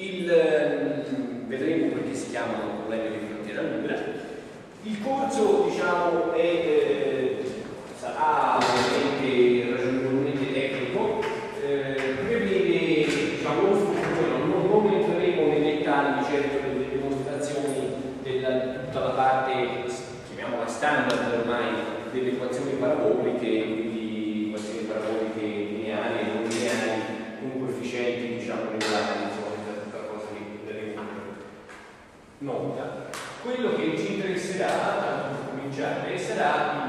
Il, ehm, vedremo perché si chiamano problemi di frontiera libera. Il corso diciamo, è, eh, sarà ovviamente ragionevolmente tecnico, eh, prevede diciamo, un futuro, non, non entreremo nei dettagli certo delle dimostrazioni della tutta la parte, chiamiamola standard ormai, delle equazioni paraboliche Quello che ci interesserà, tanto per cominciare, sarà il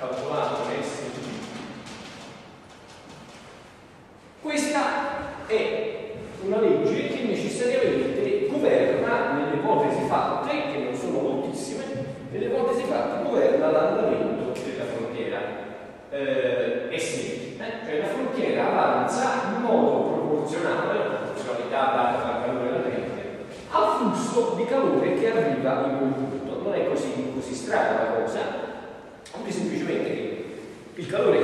Calcular. Il calore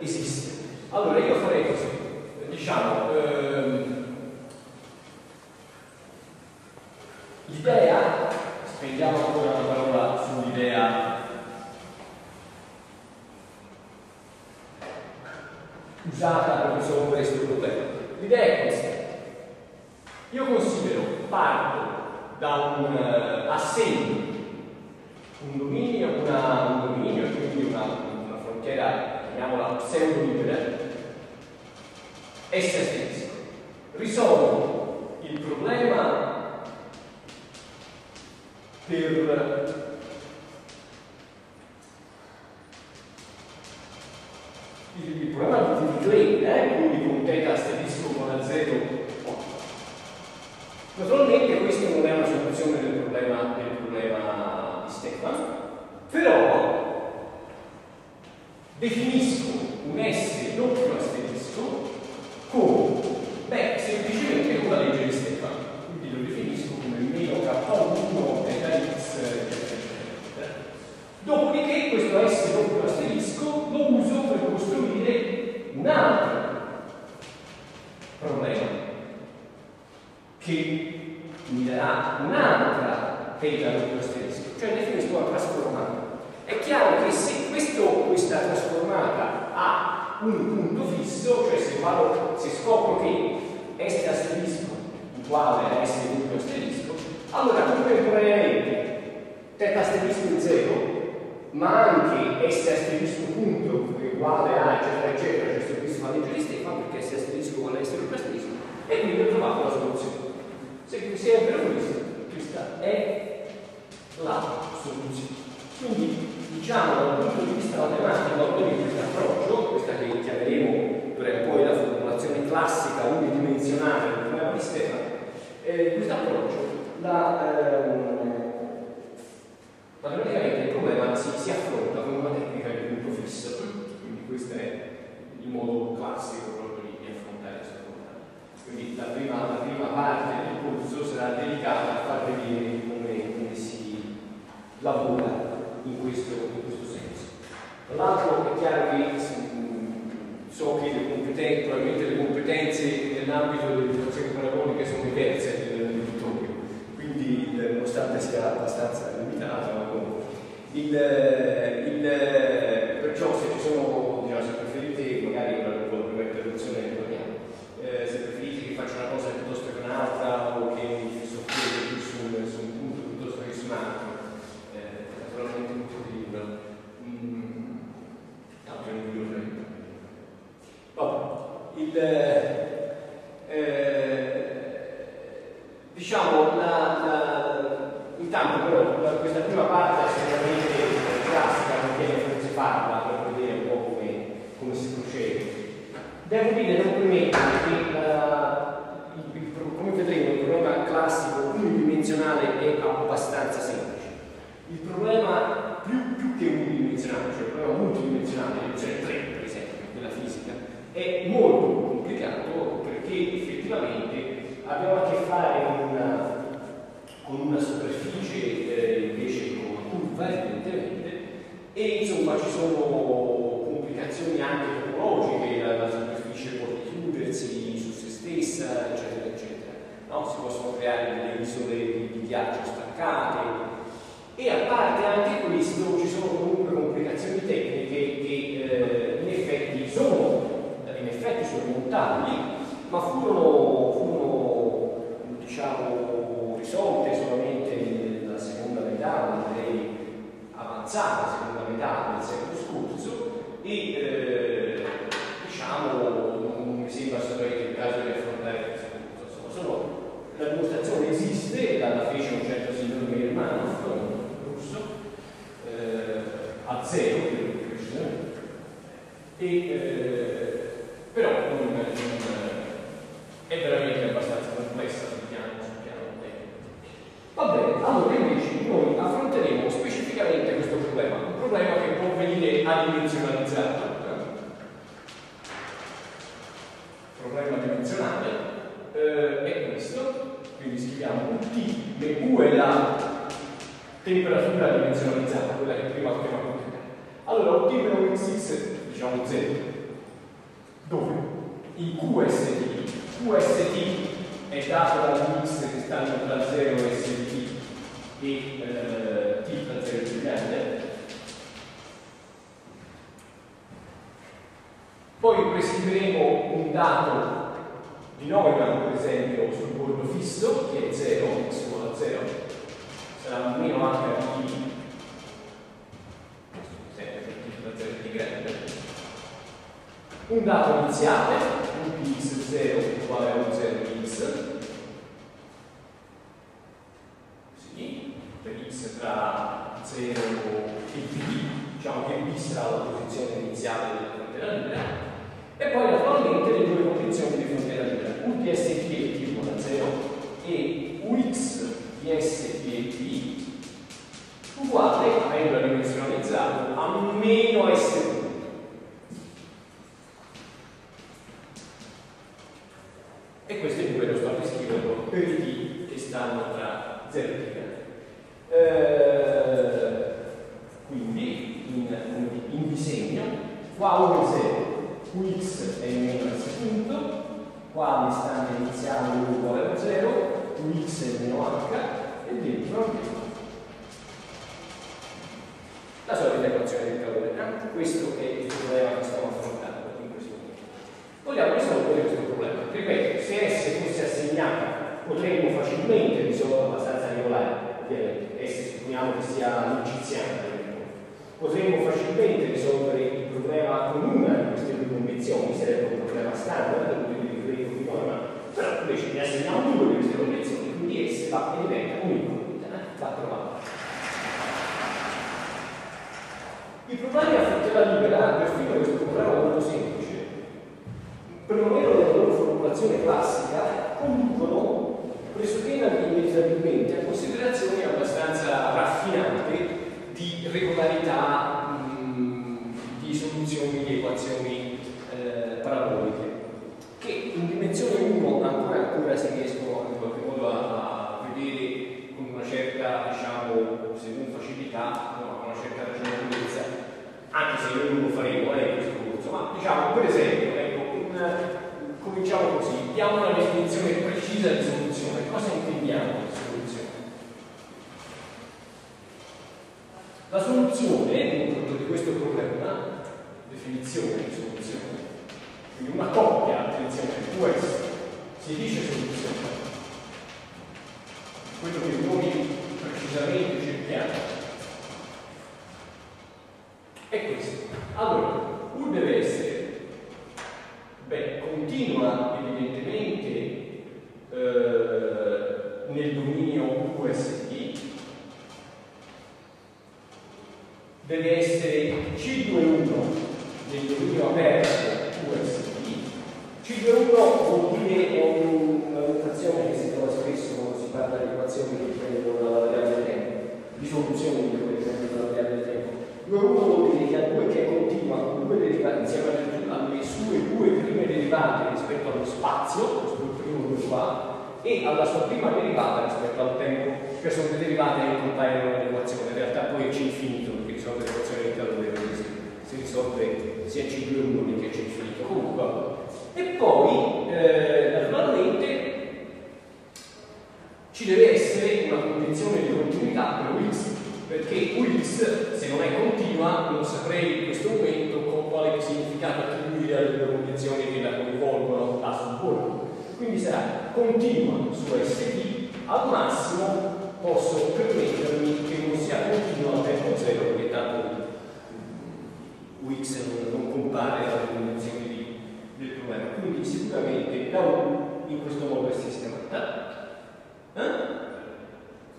esiste. Allora io farei così, diciamo, ehm, l'idea, spendiamo ancora una parola sull'idea usata per risolvere questo problema. L'idea è questa. Io considero, parto da un uh, assegno, un dominio, una, un dominio, quindi una, una frontiera chiamiamola pseudo-libera, essa stessa risolvono il problema per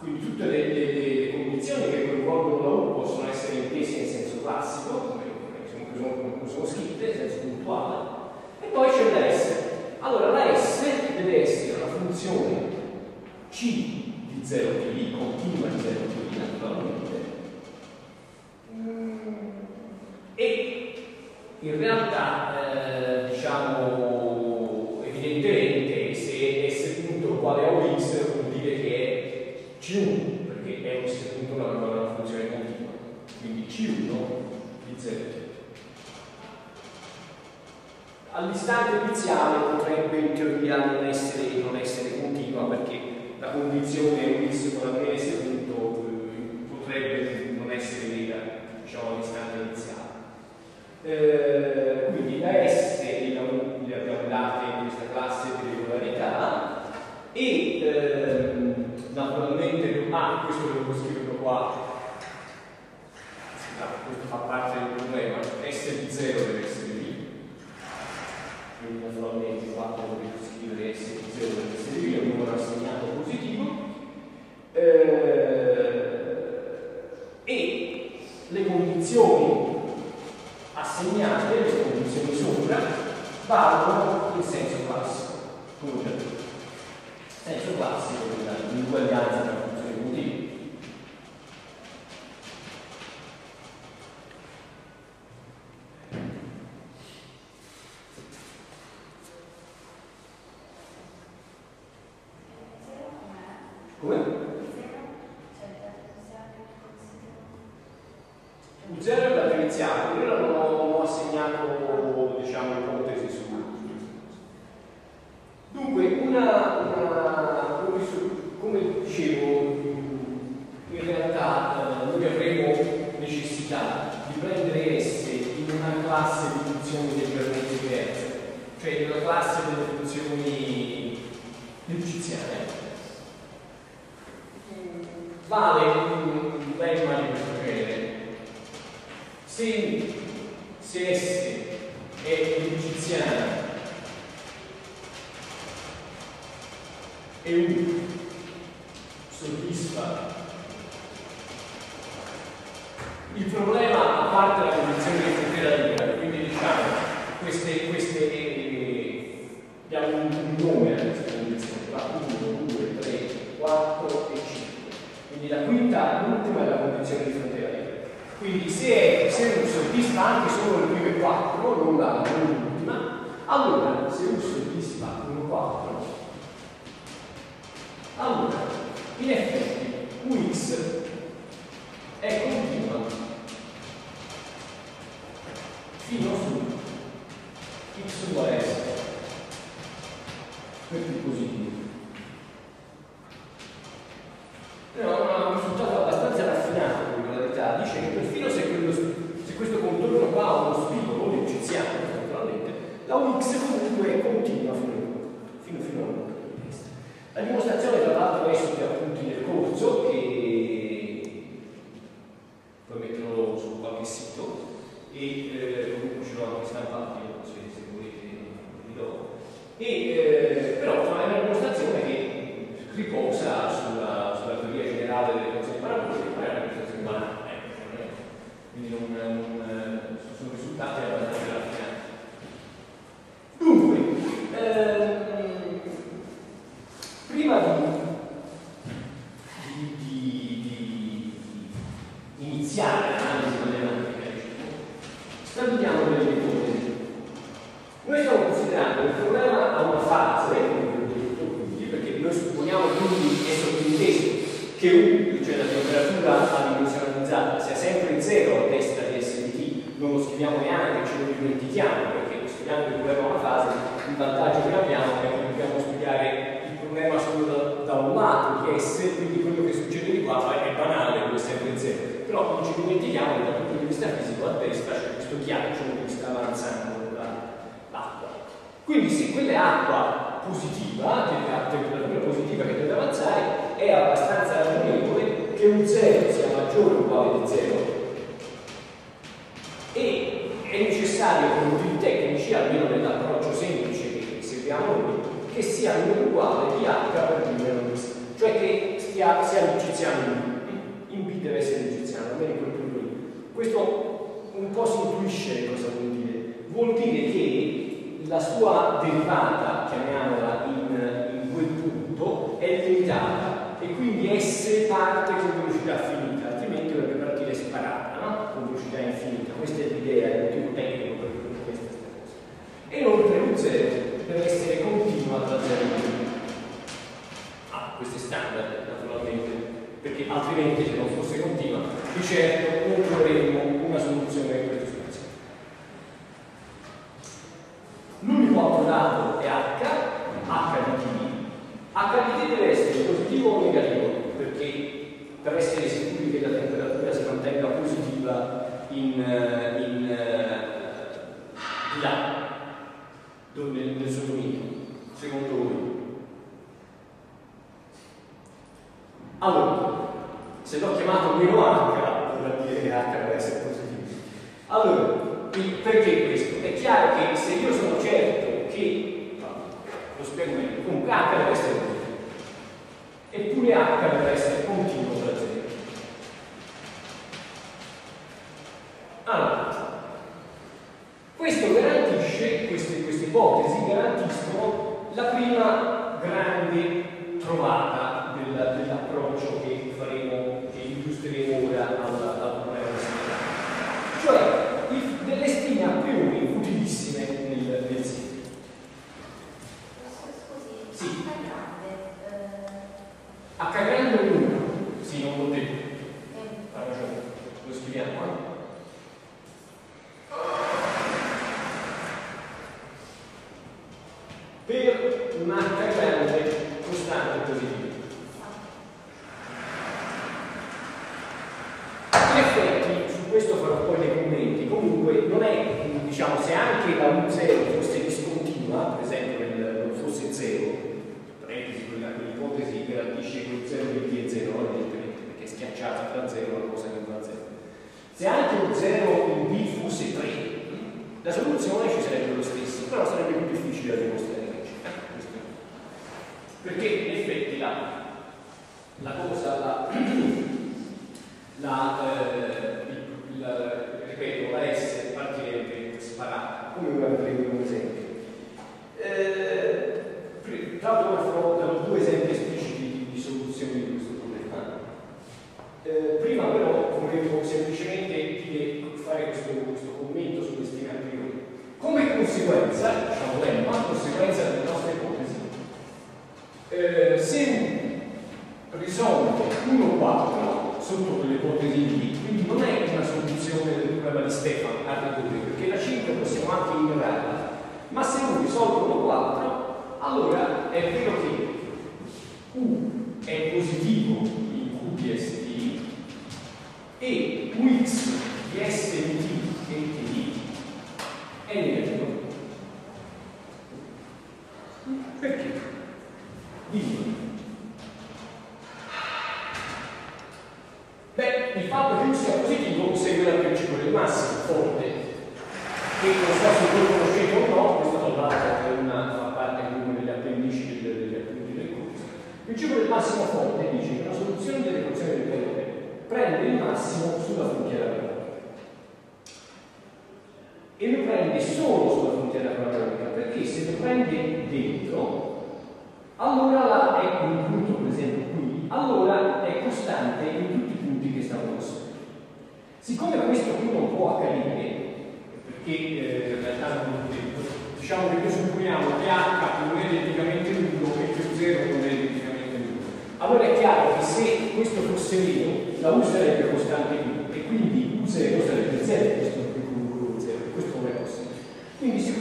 Quindi tutte le, le, le condizioni che coinvolgono un lavoro possono essere intese in senso classico, come, sono, sono scritte, in senso puntuale, e poi c'è la S. Allora la S deve essere una funzione C di 0 t, continua di 0 t naturalmente,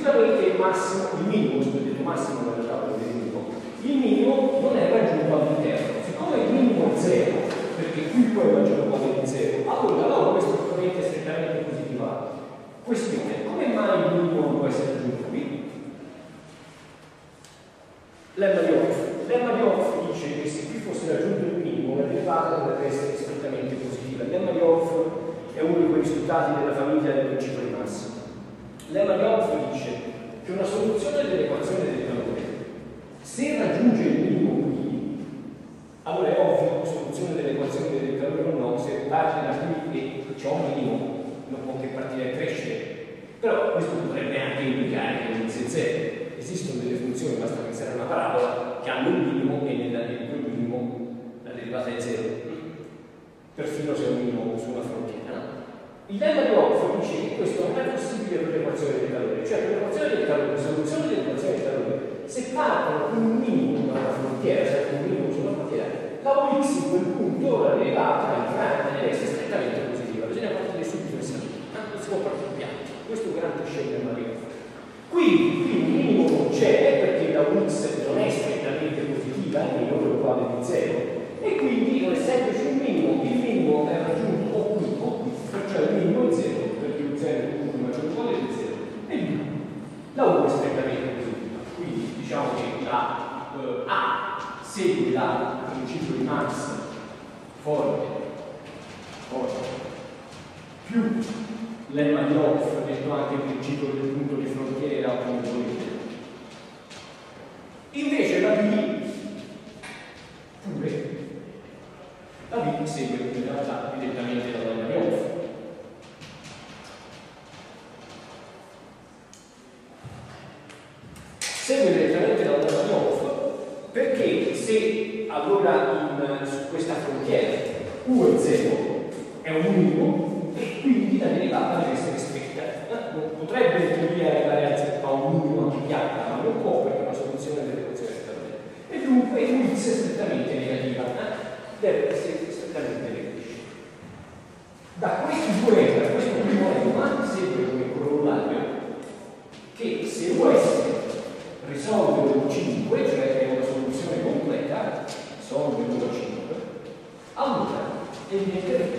Sicuramente il massimo, il minimo, ho detto massimo in realtà minimo, il minimo non è raggiunto all'interno. Siccome il minimo è 0, perché qui poi è maggiore uguale di 0, allora la questo è strettamente positiva Questione, come mai il minimo non può essere raggiunto qui? Lemma di Hoff. Lemma di Hoff dice che se qui fosse raggiunto il minimo, la derivata dovrebbe essere strettamente positiva. Lemma di Hoff è uno di quei risultati della famiglia del principio di massimo. Hoff dice che una soluzione dell'equazione del calore, se raggiunge il minimo qui, allora è ovvio, soluzione dell'equazione del calore o no, se parte da qui e c'è un minimo, non può che partire a crescere. Però questo potrebbe anche implicare che non sia zero. Esistono delle funzioni, basta pensare a una parabola, che hanno un minimo e nella, in minimo la derivata è zero. Perfino se è un minimo su una frontiera. Il lemma di dice che questo non è possibile per l'equazione del calore, cioè per l'equazione del calore, la soluzione dell'equazione del calore, se partono un minimo dalla frontiera, se un minimo sulla frontiera, la OX in quel punto, la derivata, deve essere strettamente positiva. Bisogna partire subito e salire, non si può partire piano. Questo garantisce il Hoff. Quindi, qui un minimo c'è perché la UX non è strettamente positiva, è minore uguale di 0, e quindi essendoci un minimo, il minimo è raggiunto qui o perciò il minimo è 0, perché il 0 è 1 maggiore o uguale di 0, e B. La U è strettamente positiva. Quindi diciamo che la eh, A segue il principio di Max forte, forte, più lemma di Hoff, detto anche il principio del punto di frontiera, come volete. Invece la B, pure, la B segue in realtà direttamente la lemma di Hoff. Segue direttamente di Hoff perché se allora in, su questa frontiera U è 0 è un minimo e quindi la derivata deve essere stretta. Potrebbe in teoria arrivare a un minimo anche piatta, ma non può perché è una soluzione dell'equazione del E dunque U è strettamente negativa, deve essere strettamente negativa. Da questi due, da questo primo lemma, segue come corollario che se US risolve un 5, cioè è una soluzione completa, risolve un 5, allora evidentemente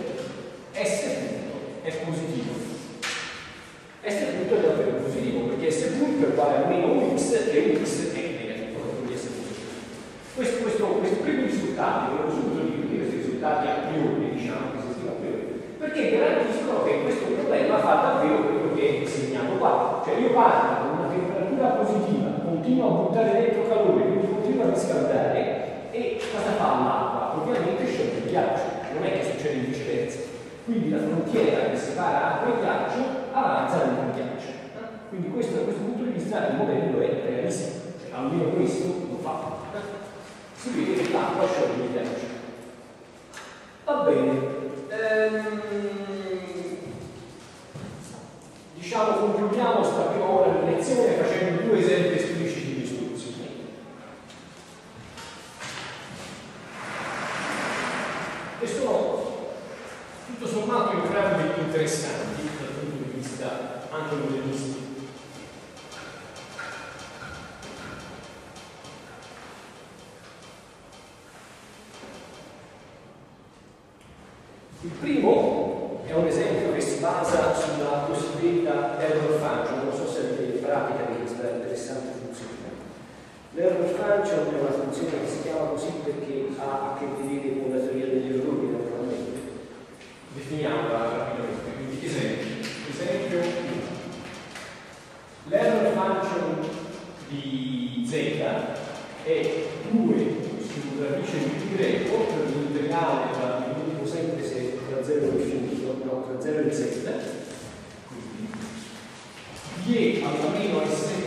S punto è positivo. S punto è davvero positivo perché S punto uguale a meno x e x è negativo, quindi S positivo. Questo, questo, questi primi risultati, volevo subito dire questi risultati a priori, diciamo che si a priori, perché garantiscono che questo problema fa davvero quello che è segnato qua. Cioè io parto con una temperatura positiva, continuo a buttare dentro calore, quindi continuo a riscaldare e cosa fa l'acqua? Ovviamente scende il ghiaccio, non è che succede in viceversa. Quindi la frontiera che separa acqua e ghiaccio avanza nel ghiaccio. Quindi questo, da questo punto di vista il modello è realistico, cioè, almeno questo lo fa. Si vede che l'acqua scioglie il ghiaccio. Va bene. Ehm, diciamo concludiamo sta prima ora di lezione facendo due esempi interessanti dal punto di vista anche modernistico. Il primo è un esempio che si basa sulla cosiddetta error function, non so se avete in pratica di questa interessante funzione. L'error function è una funzione che si chiama così perché ha a che vedere con la teoria degli errori, naturalmente. Definiamola è 2 su radice di greco per l'integrale tra l'ultimo sempre se da 0 all'infinito, no, tra 0 e 7, quindi y alla meno a 7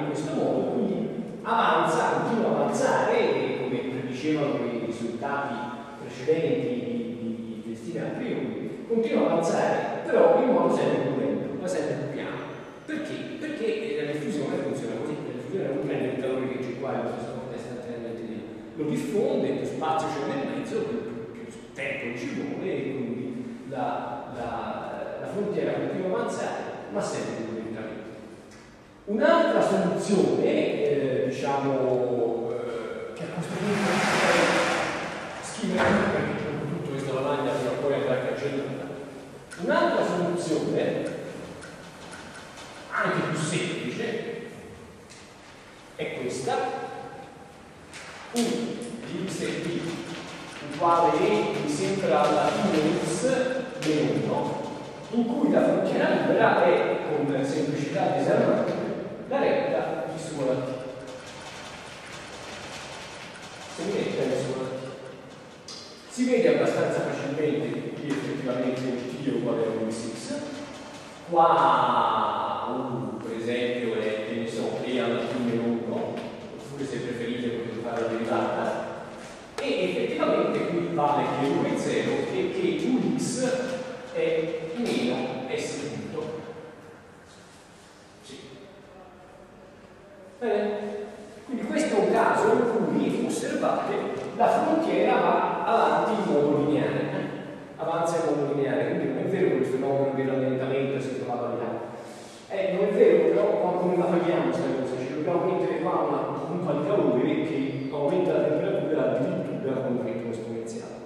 in questo modo, quindi avanza, continua a avanzare, come predicevano i risultati precedenti di, Cristina Priori, continua a avanzare, però in modo sempre più lento, ma sempre più piano. Perché? Perché la diffusione funziona così, la diffusione non prende il calore che c'è qua e lo stesso lì, lo diffonde, più spazio c'è nel mezzo, più, più tempo ci vuole e quindi la, la, la frontiera continua a avanzare ma sempre più. Un'altra soluzione, eh, diciamo, eh, che a questo punto è schematica, perché tutto questa lavagna fino a poi andrà cancellata, un'altra soluzione, anche più semplice, è questa, U di x e t uguale E mi sembra alla fine x meno 1 in cui la frontiera libera è, con semplicità disarmante, la retta di sua t. Si vede abbastanza facilmente qui effettivamente il t uguale a 1x. Qua, uh, per esempio, è, che ne so, e alla t meno 1, oppure se preferite potete fare la derivata. E effettivamente qui vale che 1 è 0 e che 1x è meno S punto. Sì. Quindi questo è un caso in cui, osservate, la frontiera va avanti in modo lineare, avanza in modo lineare, quindi non è vero che il fenomeno di rallentamento si trovava là. Eh, non è vero, però come la paghiamo questa cosa? Ci dobbiamo mettere qua una pompa di che aumenta la temperatura addirittura con un ritmo esponenziale.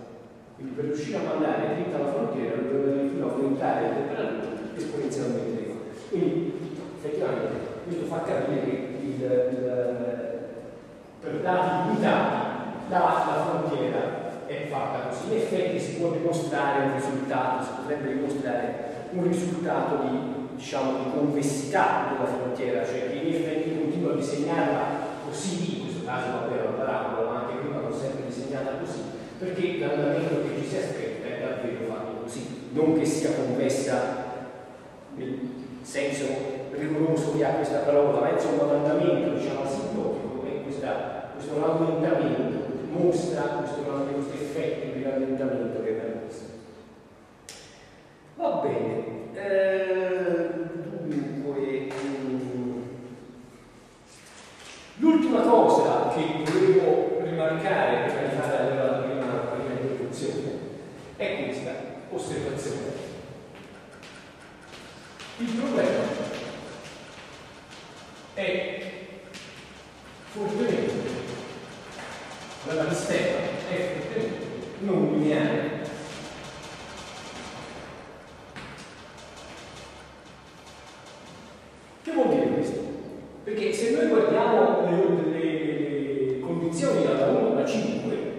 Quindi per riuscire a mandare dritta alla frontiera dobbiamo addirittura aumentare la temperatura esponenzialmente. Quindi effettivamente questo fa capire che il, il, per dati limitati la, frontiera è fatta così. In effetti si può dimostrare un risultato, si potrebbe dimostrare un risultato di, diciamo, di convessità della frontiera, cioè che in effetti continua a disegnarla così, in questo caso vabbè la parabola, ma anche prima l'ho sempre disegnata così, perché l'andamento che ci si aspetta è davvero fatto così, non che sia convessa senso rigoroso che ha questa parola, ma insomma l'andamento diciamo asintotico e questa, questo rallentamento mostra questo, questo effetto di rallentamento che è questo. Va bene, eh, dunque, mm, l'ultima cosa che volevo rimarcare prima di fare prima è questa osservazione. Il problema è fortemente, la sistema è fortemente non lineare. Che vuol dire questo? Perché se noi guardiamo le, le, condizioni dalla 1 alla 5,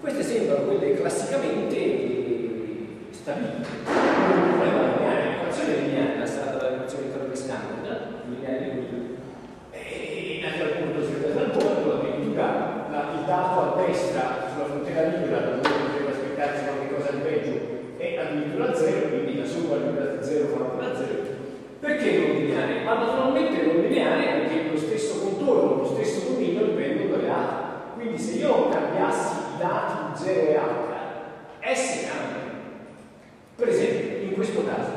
Queste sembrano quelle classicamente stabilite. Il problema lineare, l'equazione lineare è stata l'equazione di calore standard, lineare di e da quel punto si vede dal punto addirittura il dato a destra sulla frontiera libera da dove potrebbe aspettarsi qualcosa di peggio è addirittura zero, quindi da sopra libera 0 fa ancora 0. Perché non lineare? Ma naturalmente non lineare perché lo stesso contorno, lo stesso dominio dipendono dalle altre. Quindi se io cambiassi dati 0 e H, S cambia. Per esempio, in questo caso,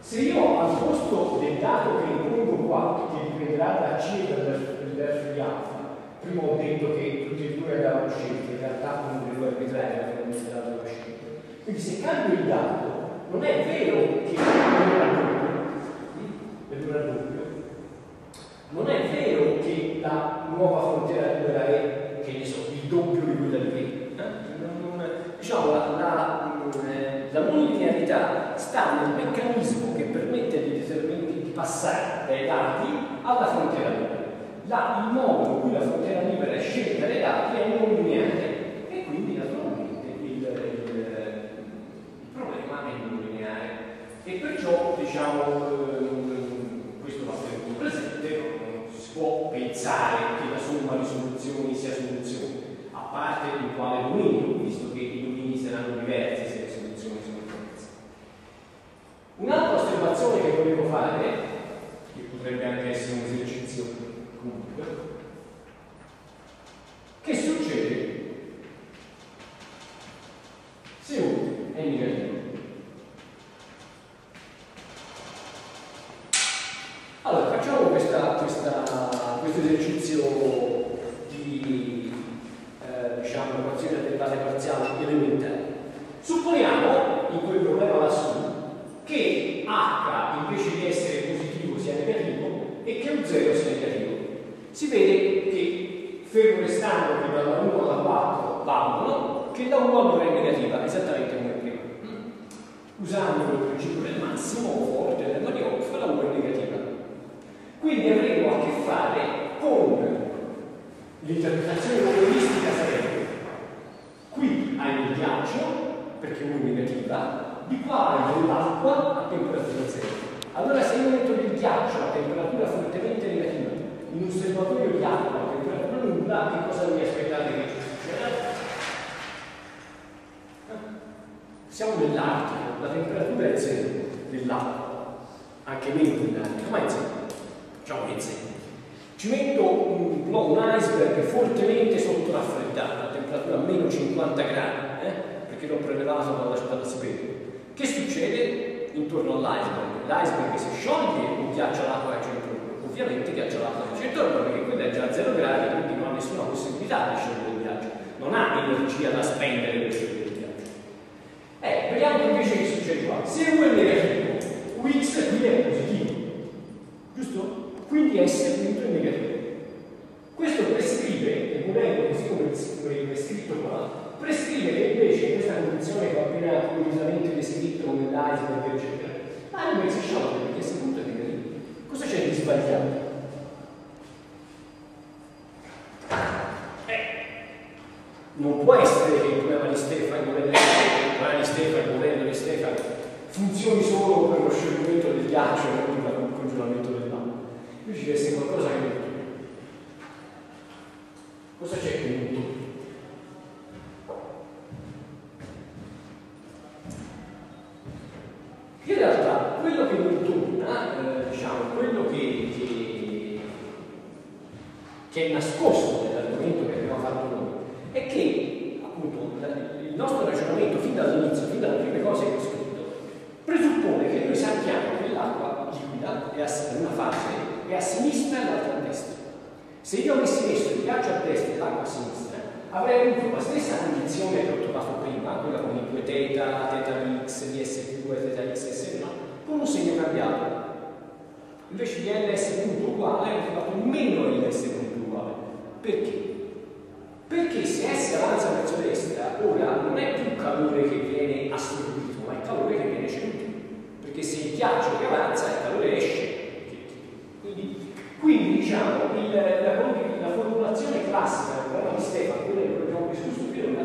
se io al posto del dato che impongo qua, che dipenderà da C e dall'F di alfa, prima ho detto che tutti e due erano scelti, in realtà uno dei due arbitrari era dato scelto. Quindi se cambio il dato, non è vero che vedrò il doppio, non è vero che la nuova frontiera libera è, che ne so, il doppio di quella di prima diciamo, la, la, eh, la non linearità sta nel meccanismo che permette di, passare dai dati alla frontiera libera. La, il modo in cui la frontiera libera scelta dai dati è non lineare e quindi naturalmente il, il, il problema è non lineare. E perciò diciamo eh, questo va tenuto presente, non si può pensare che la somma di soluzioni sia soluzione, a parte in quale dominio, visto che i domini saranno diversi se le soluzioni sono diverse. Un'altra osservazione che volevo fare, che potrebbe anche essere un esercizio comunque, che succede se U è negativo? Allora, facciamo questa, questa, questo esercizio di eh, diciamo, equazione derivate parziali elementare. Supponiamo, in quel problema lassù, che H invece di essere positivo sia negativo e che U0 sia negativo. Si vede che, fermo restando che dalla 1 alla 4 valgono, che la U allora è negativa, esattamente come prima. Usando il principio del massimo o forte del Marioff, la U è negativa. Quindi avremo a che fare con l'interpretazione modellistica sarebbe qui hai il ghiaccio, perché U è negativa, di hai dell'acqua a temperatura zero. Allora se io metto il ghiaccio a temperatura fortemente negativa in un serbatoio di acqua a temperatura nulla, che cosa mi aspettate che succeda? Siamo nell'Artico, la temperatura è zero dell'acqua, anche meno dell'Artico, ma è zero facciamo un esempio. Ci metto un, un iceberg fortemente sottoraffreddato, a temperatura meno 50 gradi, eh? perché l'ho prelevato dalla, dalla Siberia. Che succede intorno all'iceberg? L'iceberg si scioglie, un ghiaccio l'acqua c'è intorno. Ovviamente ghiaccio l'acqua c'è intorno, perché quello è già a 0 gradi, quindi non ha nessuna possibilità di sciogliere il ghiaccio. Non ha energia da spendere per sciogliere il ghiaccio. Eh, vediamo invece che succede qua. Se U è negativo, Ux qui è positivo. Giusto? quindi S punto è negativo. Questo prescrive, il modello così come è scritto qua, prescrive che invece in questa condizione che ho appena curiosamente descritto come l'iceberg, eccetera, l'iceberg si scioglie perché S punto è negativo. Cosa c'è di sbagliato? Eh, non può essere che il problema di Stefano, il problema di Stefano, il modello di Stefano funzioni solo per lo scioglimento del ghiaccio e non per il congelamento dell'acqua. Qui ci deve essere qualcosa che non. Cosa c'è che non In realtà quello che non torna, eh, diciamo, quello che, che, che è nascosto nell'argomento che abbiamo fatto noi, è che appunto il nostro ragionamento fin dall'inizio, fin dalle prime cose che ho scritto, presuppone che noi sappiamo che l'acqua liquida è in una fase è a sinistra e l'altra a destra. Se io avessi messo il ghiaccio a destra e l'acqua a sinistra, avrei avuto la stessa condizione che ho trovato prima, quella con i due teta, teta x, ds più 2, teta x, s no, con un segno cambiato. Invece di ls punto uguale ho trovato meno ls punto uguale. Perché? Perché se S avanza verso destra, ora non è più calore che viene assorbito, ma è calore che viene ceduto. Perché se il ghiaccio che avanza, il calore esce. Quindi, quindi diciamo, il, la, la, formulazione classica del programma di Stefano, quella che abbiamo discusso prima,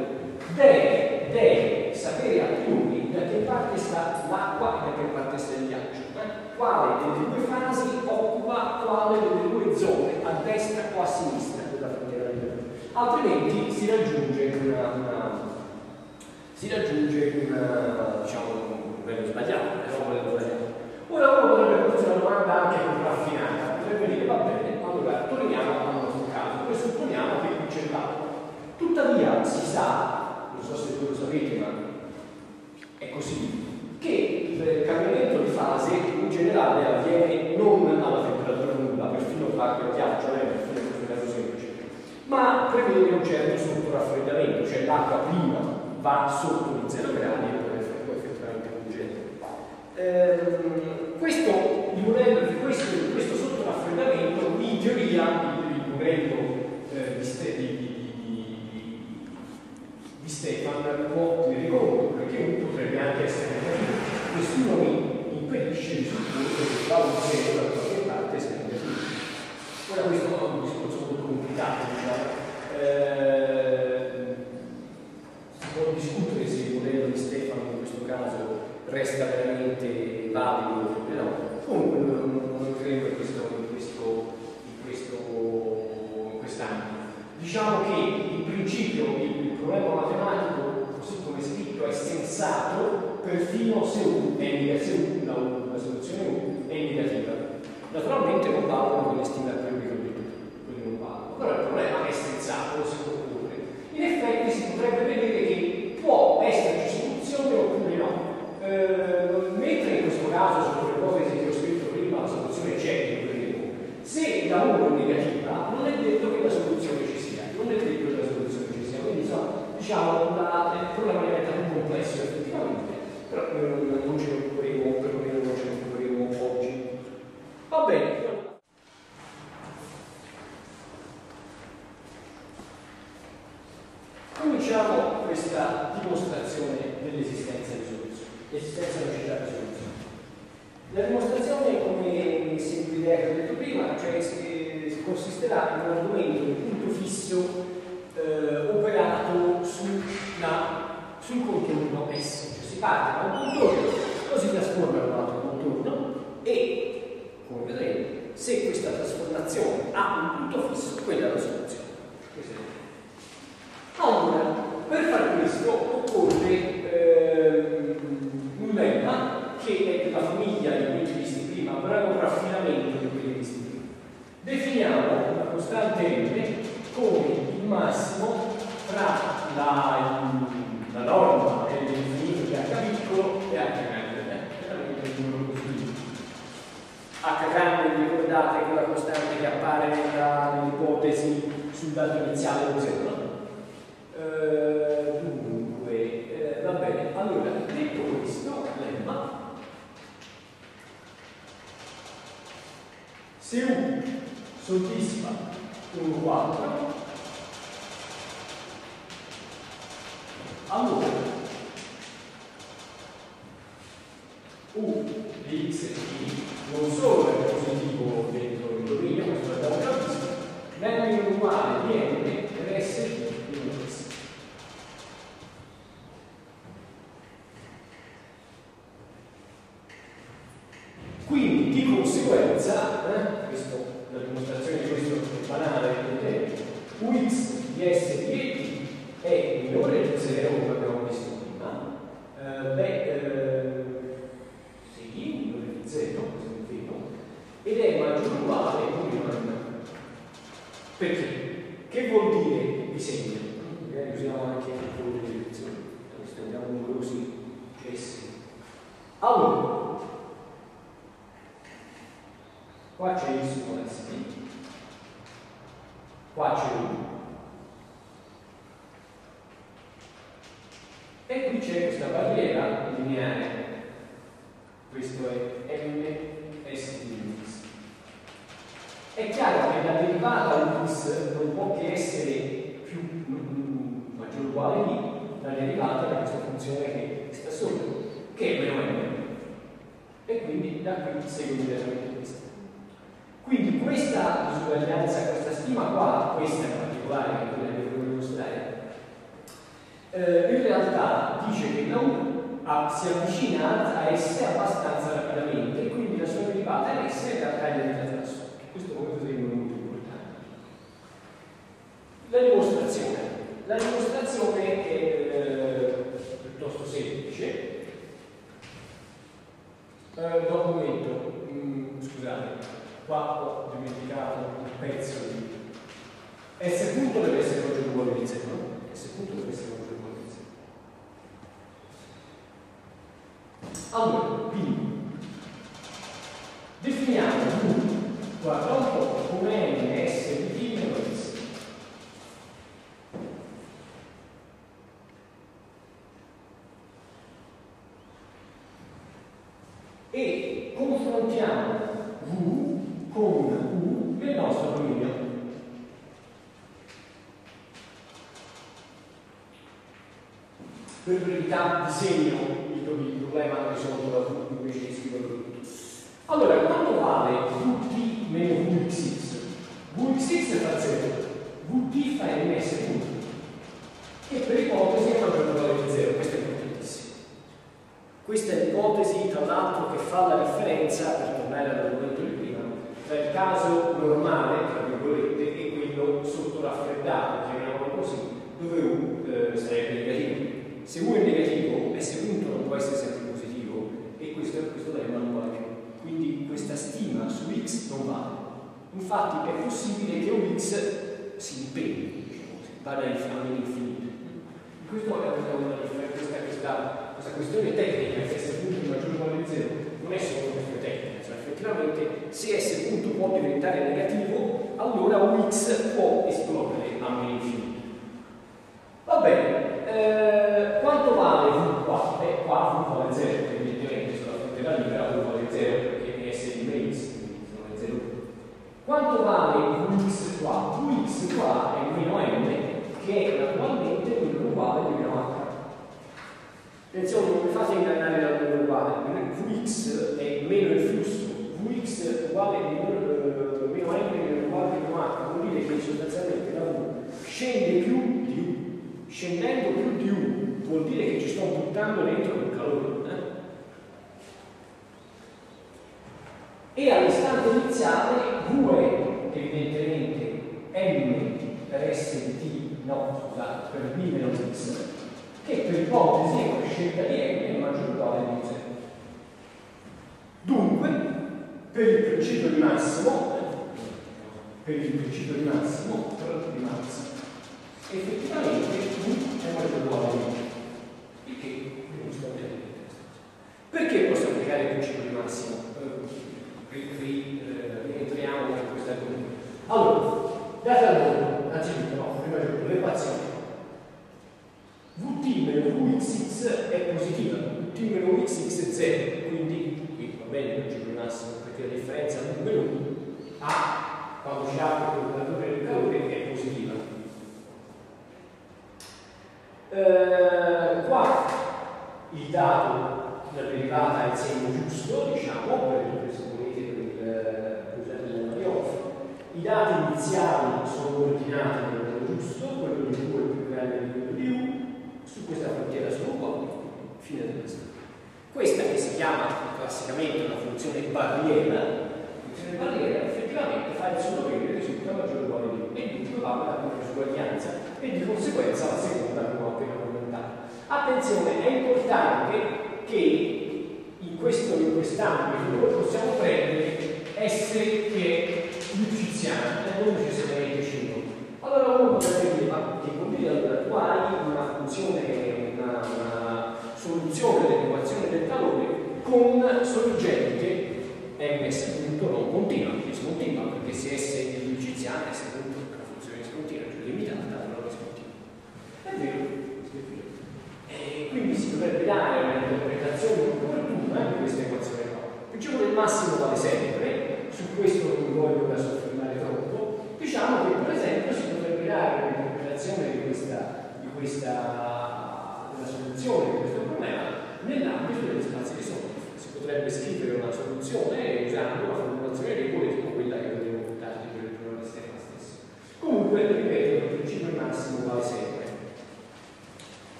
deve, deve sapere a priori che parte sta l'acqua e da che parte sta il ghiaccio. Eh? Quale delle due fasi occupa quale delle due zone, a destra o a sinistra della frontiera libera. Altrimenti si raggiunge una, una si raggiunge una, diciamo, un livello sbagliato, sbagliato. Ora uno potrebbe porsi una domanda anche più raffinata, potrebbe dire va bene, allora torniamo al nostro caso, noi supponiamo che qui c'è l'acqua. Tuttavia si sa, non so se voi lo sapete, ma è così, che il cambiamento di fase in generale avviene non alla temperatura nulla, perfino tra il ghiaccio, eh, perfino in caso semplice, ma prevede un certo sottoraffreddamento, cioè l'acqua prima va sotto i 0 gradi e poi Ehm, questo, il modello di questo, di questo sottoraffreddamento, in teoria, il, modello eh, di, di, di, di, Stefan può tenere conto, perché potrebbe anche essere negativo. Nessuno mi impedisce di supporre che va un segno da qualche parte sia negativo. Ora questo è un discorso molto complicato, diciamo. Eh, si può discutere se il modello di Stefano in questo caso resta confondiamo V con U nel nostro dominio. Per brevità di segno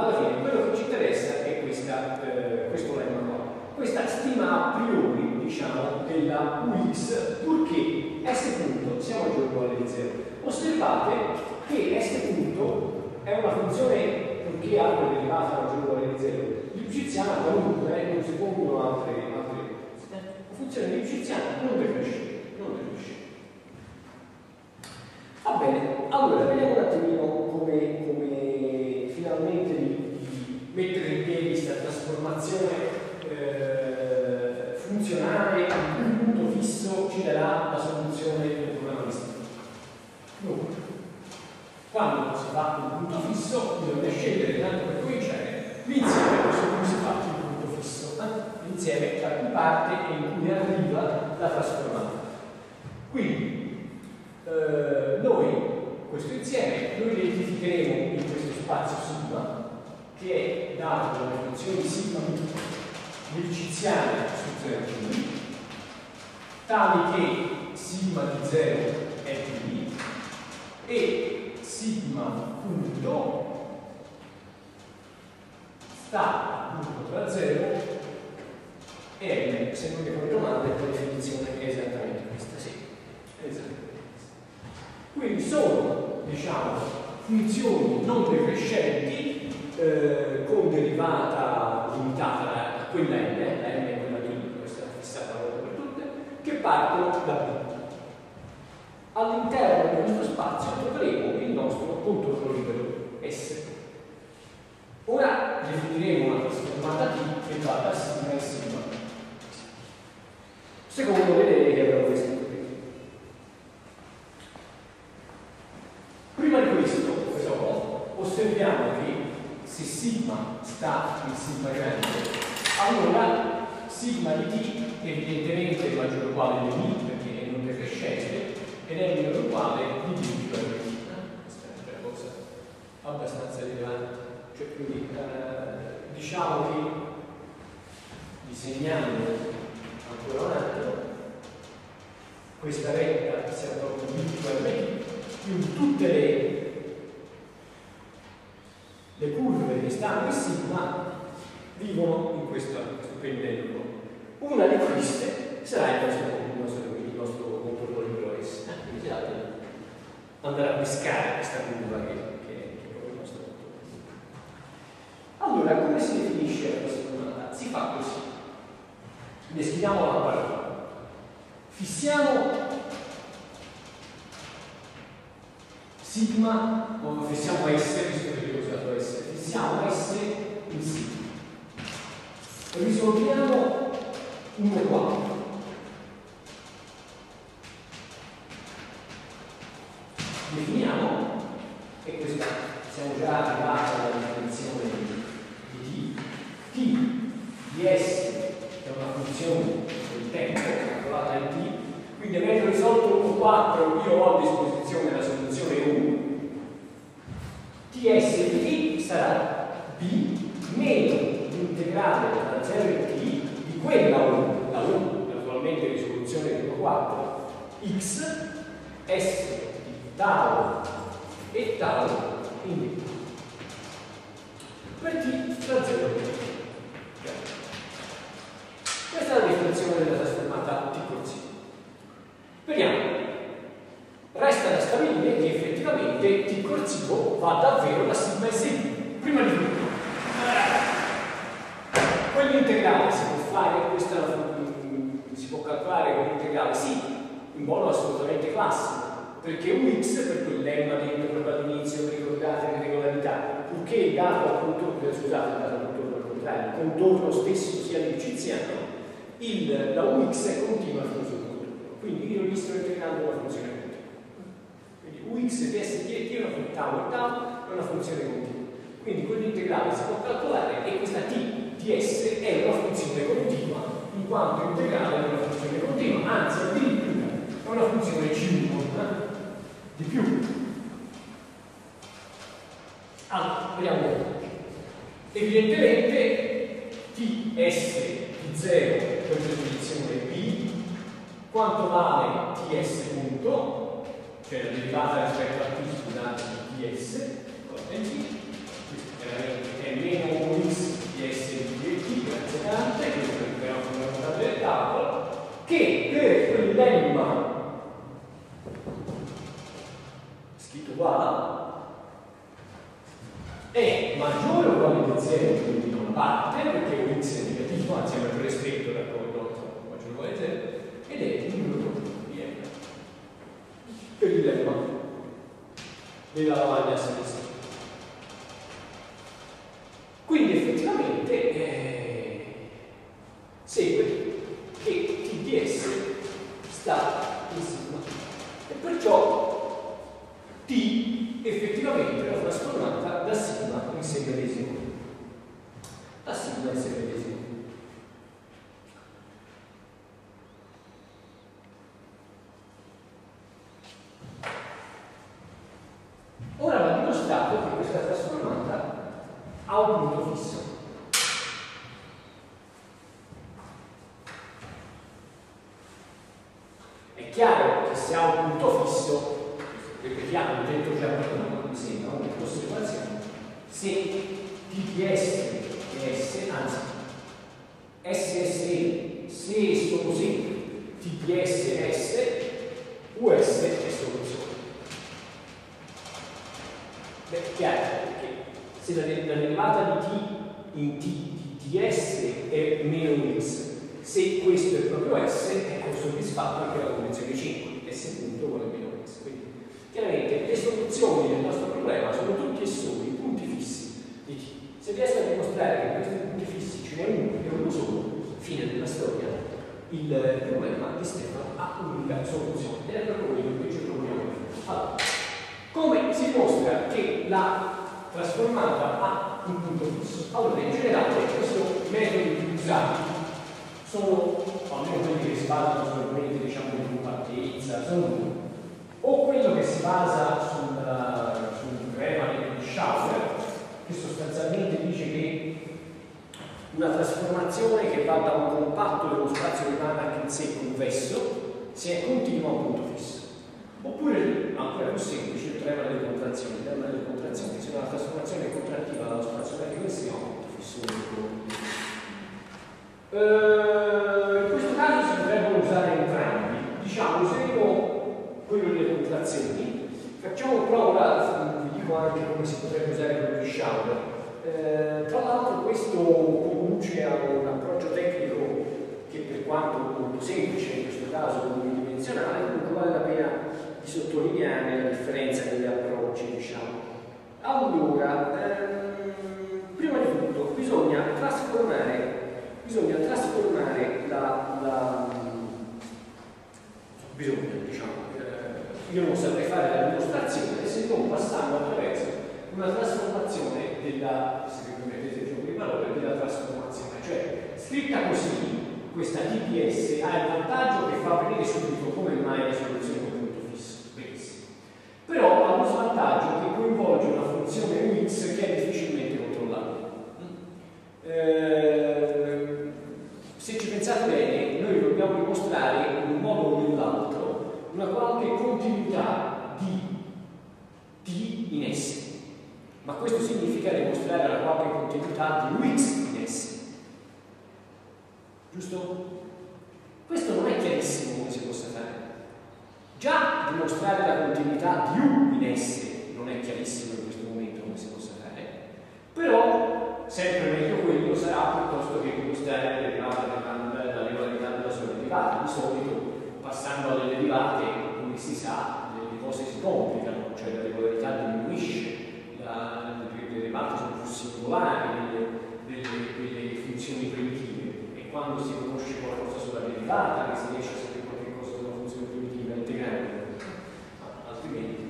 alla fine quello che ci interessa è questa, eh, questo lemma qua, questa stima a priori diciamo, della UX, purché S punto, siamo già uguale a 0. Osservate che S punto è una funzione purché alfa derivata da giù uguale a 0, l'ipsiziana comunque eh, non si pongono altre, altre cose. La funzione l'ipsiziana non decresce, non decresce. Va bene, allora vediamo un attimino come mettere in piedi questa trasformazione eh, funzionale in un punto fisso ci darà la soluzione del problema di Dunque, quando si fa un punto fisso bisogna scegliere, tanto per cominciare, l'insieme su cui si fa un punto fisso, eh? l'insieme tra cui parte e in cui arriva la trasformata. Quindi eh, noi questo insieme lo identificheremo in questo spazio sigma che è dato dalla funzione sigma milciziana su 0 p tali che sigma di 0 è p e sigma punto sta appunto tra 0 e m se non vi ricordo male la definizione è esattamente questa sì. Esattamente questa. Quindi sono diciamo funzioni non decrescenti eh, con derivata limitata a quella M, la M è quella di questa fissata per tutte, che partono da B. All'interno di questo spazio troveremo il nostro contorno libero S. Ora definiremo una trasformata T che va da sigma e sigma. Secondo vedere che abbiamo visto. Prima di questo, però, osserviamo che se sigma sta in sigma grande, allora sigma di t evidentemente è maggiore o uguale di b perché è non decrescente ed è minore o uguale di b per b. Questa è una cosa abbastanza rilevante. Cioè, quindi eh, diciamo che disegnando ancora un attimo questa retta sia proprio b quindi tutte le le curve che stanno in sigma vivono in questo, pendello. Una di queste sarà il nostro, il nostro, il nostro contorno libero S. Eh, quindi si andare a pescare questa curva che, che, che è proprio il nostro contorno. Allora, come si definisce la trasformata? Si fa così. Descriviamo la parola. Fissiamo sigma, o fissiamo S, visto che ho usato S, fissiamo S in sigma. Risolviamo 1 quarto. Definiamo, e questa siamo già arrivati alla definizione di T, T di S è una funzione del tempo calcolata in T, quindi avendo risolto 1 4 io ho a disposizione la soluzione 1. TS di T sarà B meno l'integrale tra 0 e T di quella 1, la 1 naturalmente risoluzione di 1 4, x S di tau e tau in D. Per T tra 0 e T. Questa è la definizione della trasformata T corsiva. Vediamo. Resta da stabilire che effettivamente T corsivo va davvero da sigma e sigma. Prima di tutto, quell'integrale si può fare, questa si può calcolare con l'integrale? Sì, in modo assolutamente classico, perché un x, per quel lemma detto proprio all'inizio, ricordate le regolarità, purché il dato al contorno, scusate, il dato al contorno al contrario, il contorno stesso sia leuciziano, il, la ux è continua contorno. Quindi io gli sto integrando una funzione continua. Quindi ux di s di è una funzione tau tau è una funzione continua. Quindi quell'integrale si può calcolare e questa t di s è una funzione continua, in quanto integrale è una funzione continua, anzi addirittura è una funzione c1 eh? di più. Allora, vediamo un po'. Evidentemente ts di 0 per definizione B, quanto vale ts punto, cioè la derivata rispetto a t, scusate, di ts, è meno 1 x di s di t, grazie tante, questo è il fenomeno del tavolo, che per quel lemma scritto qua è maggiore o uguale di 0, quindi non parte, perché un x è negativo, anzi è maggiore stretto, d'accordo, maggiore o uguale di 0, ed è minore di m. Per il lemma della lavagna a sinistra. Quindi effettivamente eh, segue che TDS sta in sigma e perciò T effettivamente era trasformata da sigma in segredesimo. Da sigma in segredesimo. Ora va dimostrato che questa trasformata ha un punto fisso. È chiaro che se ha un punto fisso, ripetiamo, detto già prima, mi sembra un'osservazione, se TTS e S, anzi, SSE, se sono sempre TTS e S, US è soluzione. Beh, chiaro che se la, derivata di T in T di TS è meno X, se questo è proprio S, ecco soddisfatto anche la condizione 5, S punto vuole meno S. Quindi, chiaramente le soluzioni del nostro problema sono tutti e solo i punti fissi di T. Se riesco a dimostrare che questi punti fissi ce n'è uno e uno solo, fine della storia, il problema di Stefano ha un'unica soluzione ed è proprio quello che ci proponiamo. Allora, come si dimostra che la trasformata ha un punto fisso? Allora, in generale, questo metodo usati sono, almeno quelli che si basano su argomenti diciamo di compattezza, sono. O quello che si basa sul, sul Riemann di Schauer, che sostanzialmente dice che una trasformazione che va da un compatto dello spazio di Banach in sé convesso si è continua a un punto fisso. Oppure, ancora più semplice, il teorema delle contrazioni. Il teorema delle contrazioni, se una trasformazione contrattiva dallo spazio un punto fisso. Eh, in questo caso si potrebbero usare entrambi. Diciamo, useremo quello delle contrazioni. Facciamo prova, vi dico anche come si potrebbe usare quello di Schauer. Eh, tra l'altro questo conduce a un approccio tecnico che per quanto molto semplice in questo caso unidimensionale, comunque vale la pena di sottolineare la differenza degli approcci, diciamo. Allora, ehm, prima di tutto bisogna trasformare bisogna trasformare la, la bisogna, diciamo, eh, io non saprei fare la dimostrazione se non passando attraverso una trasformazione della, se vi permettete il gioco di parole, della trasformazione, cioè scritta così questa TPS ha il vantaggio che fa vedere subito come mai la soluzione è un punto fisso, benissimo. Però ha lo svantaggio che coinvolge una funzione UX che è difficilmente controllabile. Eh, se ci pensate bene, noi dobbiamo dimostrare in un modo o nell'altro una qualche continuità di T in S. Ma questo significa dimostrare la qualche continuità di X in S. Giusto? Questo non è chiarissimo come si possa fare. Già dimostrare la continuità di U in S non è chiarissimo in questo momento come si possa fare, però sempre meglio quello sarà piuttosto che dimostrare le derivate della regolarità della sola derivata. Di solito, passando alle derivate, come si sa, le cose si complicano, cioè la regolarità diminuisce, la, le derivate sono più singolari delle, delle, delle, funzioni primitive e quando si conosce qualcosa sulla derivata, che si riesce a sapere qualcosa sulla funzione primitiva integrale, altrimenti.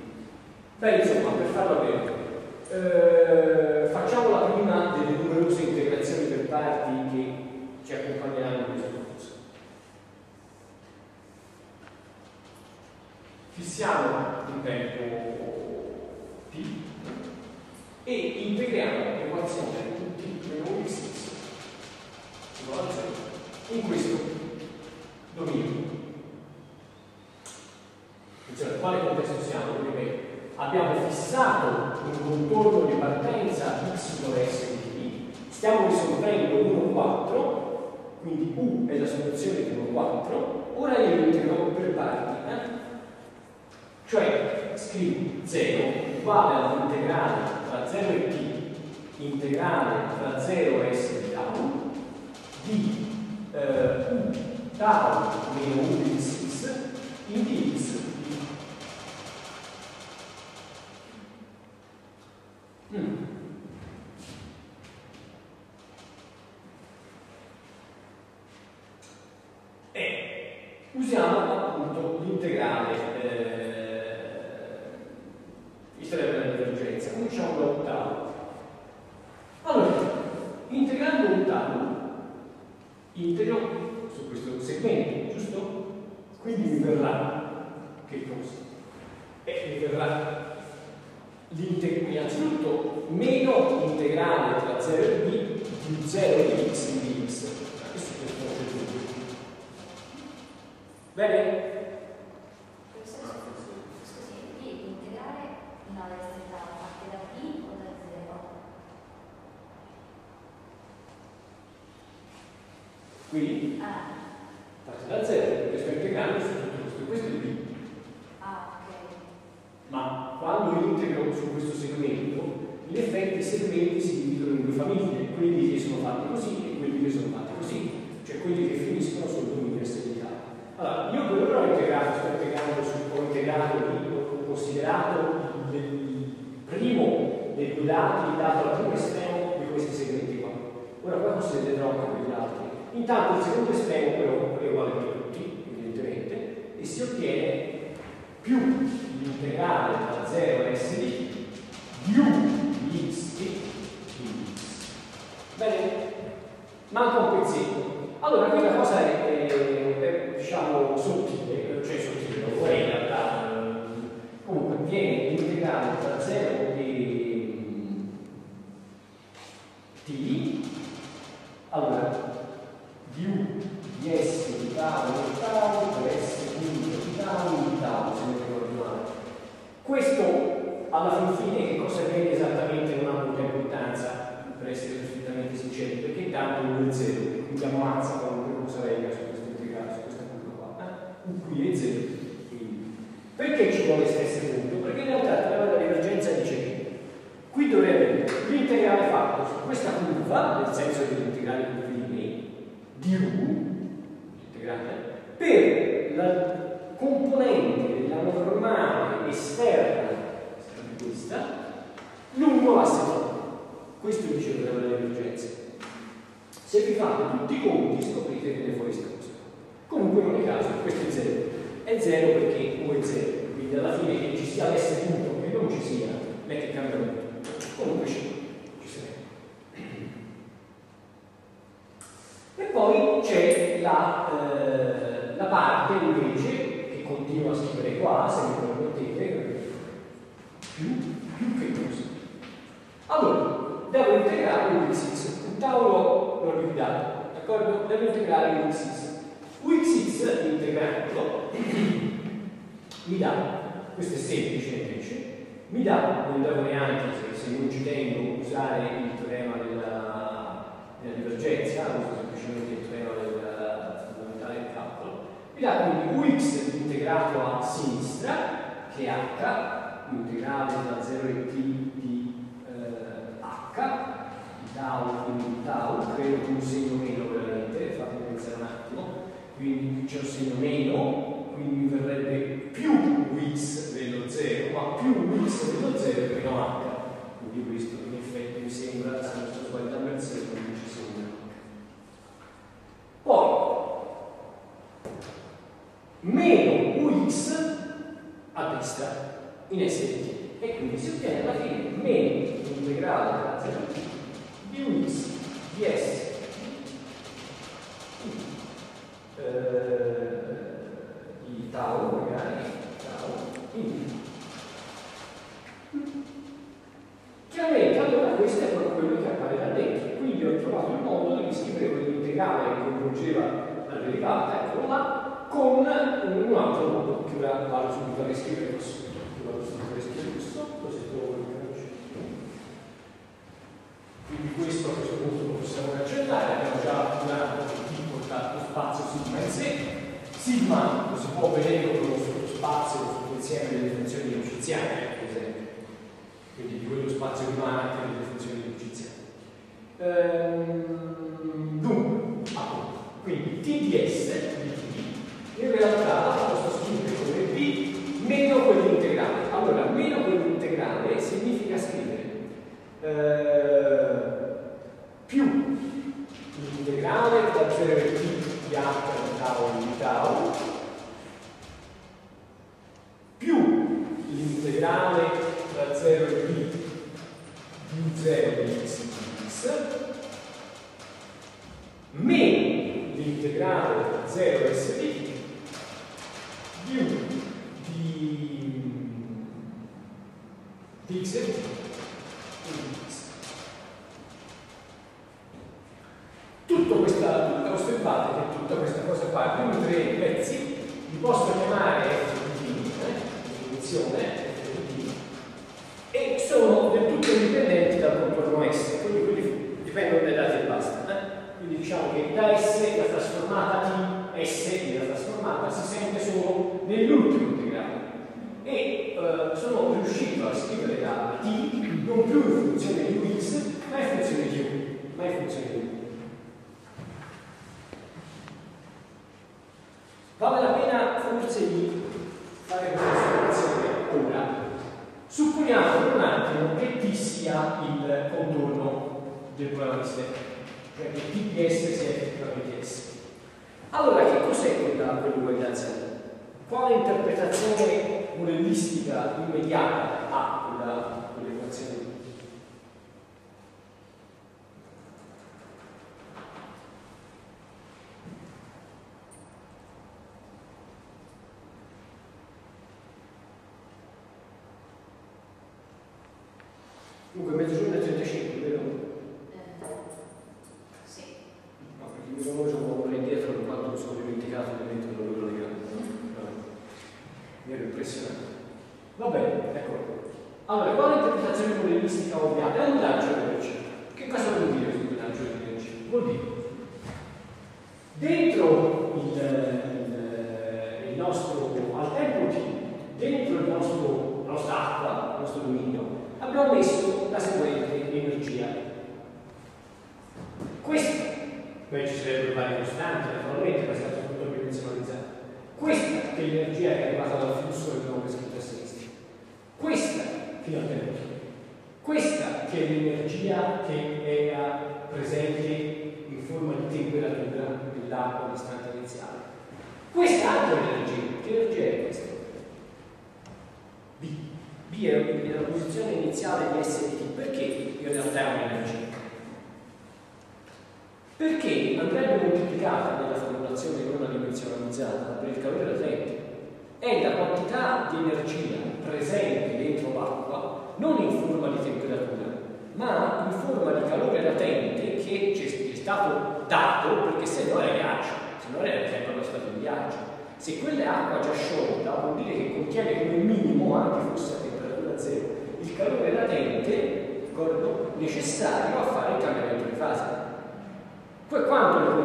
Beh, insomma, per farla bene. Eh, facciamo la prima delle numerose integrazioni per parti che ci accompagneranno in questo corso. Fissiamo il tempo t e integriamo l'equazione t meno x uguale a 0 in questo dominio. Attenzione, quale contesto siamo? Ripeto abbiamo fissato un contorno di partenza x dove s di t, stiamo risolvendo 1, 4, quindi u è la soluzione di 1, 4, ora io integro per parti, eh? cioè scrivo 0 uguale all'integrale tra 0 e t, integrale tra 0 e s di tau, di eh, u tau meno 1 di x in dx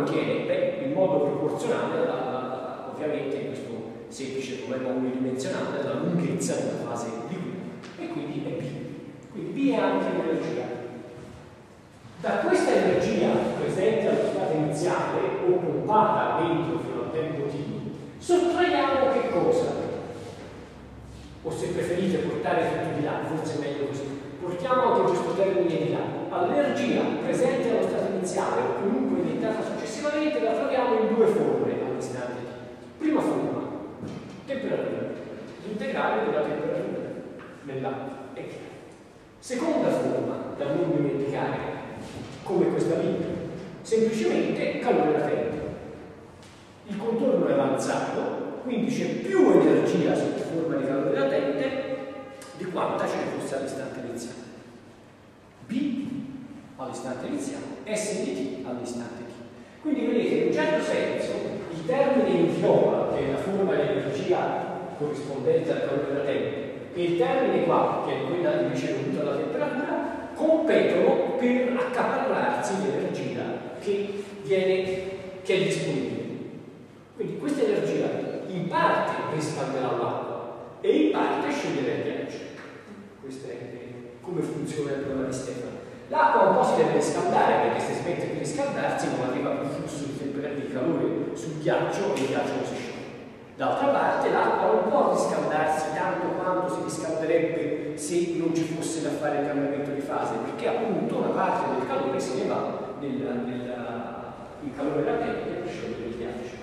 contiene? Beh, in modo proporzionale alla, ovviamente in questo semplice problema unidimensionale alla lunghezza della fase liquida e quindi è B. Quindi B è anche l'energia. Da questa energia presente allo stato iniziale o pompata dentro fino al tempo T, sottraiamo che cosa? O se preferite portare tutto di là, forse è meglio così. Portiamo anche questo termine di là. All'energia presente allo stato iniziale o comunque indicata successivamente la troviamo in due forme all'istante. Prima forma, temperatura, l'integrale della temperatura nell'acqua. Seconda forma, da non dimenticare, come questa vita, semplicemente calore latente. Il contorno è avanzato, quindi c'è più energia sotto forma di calore latente di quanta ce ne fosse all'istante iniziale. B all'istante iniziale, S di T all'istante T. Quindi vedete, in un certo senso, il termine in viola, che è la forma di energia corrispondente al calore latente, e il termine qua, che è quella di ricevuta dalla temperatura, competono per accaparrarsi l'energia che, viene, che è disponibile. Quindi questa energia in parte riscalderà l'acqua e in parte scioglierà il ghiaccio. Questo è come funziona il problema di Stefano. L'acqua un po' si deve riscaldare perché se smette di riscaldarsi non arriva più calore sul ghiaccio e il ghiaccio non si scioglie. D'altra parte l'acqua non può riscaldarsi tanto quanto si riscalderebbe se non ci fosse da fare il cambiamento di fase, perché appunto una parte del calore se ne va nel, nel, in calore latente per sciogliere il ghiaccio.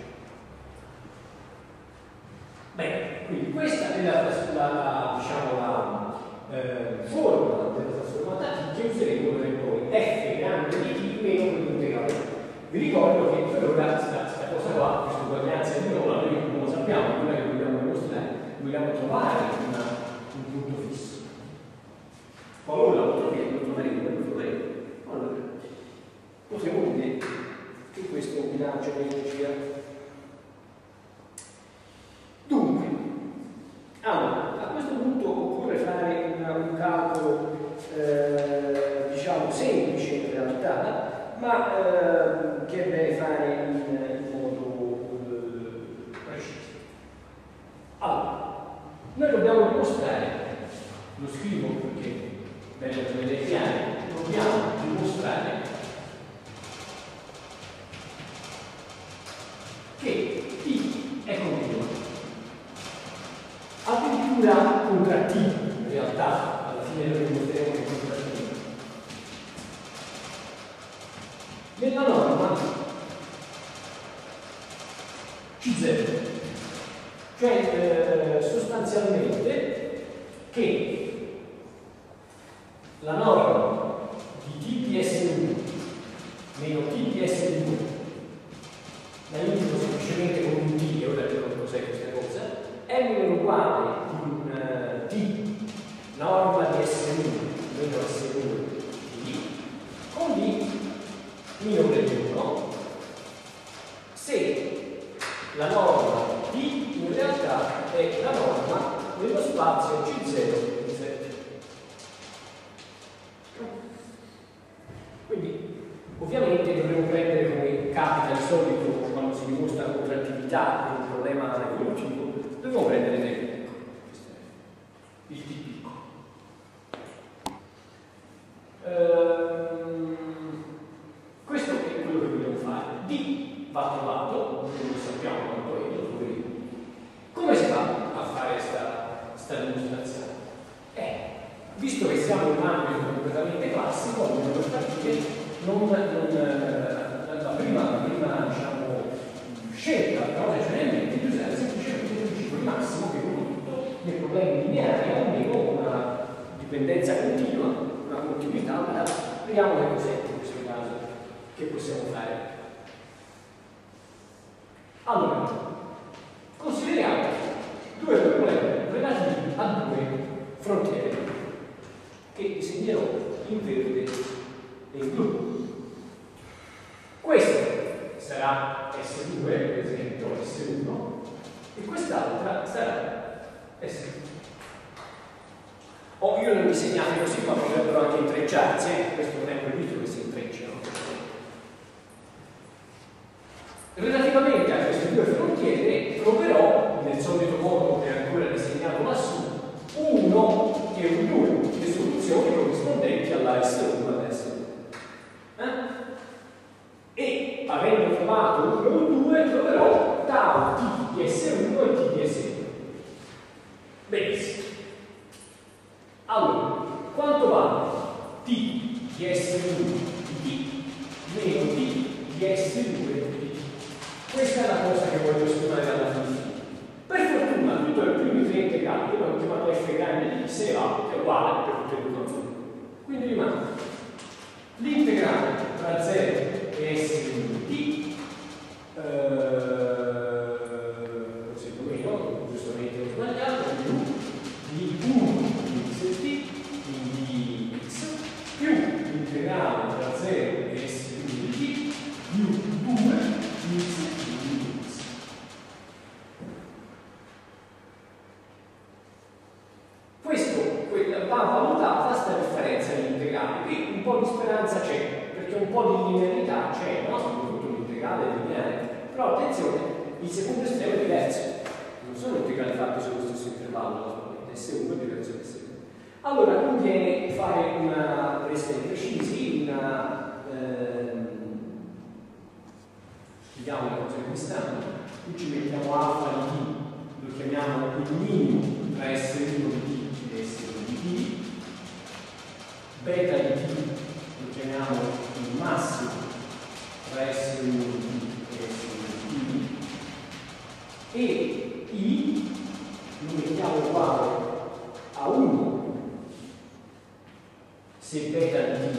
Bene, quindi questa è la, la, diciamo, la eh, forma della trasformata che useremo per noi f grande di t meno. Vi ricordo che per ora questa, cosa qua, questa uguaglianza di Nola, noi lo sappiamo, quella che vogliamo dimostrare, vogliamo trovare una, un punto fisso. Qualora lo troviamo, lo troveremo, lo troveremo. Allora, possiamo dire che questo è un bilancio di energia Dunque, allora, a questo punto occorre fare una, un calcolo eh, diciamo semplice in realtà, ma eh, che bene fare in, in modo eh, preciso. Noi dobbiamo dimostrare, lo scrivo perché bello per vedere chiaro, dobbiamo dimostrare che T è continuo. Addirittura contrattivo, in realtà, alla fine lo dimostreremo che Nella norma C0, cioè eh, sostanzialmente che la norma di TPS1 meno TPS2 la indico semplicemente con un T, ora dico cos'è questa cosa, è meno uguale di un uh, T, norma di S1 meno S1 di T, con D minore di 1, se la norma D in realtà è la norma dello spazio C0 di Z. Quindi ovviamente dovremo prendere come capita di solito quando si dimostra contrattività di un problema evolutivo, dobbiamo prendere il T piccolo. Questo è quello che dobbiamo fare. D va trovato, non sappiamo quanto è, lo troveremo. Come si fa a fare questa dimostrazione? Eh, visto che siamo in un ambito completamente classico, dobbiamo partire non, non, la prima, la prima diciamo, scelta, la cosa generalmente di usare semplicemente il principio massimo che tutto nei problemi lineari almeno una dipendenza continua, una continuità, vediamo che cos'è che possiamo fare. Allora, consideriamo due problemi relativi a due frontiere che disegnerò in verde e in blu. Questo sarà S2, per esempio S1, e quest'altra sarà S2. Oh, io l'ho così, ma potrebbero anche intrecciarsi, eh? questo non è proibito che si Relativamente a queste due frontiere troverò, nel solito modo che è ancora disegnato lassù, uno e un 2, le soluzioni corrispondenti alla S1 e alla S2. Eh? E avendo trovato 1 e un 2 troverò tau T di S1 e T di S2. Benissimo. Allora, quanto vale T di S1 di T meno T di S2 di T? Questa è la cosa che voglio stimare alla fine. Per fortuna tutto il primo integrale, che l'ho chiamato f grande di x va, che è uguale per tutte e due. Quindi rimane l'integrale tra 0 e s di t, eh, una, per essere precisi, una ehm, vediamo le cose come stanno. Qui ci mettiamo alfa di t, lo chiamiamo il minimo tra S1 di t e S1 di t, beta di t lo chiamiamo il massimo tra S1 di t e S1 di t, e i lo mettiamo uguale a 1 se beta di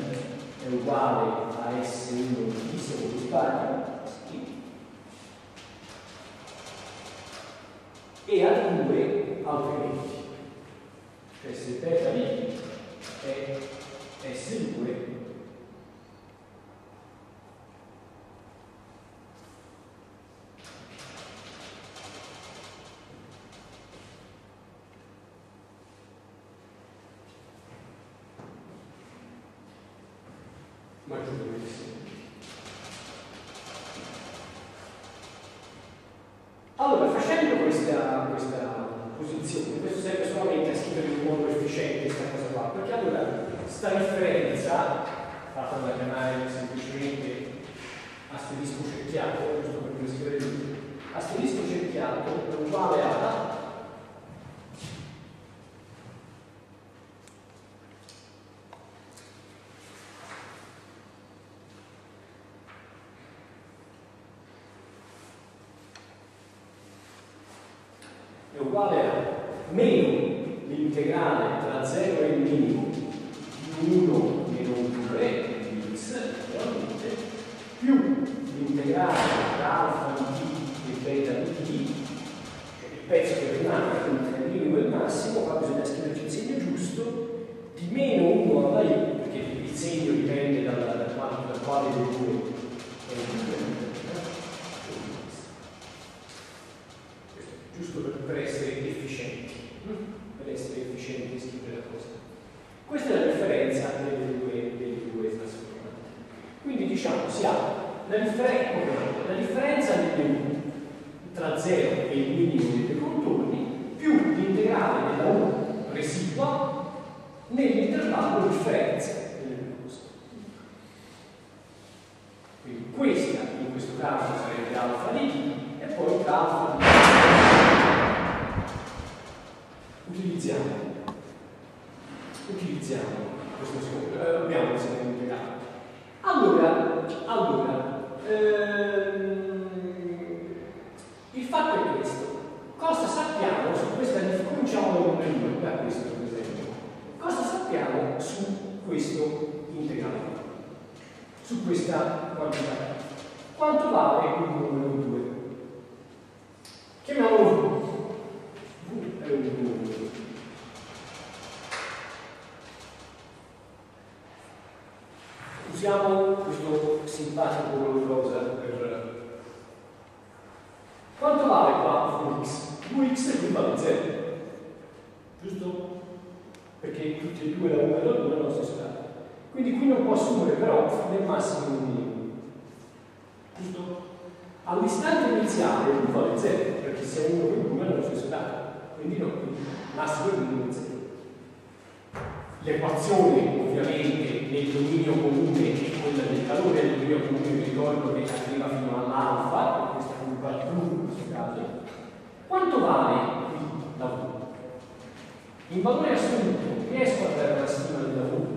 è uguale a S1 di t, se non sbaglio, e a 2 altrimenti. Cioè se beta di è S2 uguale a meno l'integrale questo esempio. Cosa sappiamo su questo integrale? Su questa quantità? Quanto vale il numero 2? assumere però nel massimo un minimo. Giusto? All'istante iniziale il vale 0, perché sia 1 che 2 hanno lo stesso dato, quindi no, massimo e minimo è 0. L'equazione ovviamente nel dominio comune e con il calore del dominio comune vi ricordo che arriva fino all'alfa, questa curva blu in questo caso. Quanto vale il la V? In valore assoluto riesco a dare una stima del V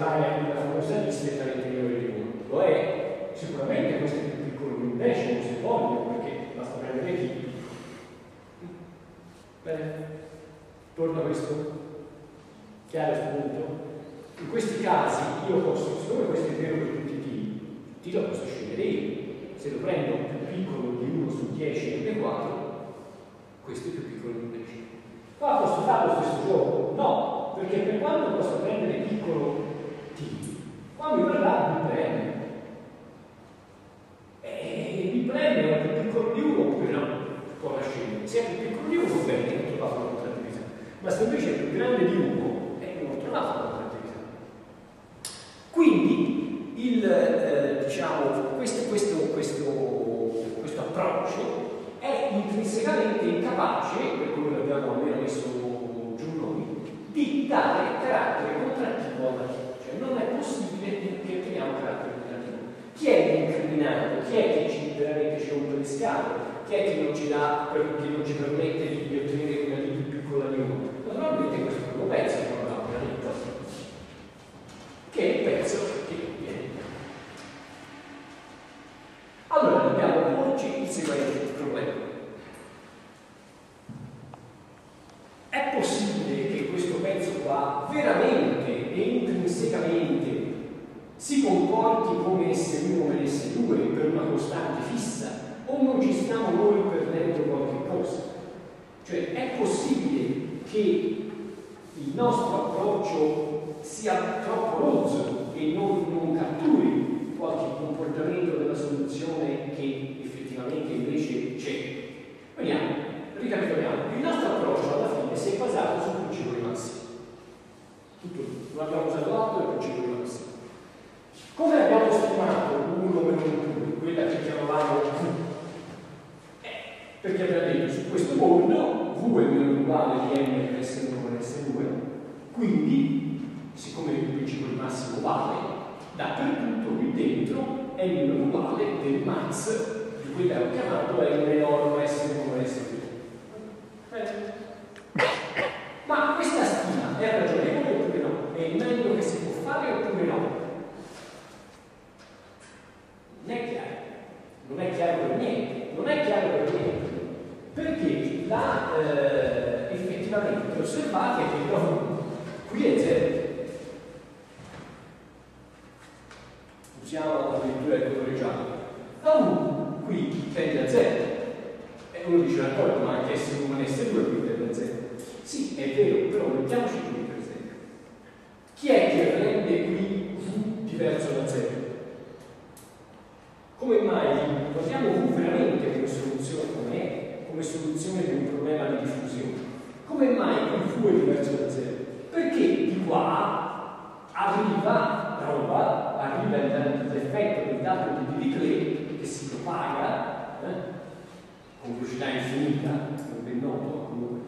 dovrebbe essere pari a quella famosa lista nettamente minore di 1. Lo è, sicuramente questo è più piccolo di un decimo se voglio, perché basta prendere chi. Bene, torna questo. Chiaro questo punto? In questi casi io posso, siccome questo è vero per tutti i t, lo posso scegliere io. Se lo prendo più piccolo di 1 su 10 e 4, questo è più piccolo di un decimo. Qua posso fare lo stesso gioco? No, perché per quanto posso prendere piccolo qua mi verrà il premio. E il premio è più piccolo di 1 oppure no? Con la scelta. Se è più piccolo di 1, bene, ho trovato la contrattività. Ma se invece è più grande di 1, eh, non ho trovato la contrattività. Quindi il, eh, diciamo, questo, questo, questo, questo approccio è intrinsecamente incapace, per quello che abbiamo almeno messo giù noi, di dare carattere contrattivo alla Cioè non è possibile che otteniamo carattere contrattivo. Chi è l'incriminato? Chi è che ci, veramente ci rompe le scale? Chi è che non ci, dà, che non ci permette di, di ottenere una di più piccola di uno? Naturalmente questo è un pezzo che non abbiamo detto, che è il pezzo che viene. Allora dobbiamo porci il seguente problema. È possibile che questo pezzo qua veramente e intrinsecamente si comporti come S1 come S2 per una costante fissa o non ci stiamo noi perdendo qualche cosa? Cioè è possibile che il nostro approccio sia troppo rozzo e non, non catturi qualche comportamento della soluzione che effettivamente invece c'è. Vediamo, ricapitoliamo. Il nostro approccio alla fine si è basato sul principio di massimo. Tutto, non abbiamo usato altro del principio di massimo. Come abbiamo stimato 1 meno 2, quella che chiamavamo? Eh, perché abbiamo detto su questo mondo V è meno uguale di M per S1 per S2, quindi, siccome il principio di massimo vale, dappertutto qui dentro è meno uguale del max di quella che ho chiamato M norma S1 per S2. Ma questa stima è ragionevole? È il meglio che si può fare oppure no? Non è chiaro. Non è chiaro per niente. Non è chiaro per niente. Perché la, eh, effettivamente osservate che no, qui è 0. Usiamo addirittura il colore giallo. La 1 qui tende a 0. E uno dice d'accordo, ma anche S1 e S2 qui tende a 0. Sì, è vero, però mettiamoci. Chi è che rende qui V diverso da 0? Come mai guardiamo V veramente come soluzione, com'è, come soluzione di un problema di diffusione? Come mai V è diverso da 0? Perché di qua arriva roba, arriva l'effetto del dato di Dirichlet che si propaga eh, con velocità infinita, come ben noto comunque,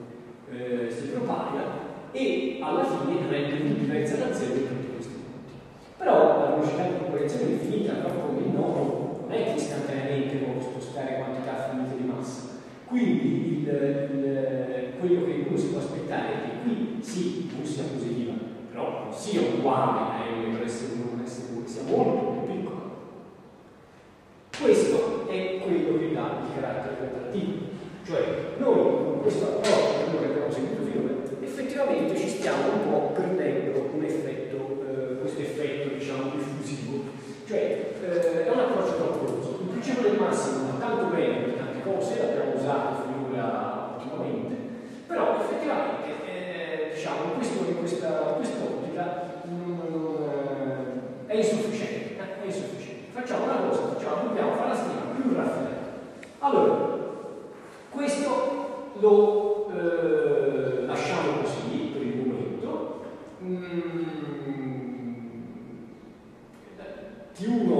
eh, si propaga e alla fine rende V diversa da 0 in tutti questi punti. Però la velocità di propagazione infinita, proprio come il noto, non è che istantaneamente può spostare quantità finite di massa. Quindi il, il, quello che uno si può aspettare è che qui sì, V sia positiva, però non sia uguale a M per S1 per S2, sia molto più piccolo. Questo è quello che dà il carattere contrattivo. Cioè, noi con questo approccio, quello che abbiamo seguito finora, effettivamente ci stiamo un po' perdendo un effetto, eh, questo effetto, diciamo, diffusivo. Cioè, eh, è un approccio troppo. Il principio del massimo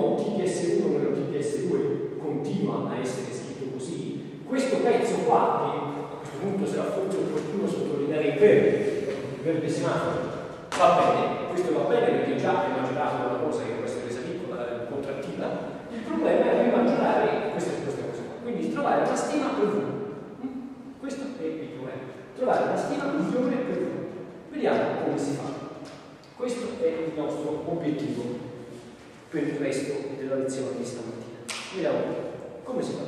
nuovo TTS1 nella TTS2 continua a essere scritto così, questo pezzo qua, che a questo punto sarà forse opportuno sottolineare il verde, il verde semaforo, va bene, questo va bene perché già è maggiorato una cosa che può essere resa piccola, eh, contrattiva, il problema è maggiorare questa, questa cosa qua, quindi trovare una stima per voi. Mm? Questo è il problema, trovare una stima migliore per voi. Vediamo come si fa. Questo è il nostro obiettivo per il resto della lezione di stamattina. Vediamo come si fa.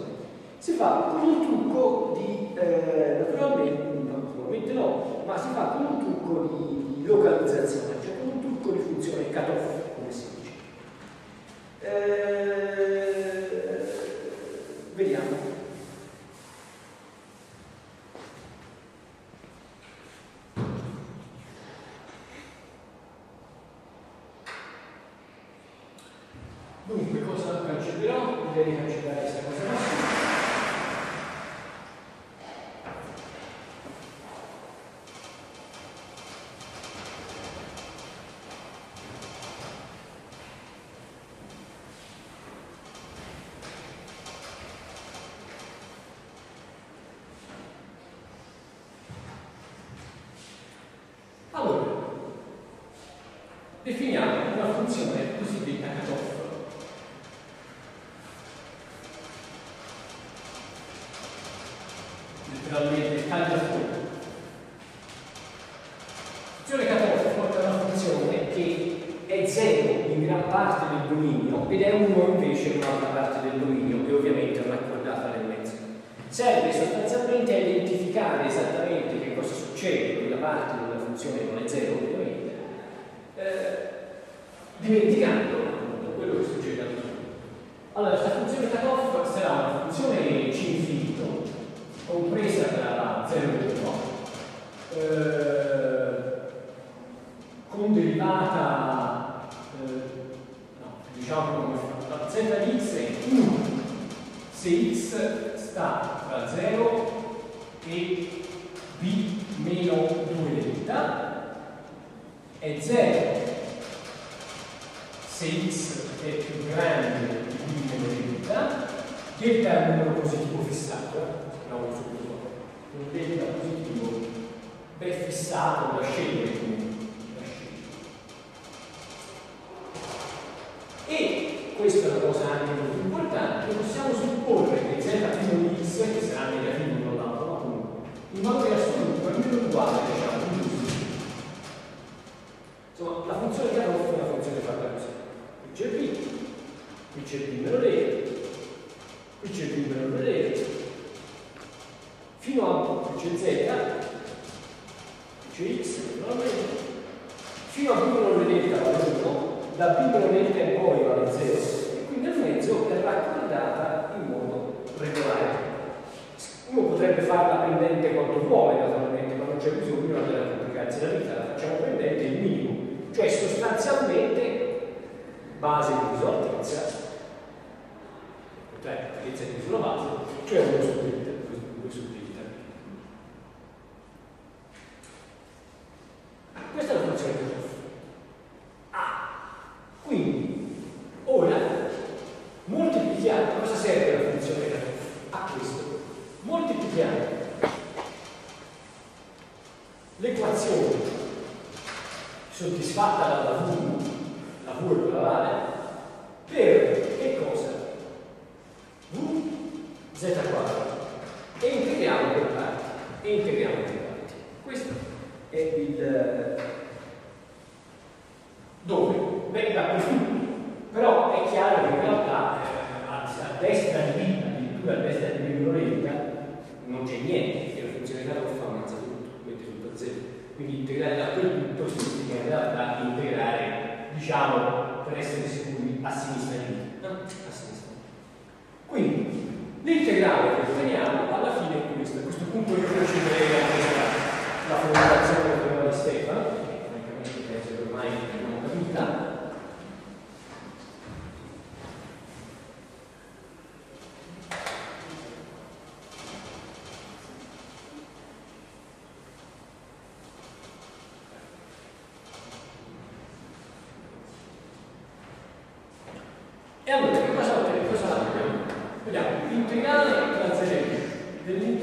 Si fa con un trucco di, eh, naturalmente, naturalmente no, ma si fa con un trucco di, localizzazione, cioè con un trucco di funzione cutoff, come si dice. Eh, vediamo. Giulia, devi facilitare.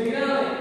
T, dell'integrale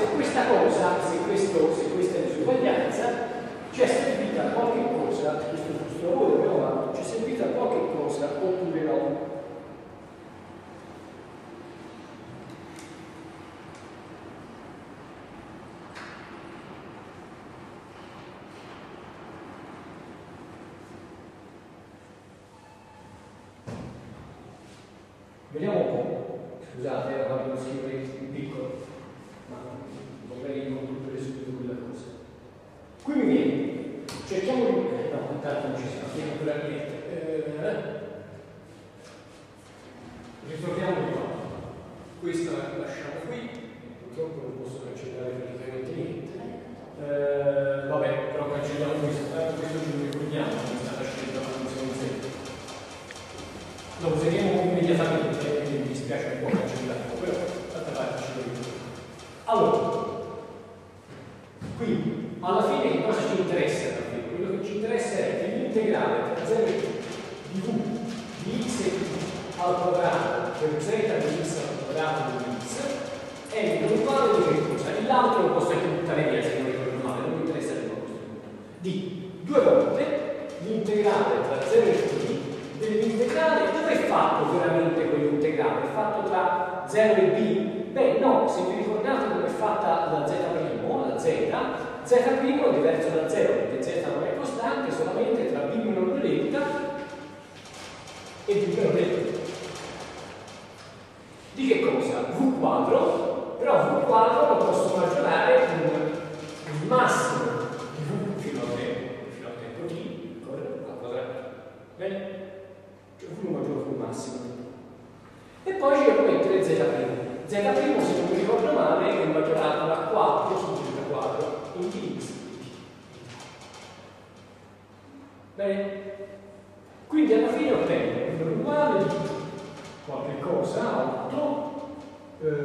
se questa cosa, se, questo, se questa disuguaglianza ci è servita a qualche cosa, questo giusto lavoro che abbiamo fatto, ci è servita a qualche cosa oppure no? Vediamo un po', scusate.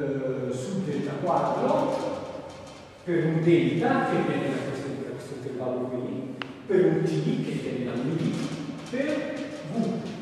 eh, delta 4 per un delta che viene da questo, da questo intervallo qui, per un t che viene da un d, per v.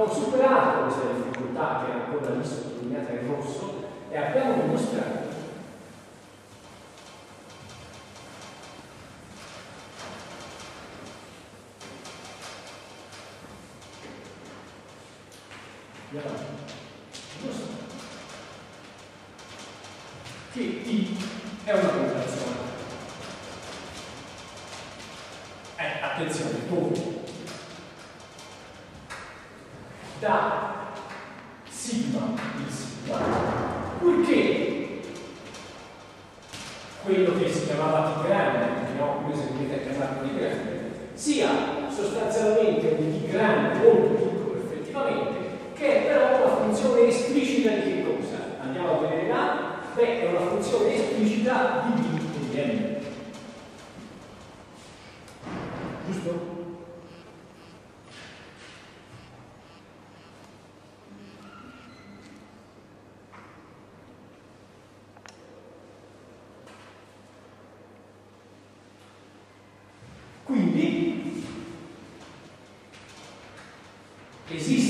abbiamo superato questa difficoltà che era ancora lì sottolineata in rosso e abbiamo dimostrato. Che I è una is.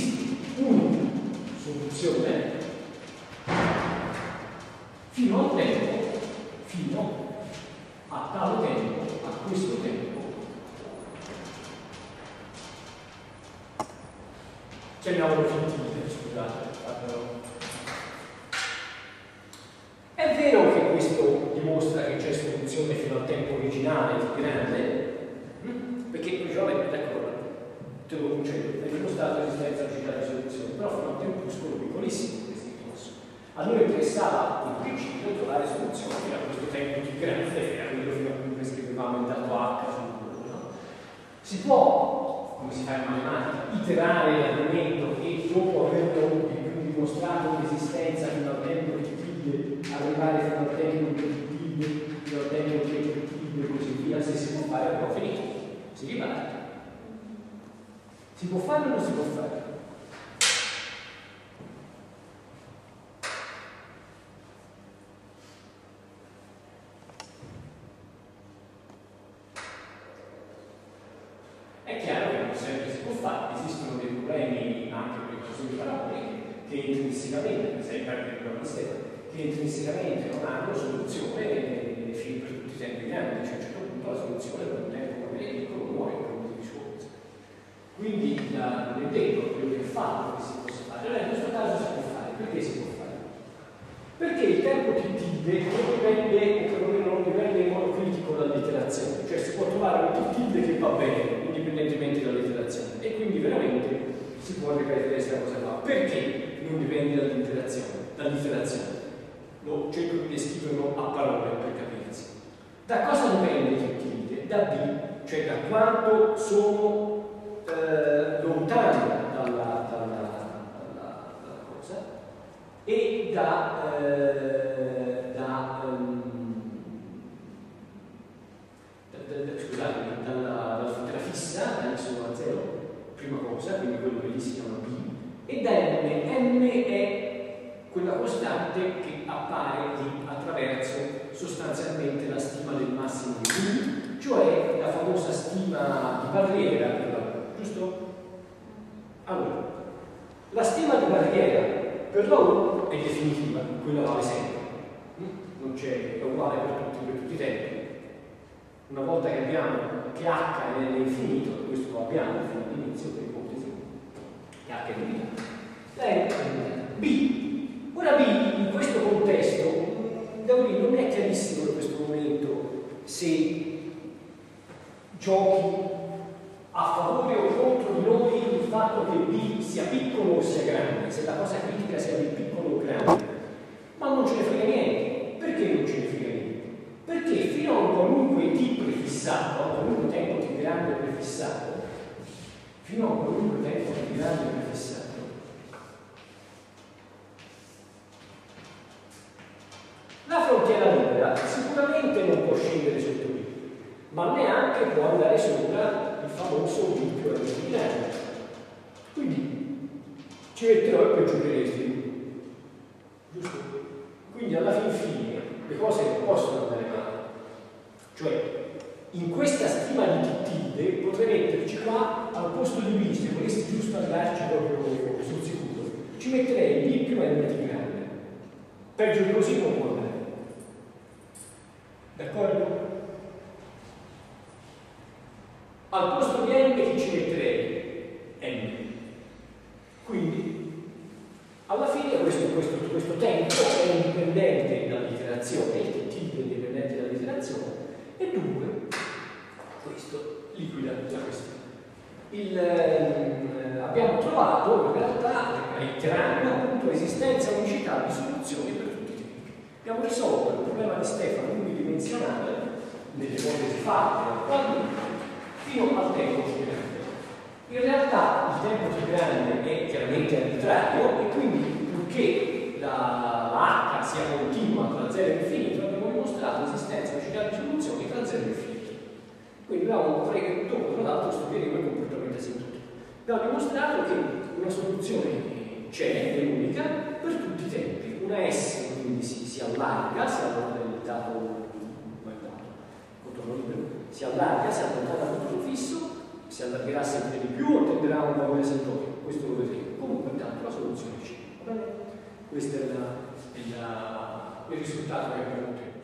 la, il risultato che abbiamo ottenuto.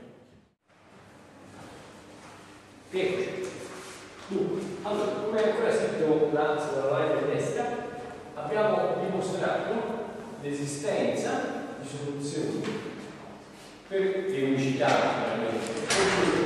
Eccoci. Dunque, allora, come ancora scritto là sulla line destra, abbiamo dimostrato l'esistenza di soluzioni per le eunicità, chiaramente,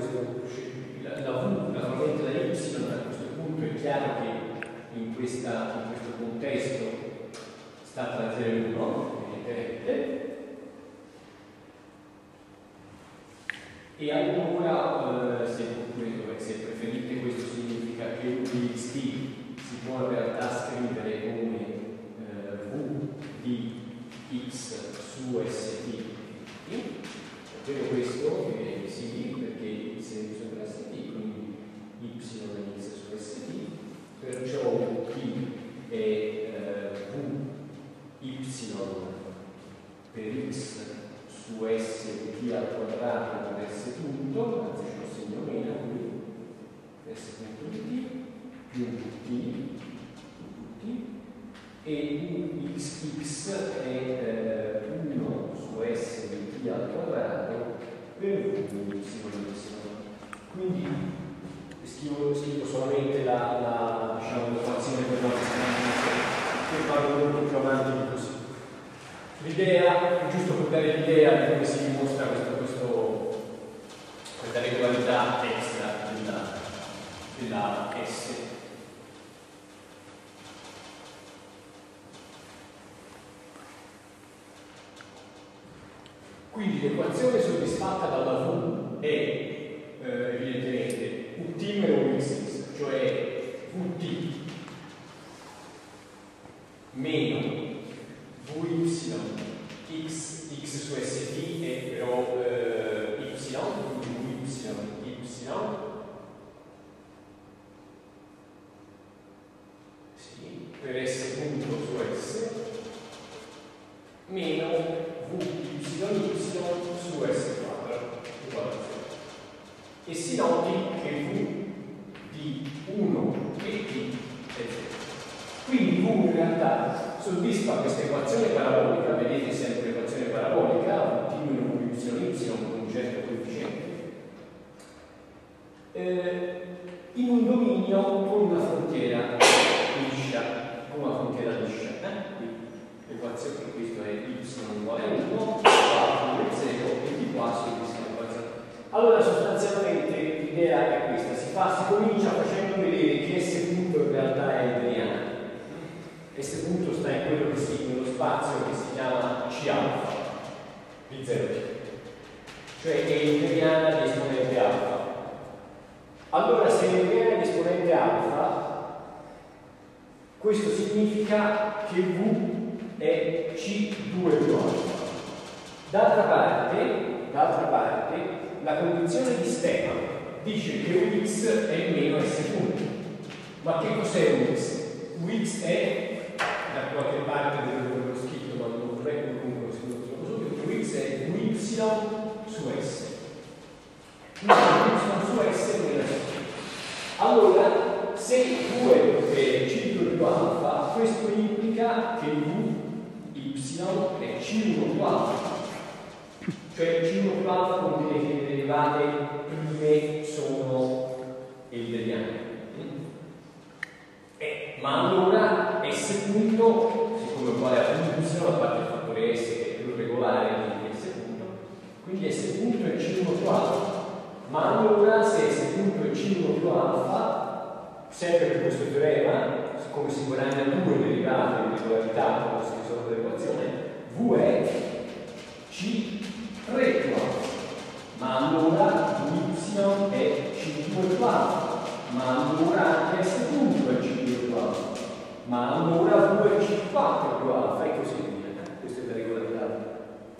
la, V, la Y a questo punto è chiaro che in, questa, in questo contesto sta tra 0 e 1 evidentemente. E allora eh, se, se preferite questo significa che U di T si può in realtà scrivere come V di x su st ovvero questo che sì perché è sopra st quindi y è x su st perciò t è eh, v y per x su s t al quadrato per s punto anzi c'è un segno meno qui s punto di t più t e xx è eh, 1 su s di t al quadrato per quindi scrivo, scrivo solamente la, la diciamo, l'equazione per la che vado molto più avanti di così. L'idea, giusto per dare l'idea di come si dimostra questo, questo, questa regolarità extra della, della S Quindi l'equazione soddisfatta dalla V è eh, evidentemente ut meno x, cioè ut meno vy x, x su st è però eh, y, quindi vy, y soddisfa questa equazione parabolica vedete sempre l'equazione parabolica t meno v y con un certo coefficiente eh, in un dominio con una frontiera liscia con una frontiera liscia eh? l'equazione questo è y uguale a 1 qua è 0 e di qua unisce l'equazione allora sostanzialmente l'idea è questa si, fa, si comincia facendo vedere che S punto sta in quello che si, nello spazio che si chiama C alfa, B0T, cioè è interiana di esponente alfa. Allora se è interiana di esponente alfa, questo significa che V è C2 più alfa. D'altra parte, parte, la condizione di stemma dice che Ux è meno S punto. Ma che cos'è Ux? Ux è, da qualche parte dello scritto, ma non vorrei comunque lo scritto subito, Ux è Y su S. Quindi Y su S meno. Allora, se V è C2 più alfa, questo implica che V Y è C1 più alfa cioè C1 più alfa vuol dire che le derivate prime sono euleriane. Eh, ma allora punto, siccome uguale a funzione, a parte il fattore S che è più regolare di S punto, quindi S punto è C1 più alfa. Ma allora se S punto è C1 più alfa, sempre per questo teorema, come si guadagna due derivate di regolarità quando si risolve l'equazione, V è C 3 più alfa, ma allora y è 5 più alfa, ma allora S punto è 5 più alfa, ma allora V è C4 più alfa e così via. Questa è la regolarità,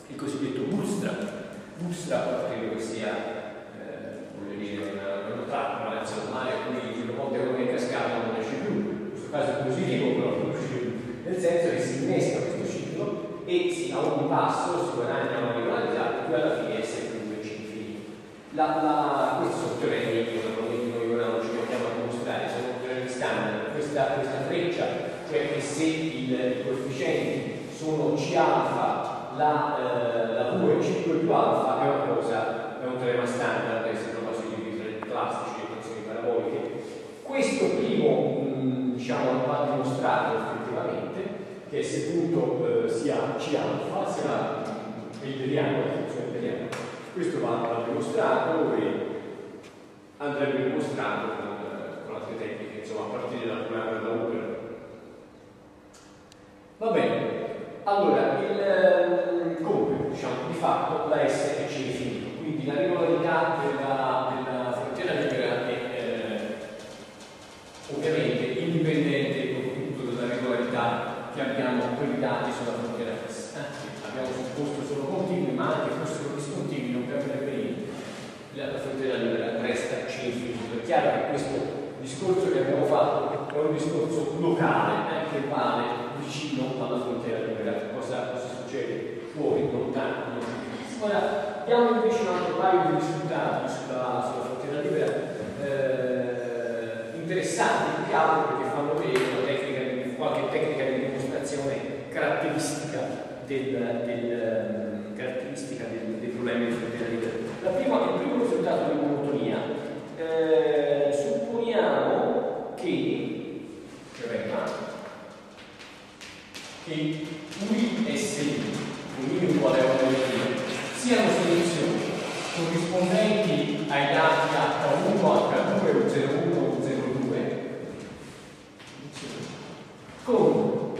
il cosiddetto bootstrap. Bootstrap credo che sia, eh, voglio dire, una, una trappola nazionale, quindi volta che è cascato non esce più. In questo caso è positivo, però non esce più. Nel senso che si innesca questo ciclo e si, a ogni passo si guadagna una regolarità più alla fine è sempre un 2 infinito. La, questi sono teoremi che noi non ci mettiamo a dimostrare, sono teoremi standard. Questa, questa che se il, i coefficienti sono C alfa, la, eh, la V è C2 più alfa, è una cosa, è un teorema standard, che si trova sui libri classici di equazioni paraboliche. Questo primo, mh, diciamo, va dimostrato effettivamente che S punto eh, sia C alfa, sia euleriano, la funzione euleriana. Questo va, dimostrato e andrebbe dimostrato con, con altre tecniche, insomma a partire dal programma opera. Va bene, allora il comunque diciamo di fatto la S è C infinito, quindi la regolarità della, della frontiera libera è eh, ovviamente indipendente soprattutto dalla regolarità che abbiamo quelli dati sulla frontiera fissa. Eh? Abbiamo supposto solo continui, ma anche fossero discontinui non cambierebbe niente. La, la frontiera libera resta C infinito. È chiaro che questo discorso che abbiamo fatto è un discorso locale, eh, che vale vicino alla frontiera libera. Cosa, cosa succede fuori, lontano? Ora, diamo invece un altro paio di risultati sulla, sulla frontiera libera eh, interessanti, più che altro perché fanno vedere tecnica qualche tecnica di dimostrazione caratteristica del, del, caratteristica del, dei problemi di frontiera libera. La prima, il primo risultato di monotonia, eh, supponiamo che, teorema, che UI e SI, UI uguale a UI, siano soluzioni corrispondenti ai dati H1, H2 o 01 o 02 con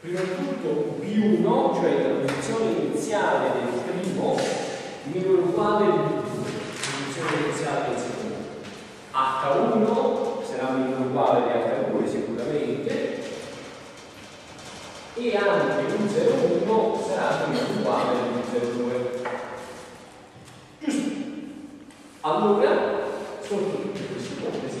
prima di tutto B1, cioè la posizione iniziale del primo, meno uguale di la posizione iniziale del secondo. H1 sarà meno uguale di H2 sicuramente e anche U01 sarà meno uguale di U02. Giusto? Allora, sotto tutte queste ipotesi,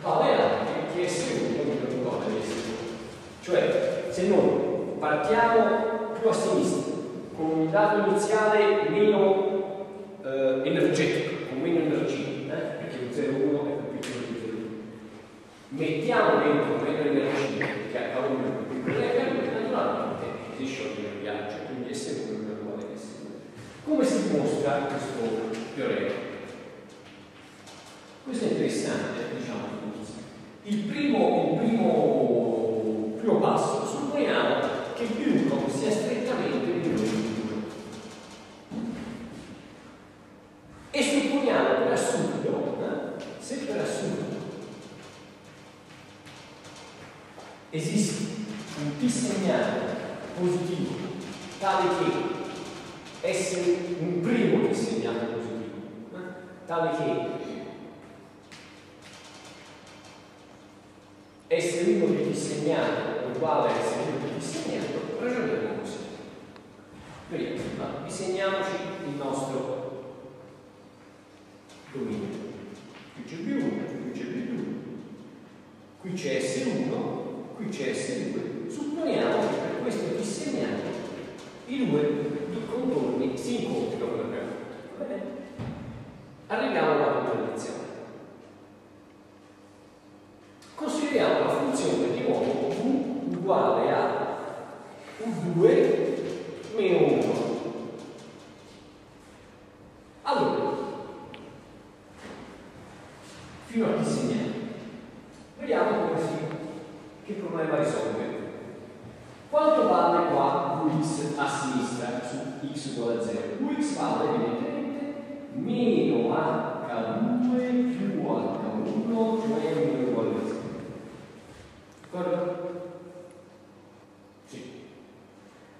vale anche che S1 meno uguale di S2. Cioè, se noi partiamo più a sinistra, con un dato iniziale meno eh, energetico, con meno energia, eh? perché un 0,1 è più piccolo di 0,1. Mettiamo dentro meno energia, che H1 è più piccolo di H2, naturalmente si scioglie il viaggio, quindi S1 è uguale a S2. Come si dimostra questo teorema? Questo è interessante, diciamo il primo, il primo, primo passo, supponiamo che B1 sia strettamente minore di 2. E supponiamo per assurdo, eh, se per assurdo esiste un T segnale positivo tale che essere un primo T segnale positivo, eh? tale che essere uno di T segnale uguale a essere uno di T segnato, ragioniamo così. Vediamo, disegniamoci il nostro dominio. Qui c'è B1, qui c'è B2, qui c'è S1, qui c'è S2. Supponiamo che per questo disegnato i due contorni si incontrino con la prima Arriviamo alla contraddizione. Consideriamo la funzione di nuovo V uguale a U2 meno 1. Allora, fino a disegnare, vediamo come si che problema risolve? Quanto vale qua Vx a sinistra su x uguale a 0? Vx vale evidentemente meno h2 più h1, cioè meno uguale a 0. D'accordo? Sì.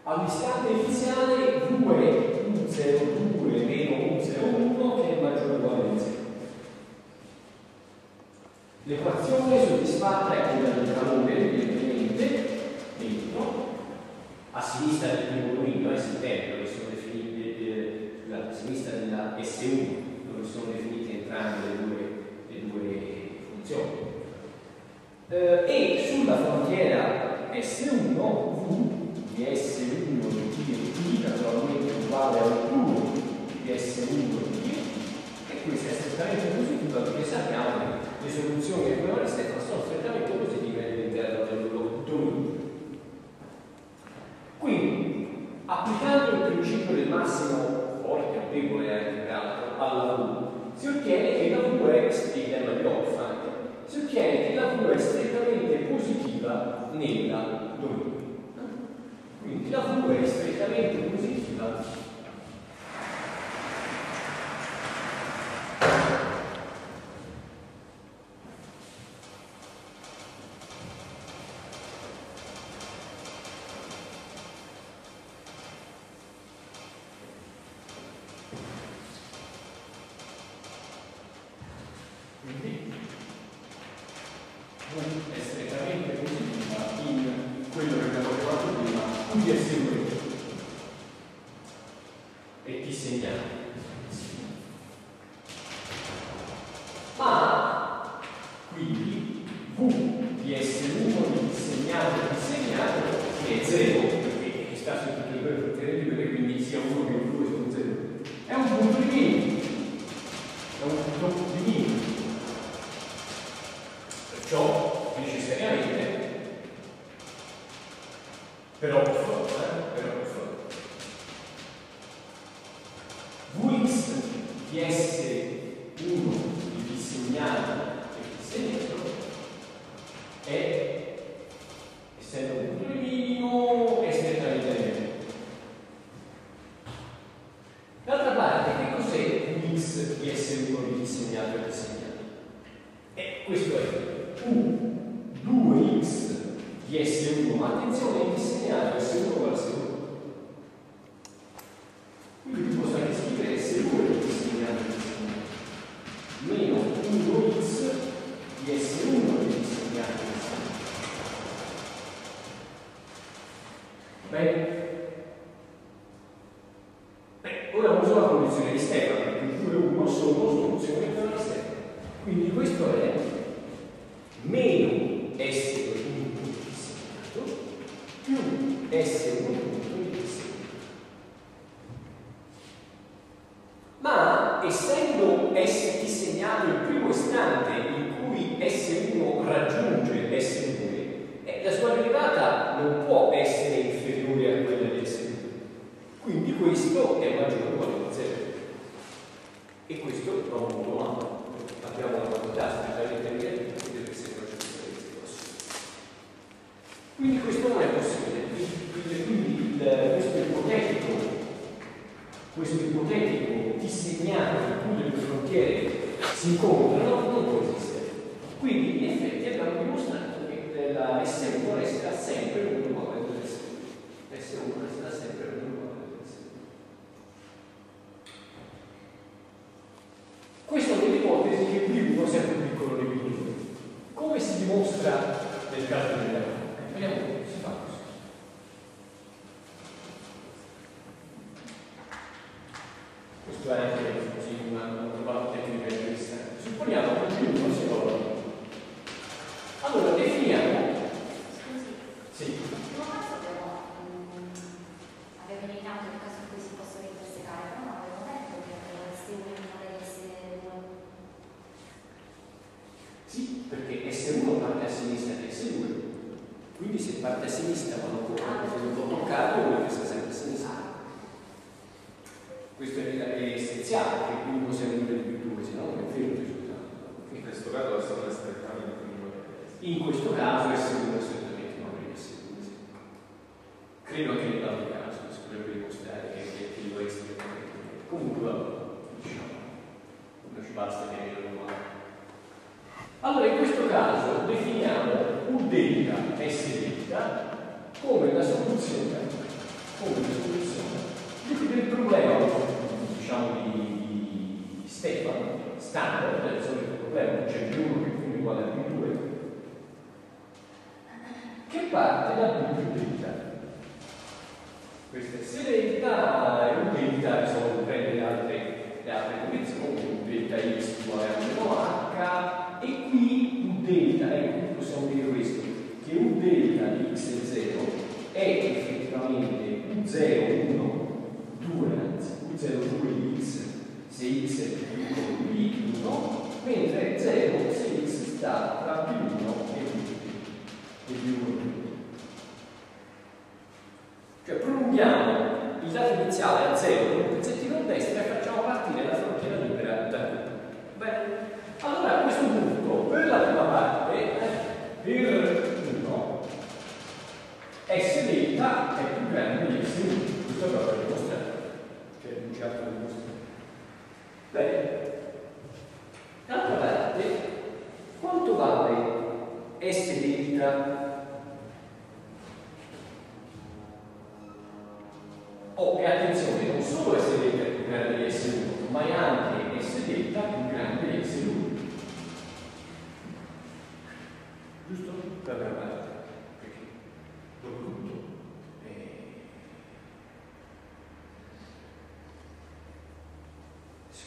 All'istante iniziale 2 U02 meno U01 che è maggiore o uguale a 0. L'equazione soddisfatta è quella del calore, a sinistra del primo dominio, eh, si intende, dove sono definite, eh, a sinistra della S1, dove sono definite entrambe le due, le due funzioni. Eh, e sulla frontiera S1, V di S1 di T naturalmente uguale al 2 di S1 di T, e questa è strettamente positiva perché sappiamo che le soluzioni stessa sono strettamente positive all'interno del loro dominio. Quindi, applicando il principio del massimo forte debole anche peraltro alla V, si ottiene che la V è stella di Orphan, si ottiene che la V è strettamente positiva nella dominio. Quindi la V è strettamente positiva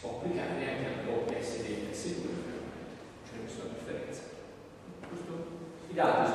può applicare anche al blocco S1 e S2, c'è nessuna differenza. Giusto? I dati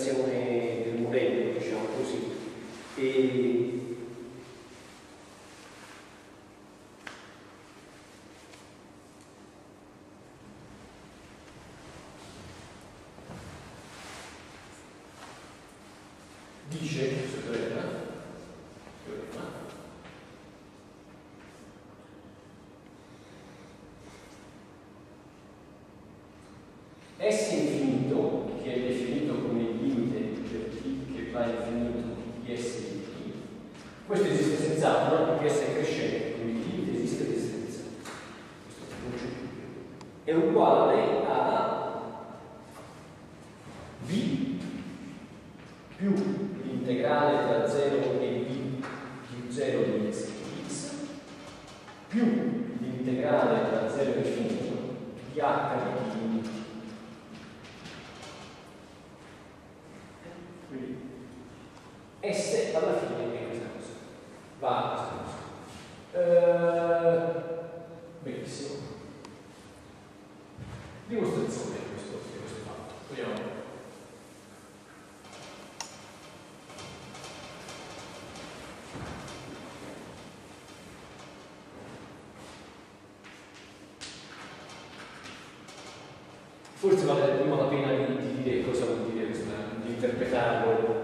comunicazione forse vale prima la pena di, di, dire cosa vuol dire, di interpretarlo.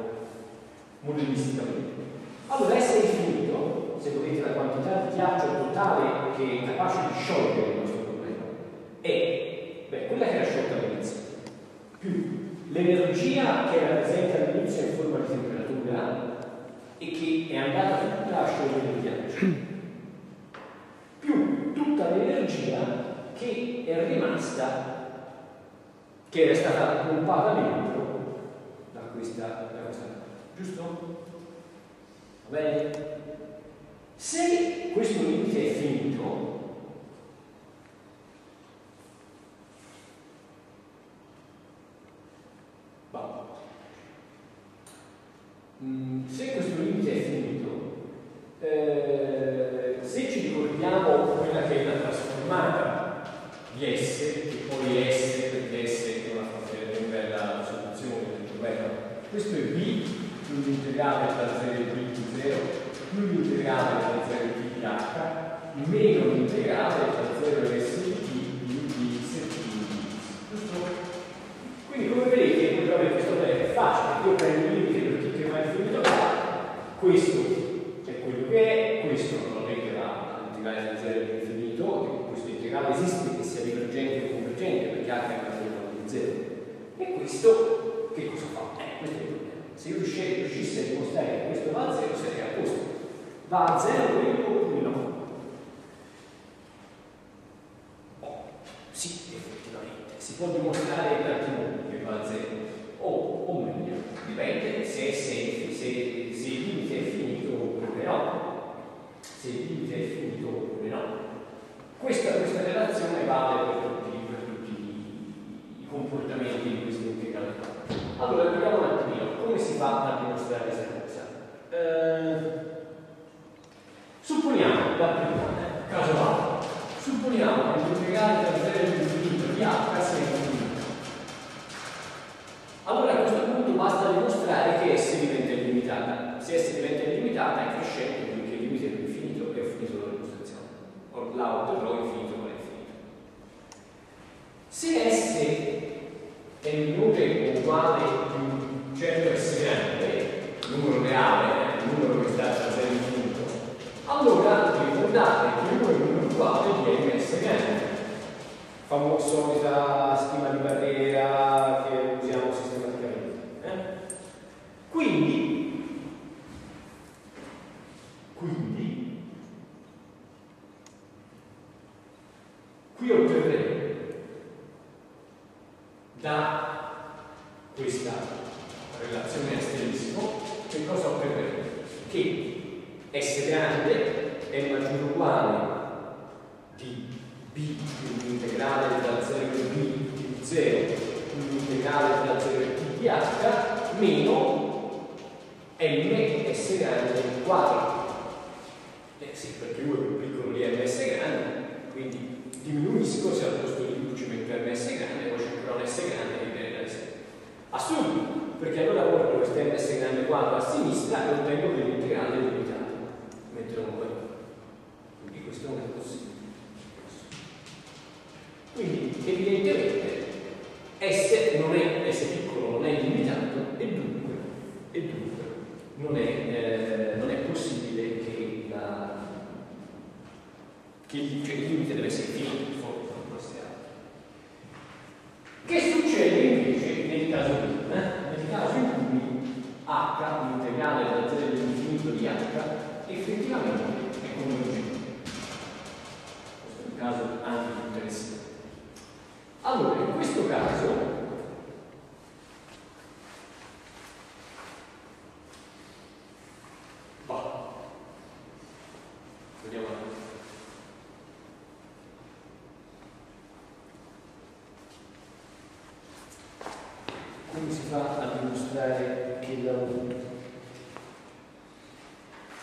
come si fa a dimostrare che il lavoro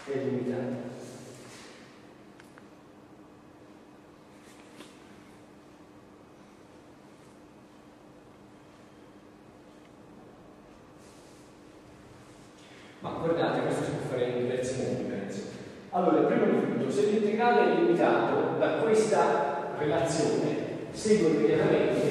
è limitato? Ma guardate, questo si può fare in diversi modi, penso. Allora, prima di tutto, se l'integrale è limitato da questa relazione, segue immediatamente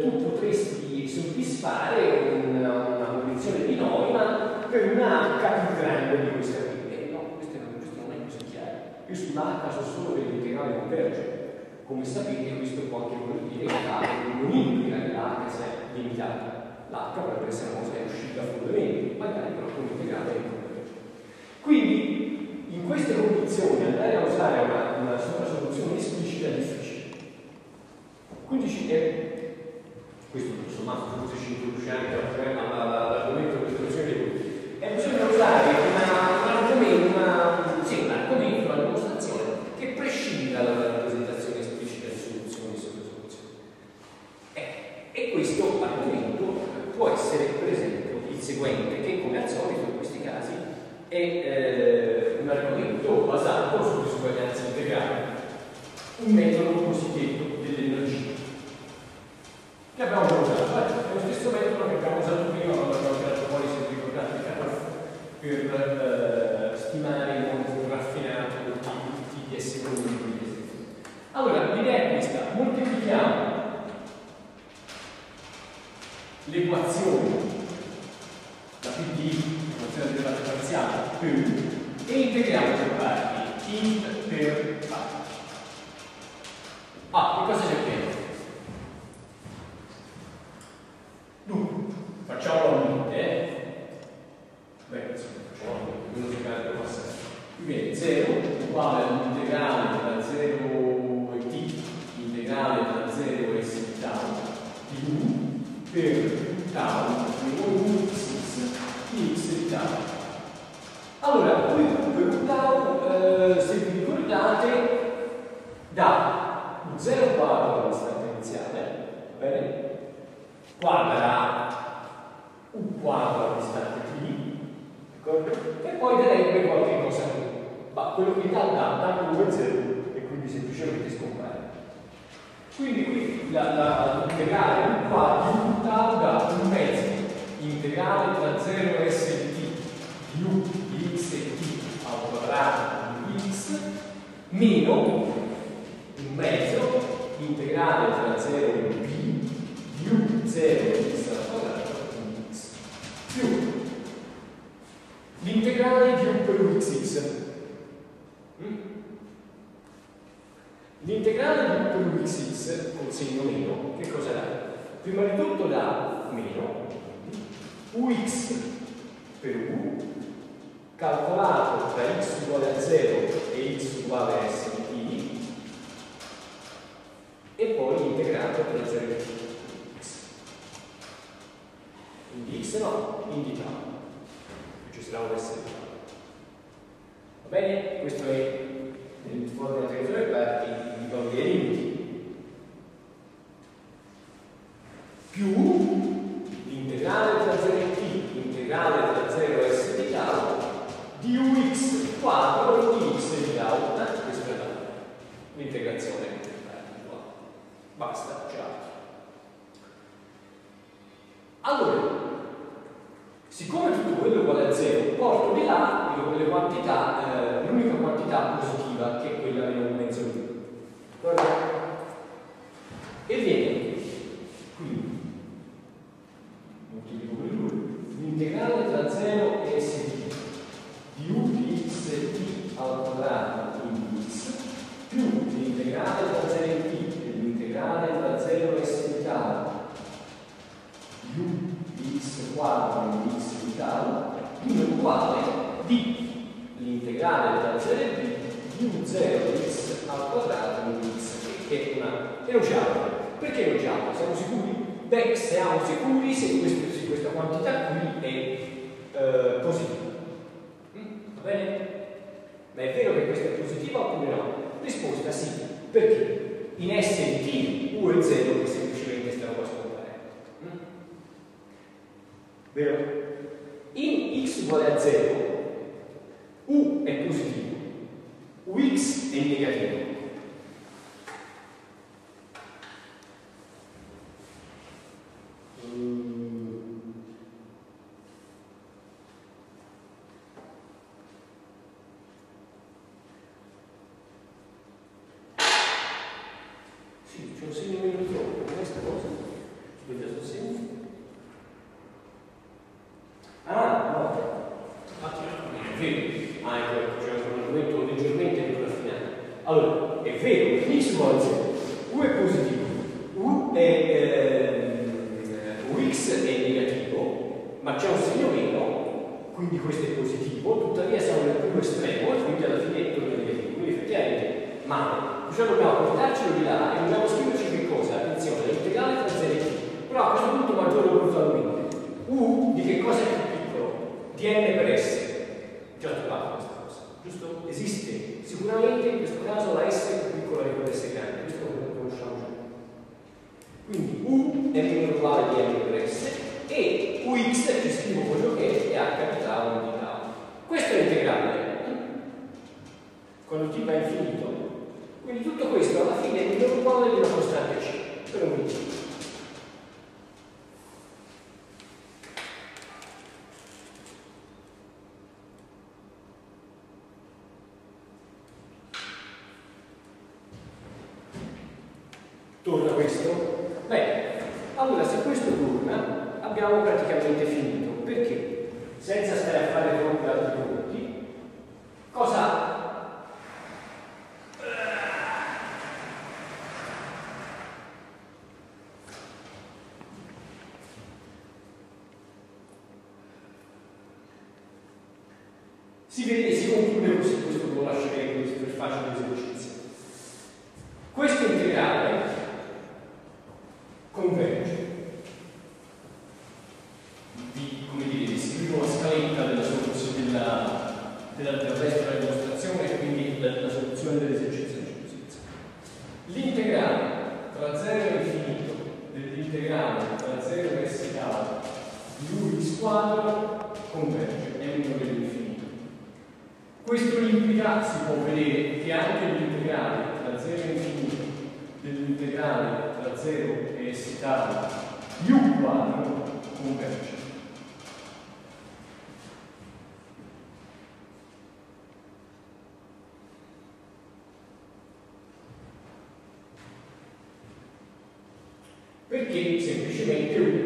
tu potresti soddisfare una, una condizione di norma per una H più grande di questa qui. Eh no, questo non è così chiaro. Io sull'H so solo che l'integrale converge. Come sapete questo può anche vuol dire che l'H non implica che l'H sia limitata. L'H potrebbe essere una cosa che è uscita fuori magari però con l'integrale converge. Quindi in queste condizioni andare a usare una, una soluzione esplicita è difficile. Quindi è questo tutto sommato forse ci introduce anche alla, alla si vede, si conclude così, questo lo lascerei così per facile esercizio. Questo integrale converge. Vi, come dire, vi scrivo la scaletta della soluzione della, della, del resto della dimostrazione e quindi la, la soluzione dell'esercizio di giustizia. L'integrale tra 0 e infinito dell'integrale tra 0 e s calo di u x quadro converge, è uno dell'infinito. Questo implica, si può vedere, che anche l'integrale tra 0 e infinito dell'integrale tra 0 e s tale di u quadro converge. Perché semplicemente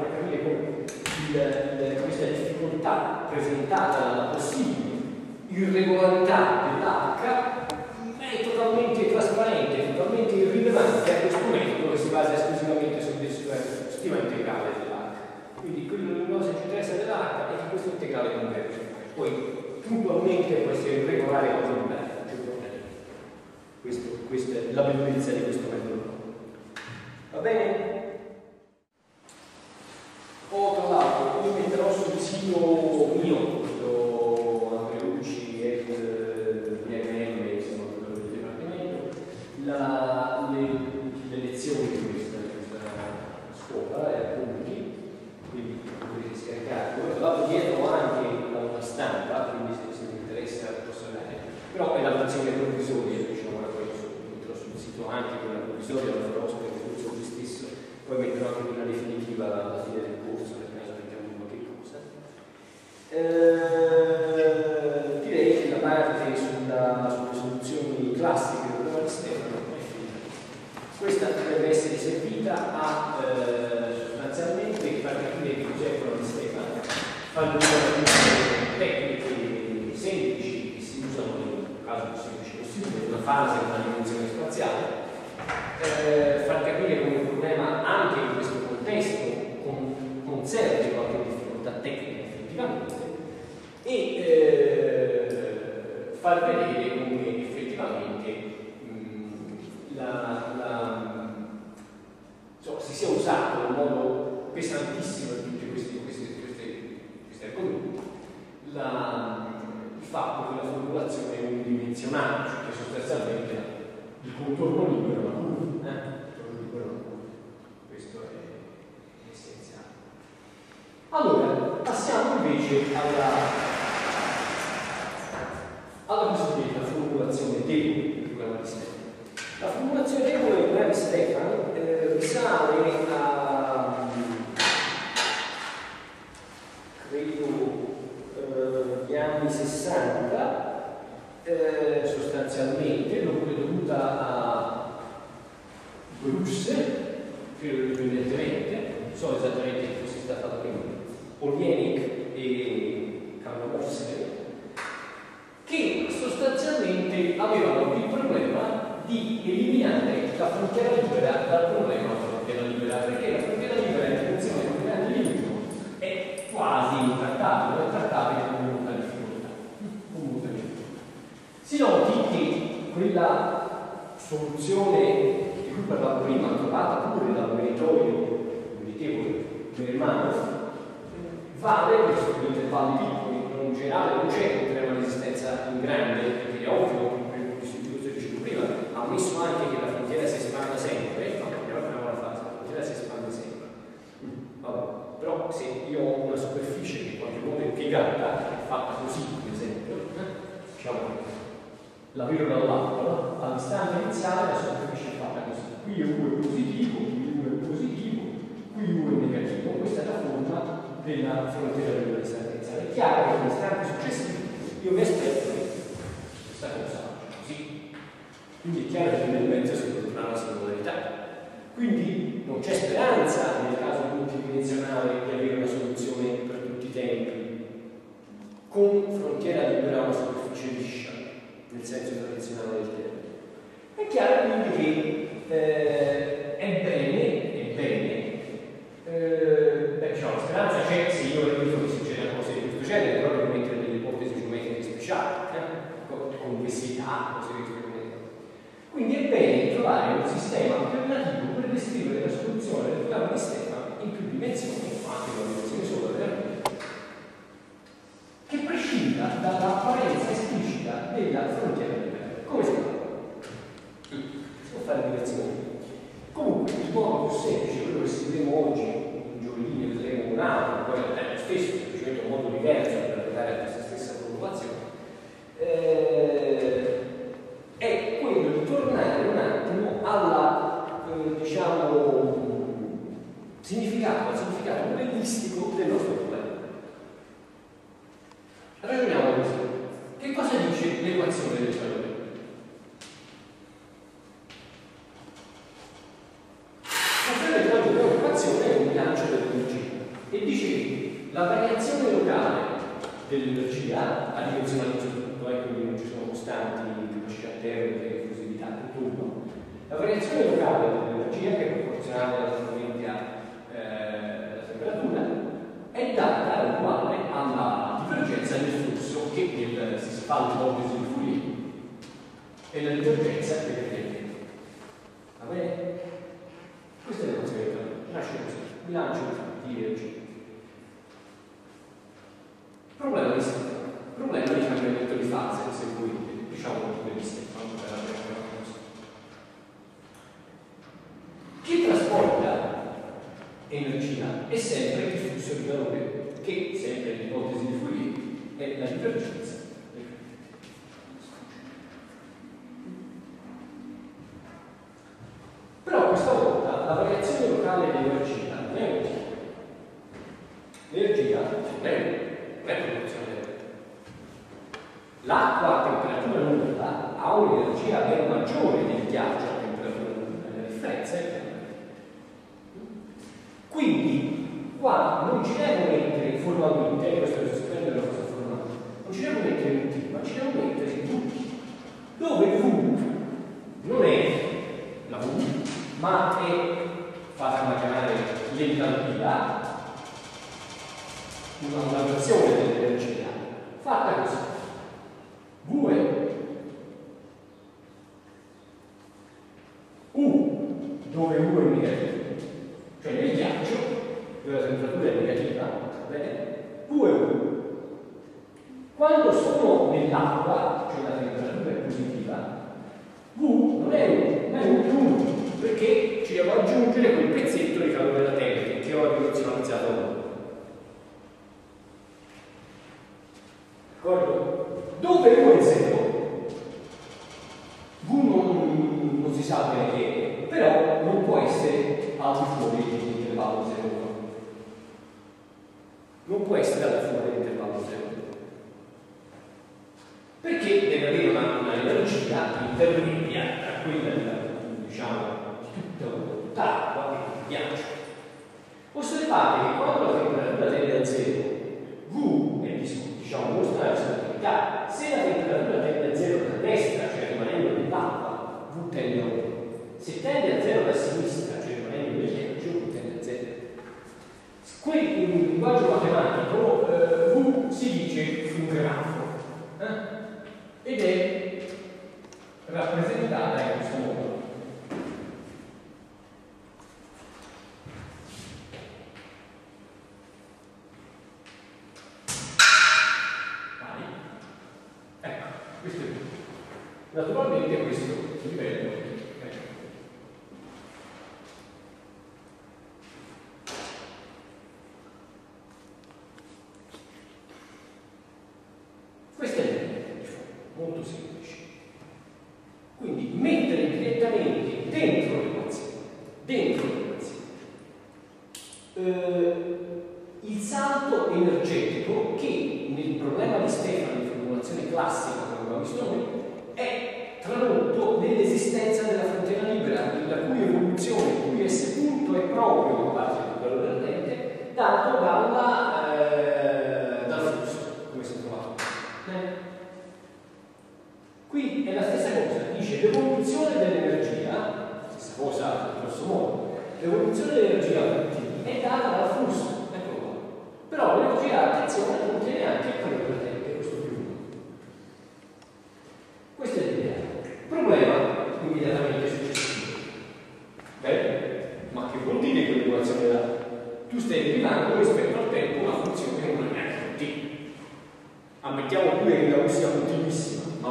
per capire come eh, questa difficoltà presentata dalla possibile irregolarità dell'H è totalmente trasparente, totalmente irrilevante a questo metodo che si basa esclusivamente sul sistema integrale dell'H. Quindi quello che ci interessa dell'H è che questo integrale converge. Poi puntualmente può essere irregolare o non c'è problema. Questa è la bellezza di questo metodo. Va bene? tra l'altro io metterò sul sito mio.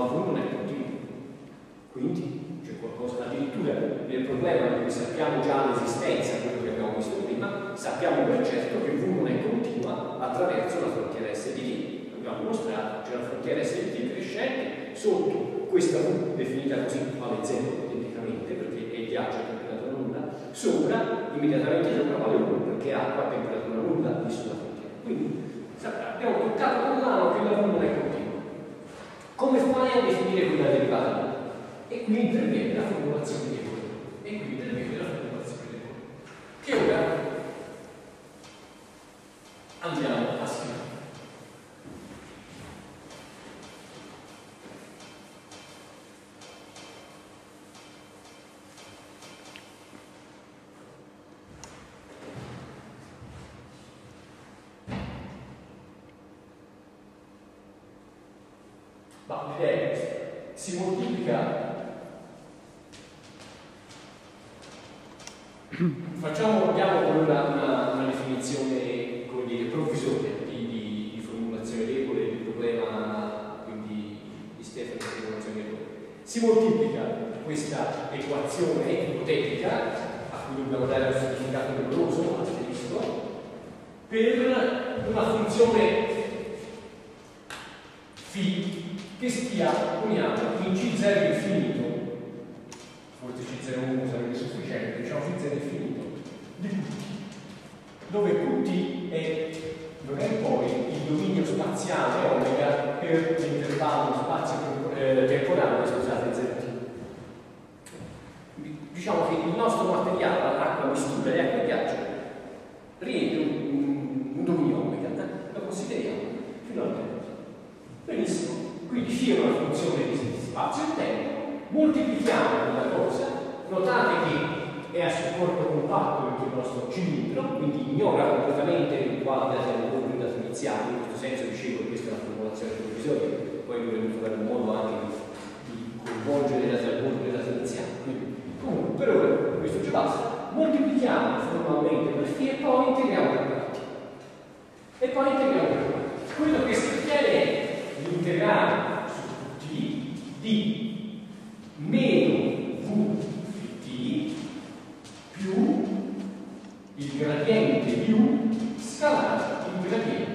comune continuo. Quindi c'è qualcosa, addirittura nel problema di cui sappiamo già l'esistenza, quello che abbiamo visto prima, sappiamo per certo che V1 è continua attraverso la frontiera S. Abbiamo mostrato, c'è la frontiera S crescente sotto questa V definita così vale 0 tecnicamente perché è il ghiaccio a temperatura nulla, sopra immediatamente sopra vale 1 perché acqua a temperatura nulla lì sulla frontiera. Quindi abbiamo toccato con mano che la V non è continua. Come fai a definire quella derivata? E qui interviene la formulazione di equazione. E qui interviene la formulazione di equazione. Che ora andiamo a scrivere. si moltiplica. Facciamo, diamo una, una, una definizione come dire, provvisoria di, di, di formulazione debole di problema quindi, di Stefano di formulazione debole. Si moltiplica questa equazione ipotetica a cui dobbiamo dare un significato rigoroso, per una funzione che stia coniata in C0 infinito, forse C01 sarebbe sufficiente, diciamo C0 infinito, di Qt, dove Qt è non è poi il dominio spaziale omega per l'intervallo spazio-temporale eh, io una funzione di spazio e tempo, moltiplichiamo quella cosa, notate che è a supporto compatto perché il nostro cilindro, quindi ignora completamente l'eventuale data del dato iniziale, in questo senso dicevo che questa è una formulazione provvisoria, poi dovremmo trovare un modo anche di, di coinvolgere il dato del dato iniziale. Comunque, per ora questo ci basta moltiplichiamo formalmente per phi e poi integriamo per parti. E poi integriamo per parti. Quello che si chiede è l'integrale di meno Vt più il gradiente più U il gradiente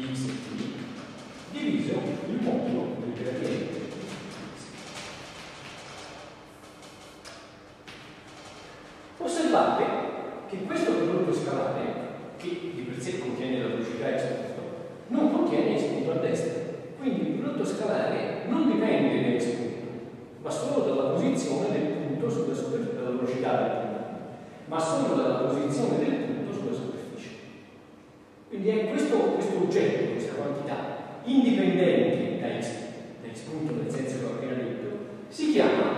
di diviso il modulo del gradiente. Osservate che questo prodotto scalare, che di per sé contiene la velocità indipendente dall'espunto del senso che ho appena detto, si chiama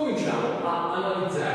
cominciamo a analizzare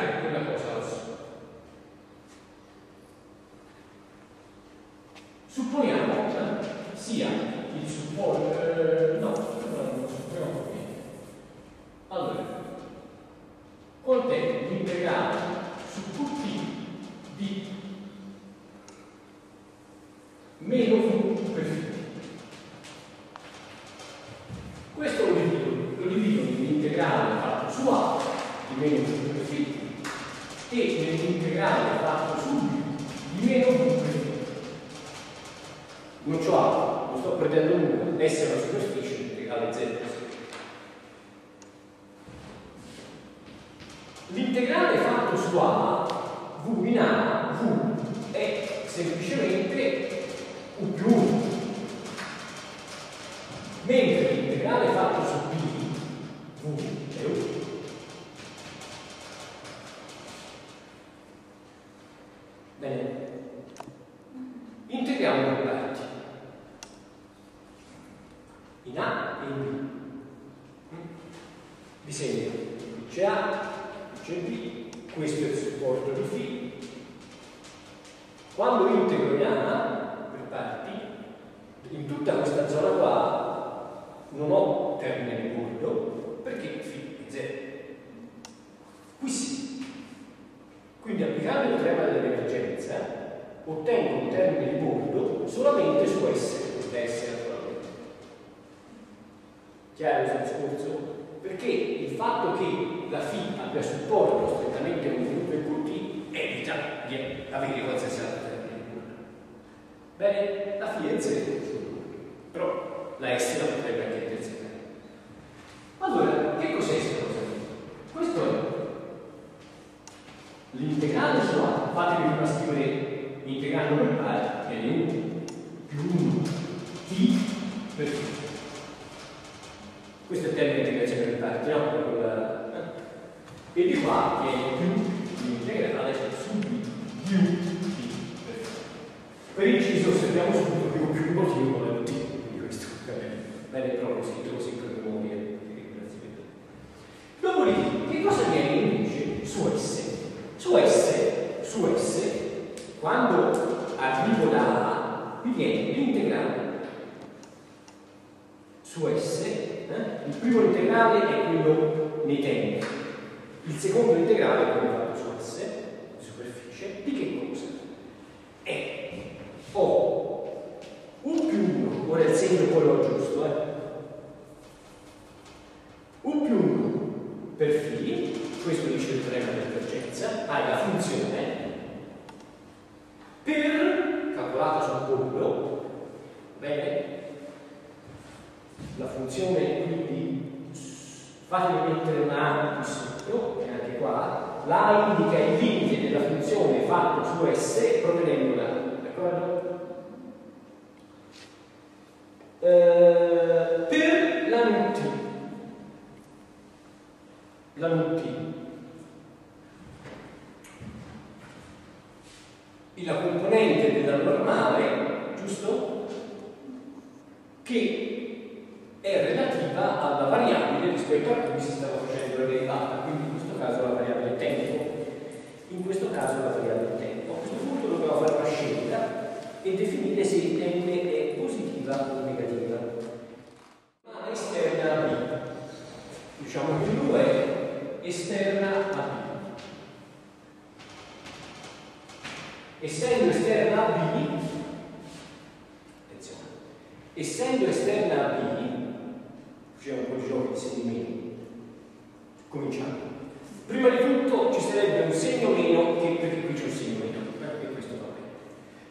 questo è il supporto di φ. Quando integro in A per parti, in tutta questa zona qua non ho termine di bordo perché φ è 0. Qui sì. Quindi applicando il teorema dell'emergenza ottengo un termine di bordo solamente su S, questa S naturalmente. Chiaro il discorso? Perché il fatto che la φ abbia supporto strettamente contenuto in QT evita di avere qualsiasi altro termine. Bene, la φ è 0, però la S la potrebbe anche intersecare. Allora, che cos'è questa cosa? Questo è l'integrale su A, fatemi prima scrivere integrando per parti, viene 1 più 1 t per t. Questo è il termine di integrazione per parti, no? Quella, eh? E di qua viene più l'integrale su b 1 t per inciso osserviamo subito che ho più un motivo con t, quindi questo va bene. Bene, l'ho scritto così per memoria. Dopodiché, che cosa viene invece su S? Su S, su S, quando arrivo da A, mi viene l'integrale su S, eh? il primo integrale è quello nei tempi, il secondo integrale è quello fatto su S, di superficie, di che cosa? È ho un più 1, ora il segno quello giusto, eh? un più 1 per φ, questo dice il teorema di divergenza, hai la funzione per, La funzione quindi fatemi mettere una A qui sotto, e anche qua, la indica il limite della funzione fatto su S provenendo da d'accordo? Eh, per la nut la nut la componente della normale giusto? che è relativa alla variabile rispetto a cui si stava facendo la derivata, quindi in questo caso la variabile tempo. In questo caso la variabile tempo. A questo punto dobbiamo fare una scelta e definire se n è positiva o negativa. Ma esterna a B. Diciamo che U è esterna a B. essendo esterna a B, attenzione, essendo esterna a B, Faceva un po' di giochi di segni Cominciamo. Prima di tutto ci sarebbe un segno meno che perché qui c'è un segno meno, perché questo va bene.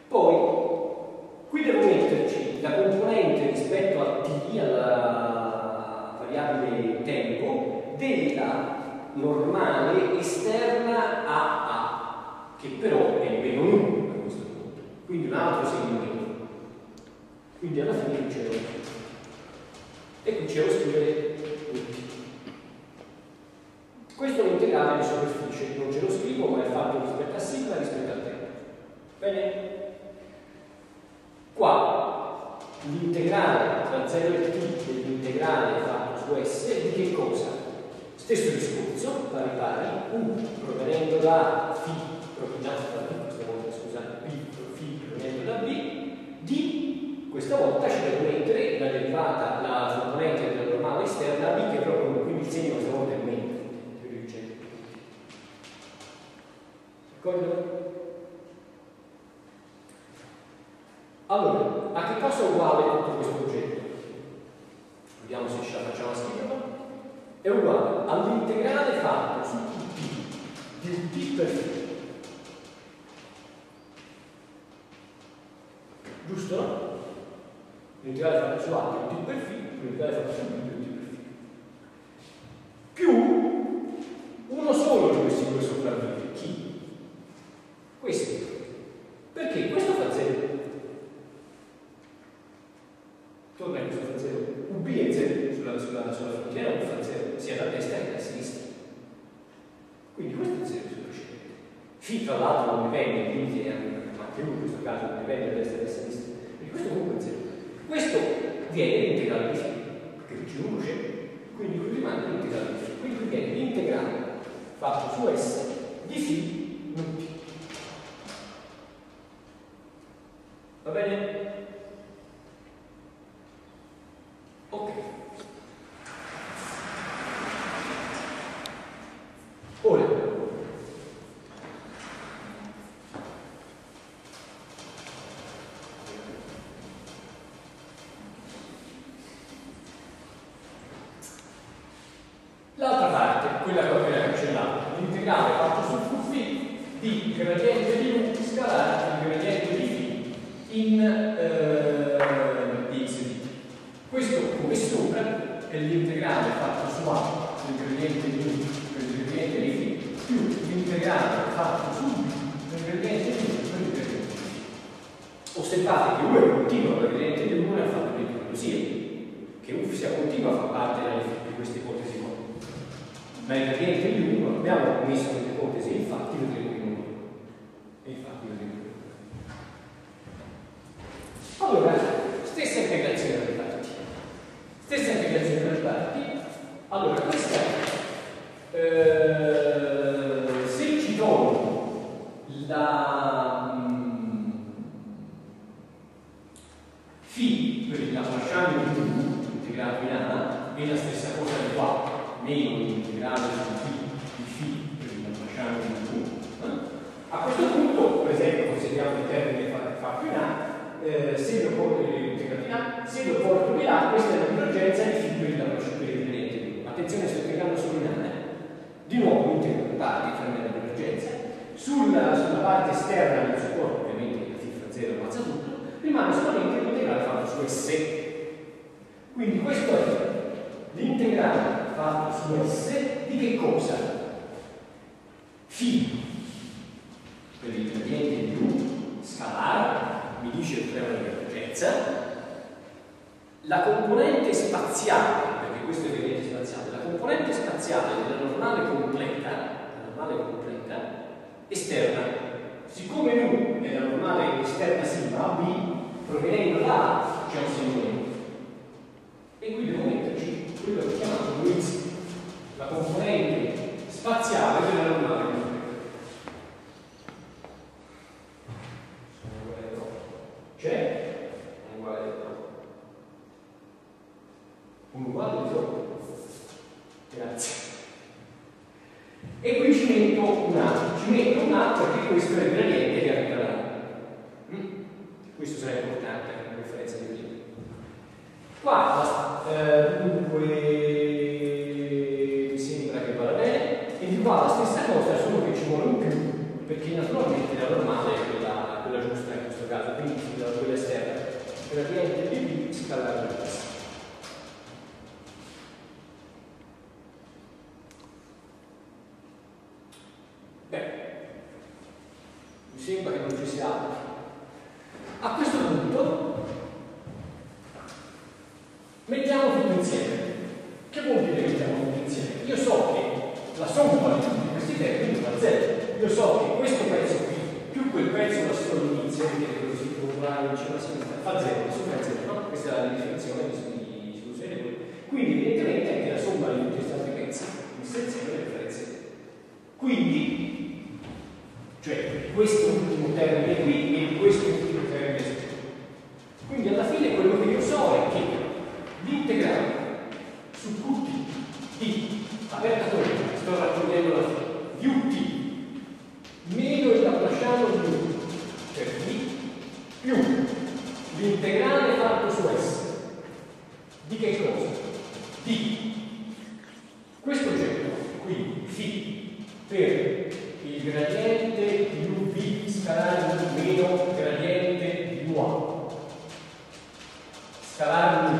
Poi qui devo metterci la componente rispetto a t, alla variabile tempo, della normale esterna a a, che però è meno 1 a questo punto, quindi un altro segno meno. Quindi alla fine c'è chose to do it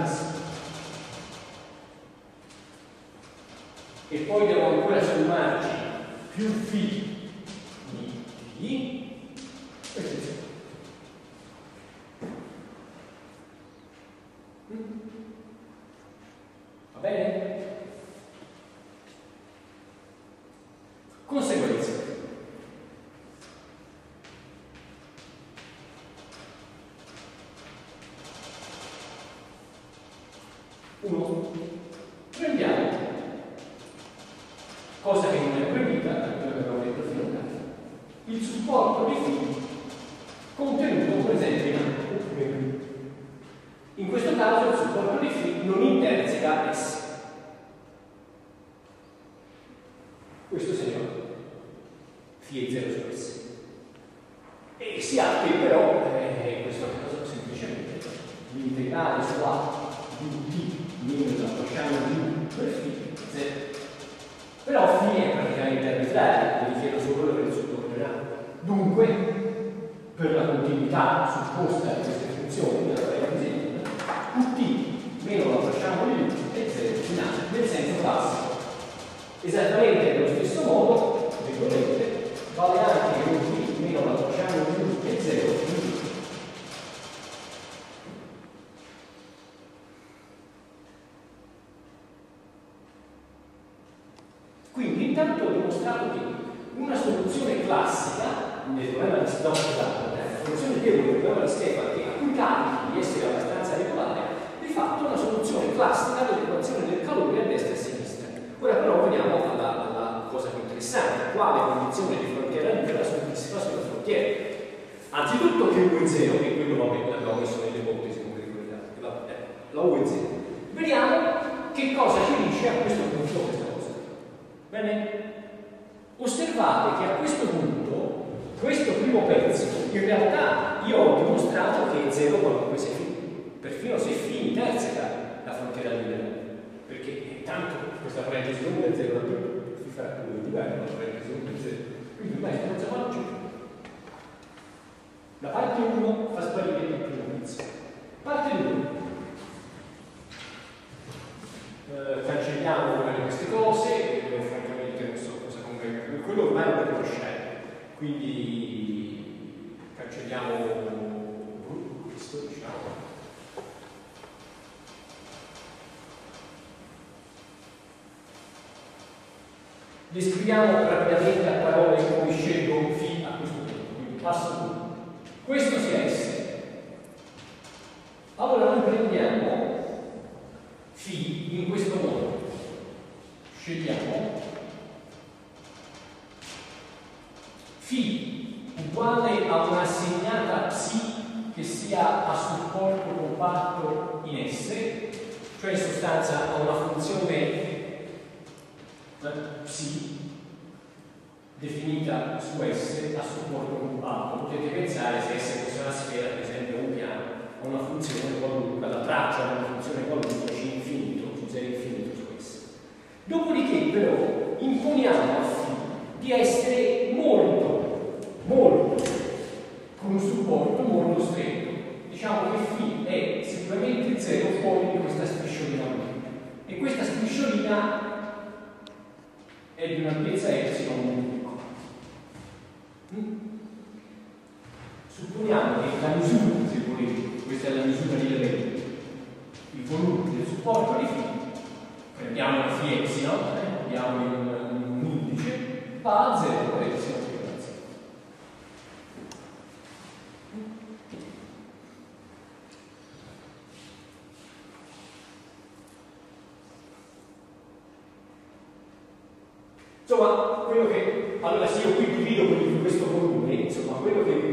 Atlas e poi devo ancora sommarci più phi di phi e a Insomma, quello che... Allora se io qui divido questo volume, insomma, quello che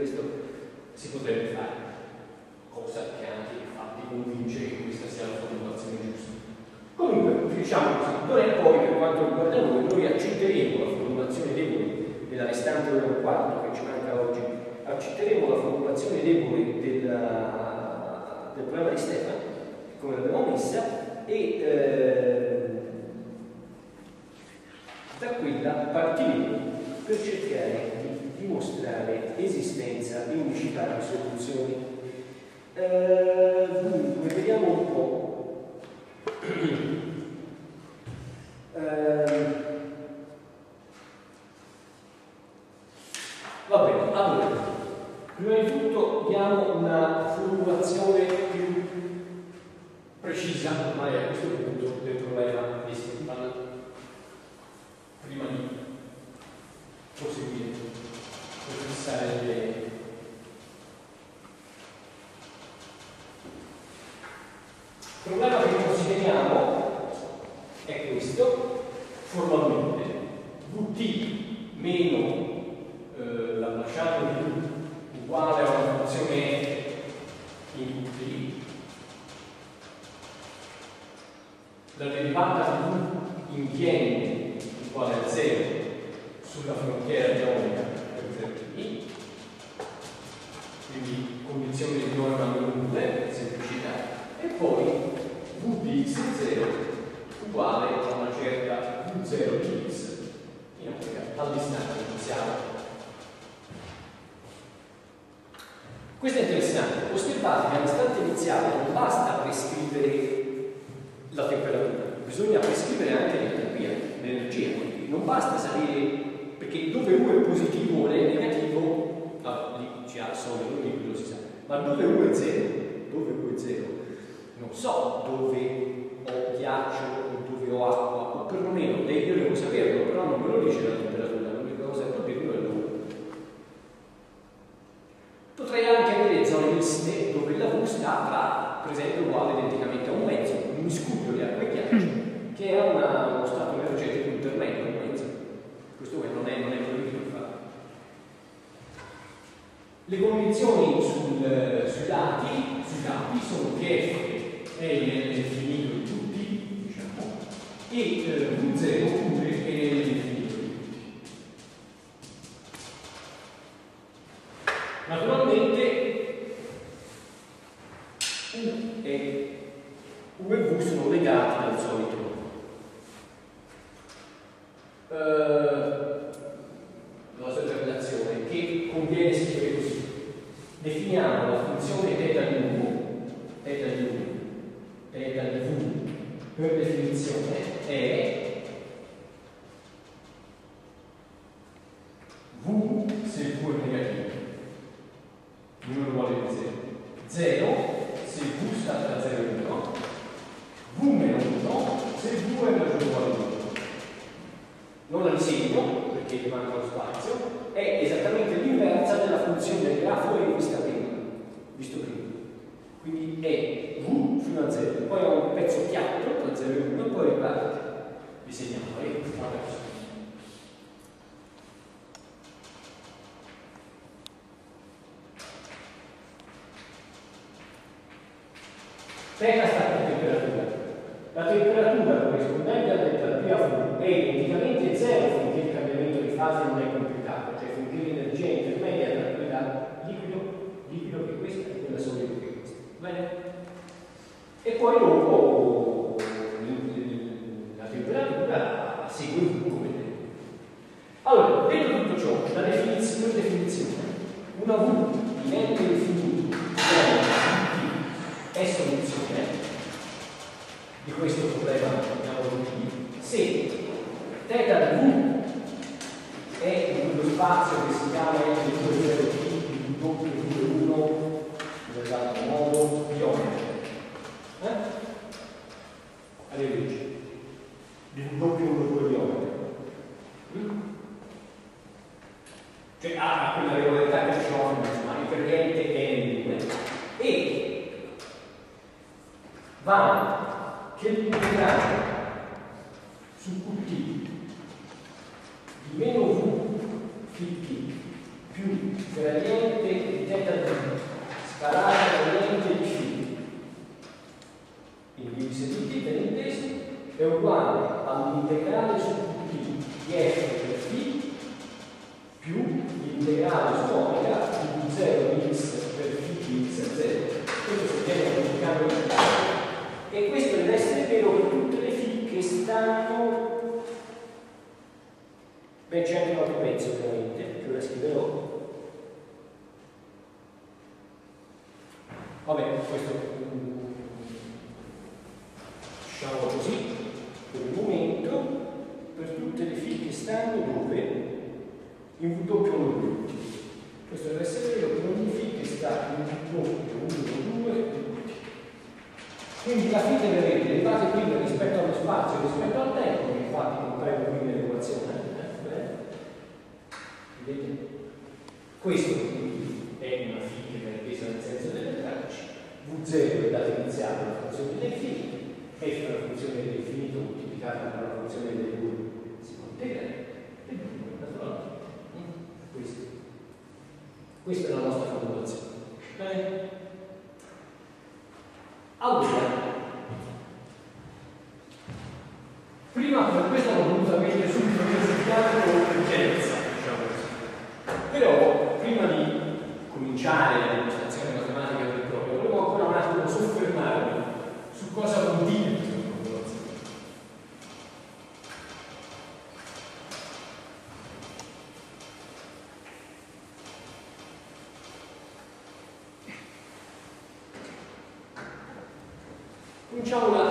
questo si potrebbe fare, cosa che anche infatti convince che questa sia la formulazione giusta. Comunque, diciamo così, d'ora in poi, per quanto riguarda noi, noi accetteremo la formulazione debole della restante un quarto che ci manca oggi accetteremo la formulazione debole del, del problema di Stefano, come l'abbiamo messa, e eh, da quella partiremo per cercare dimostrare esistenza di unicità di soluzioni. Eh, dunque, vediamo un po'. eh, va bene, allora Prima di tutto diamo una formulazione più precisa ormai a questo punto del problema di Stefan prima di proseguire per fissare le. Il problema che consideriamo è questo, formalmente, Vt meno eh, la lasciata di uguale a una funzione in tutti la derivata di v in uguale a 0 sulla frontiera di quindi condizione di norma per semplicità e poi v di x0 uguale a una certa v0 di x. In omega all'istante iniziale Questo è interessante, osservate che all'istante iniziale non basta prescrivere la temperatura, bisogna prescrivere anche l'entropia, l'energia, non basta sapere, perché dove U è positivo o è negativo, no, ci ha solo il liquido, si sa, ma dove U è 0, dove U è 0, non so dove ho ghiaccio o dove ho acqua, o perlomeno devo saperlo, però non me lo dice la temperatura, l'unica cosa che ho dirlo è dove. Potrei anche avere zone miste dove la V sta tra, per esempio, uguale identicamente a un mezzo, un miscuglio di acqua e ghiaccio, che è una, uno stato energetico intermedio, un mezzo. Questo non è, non è proibito fare. Le condizioni sul, sui dati, sui dati sono che f è l'infinito di tutti, diciamo, e eh, V0 pure è l'infinito Naturalmente U e, U e V sono legati dal solito Cominciamo da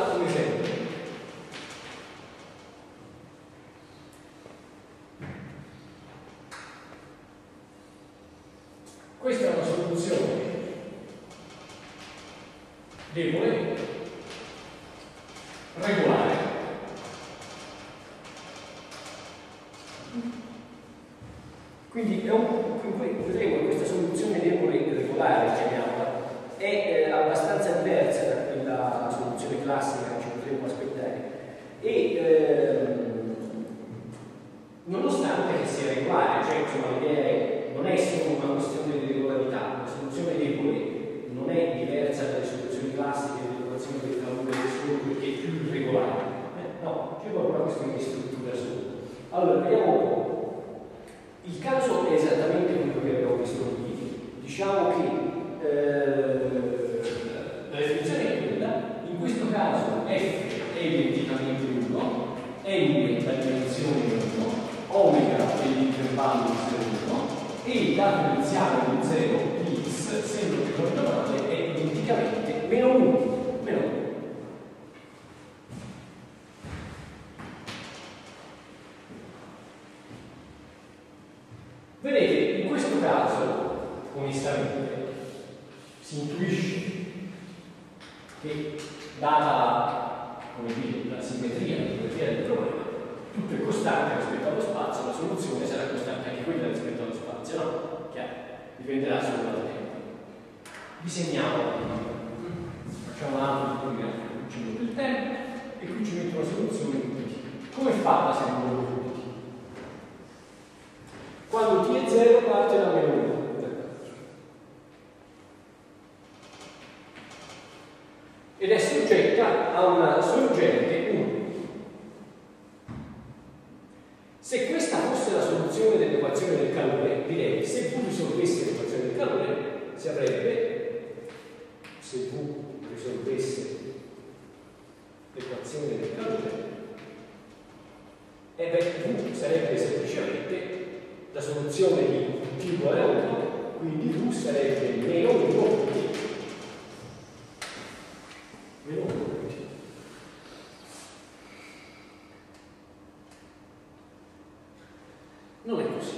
Non è così.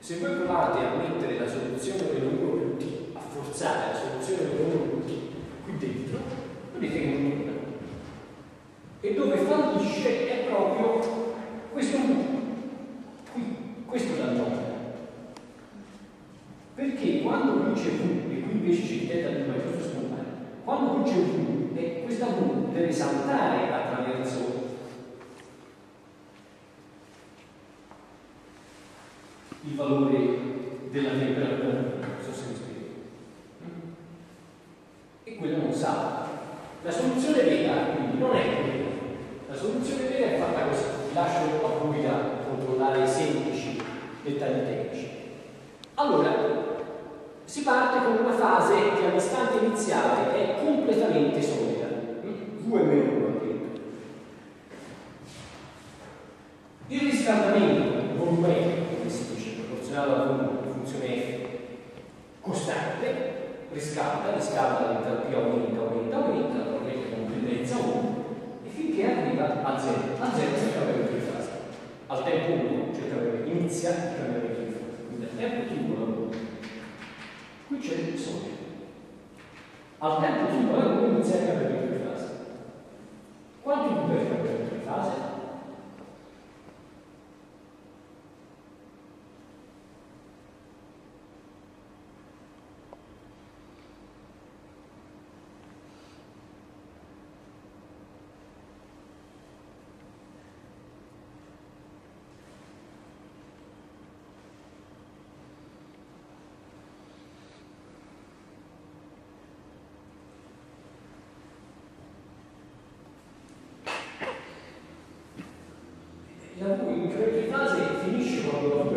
Se voi provate a mettere la soluzione meno 1 più t, a forzare la soluzione meno 1 più t qui dentro, vedete che non nulla. E dove fallisce è proprio questo punto, qui, questo è la norma. Perché quando qui c'è V, e qui invece c'è il teta di maggiore scompare, quando qui c'è V, questa V deve saltare a i valori della temperatura. da cui in quelle fase finisce quando la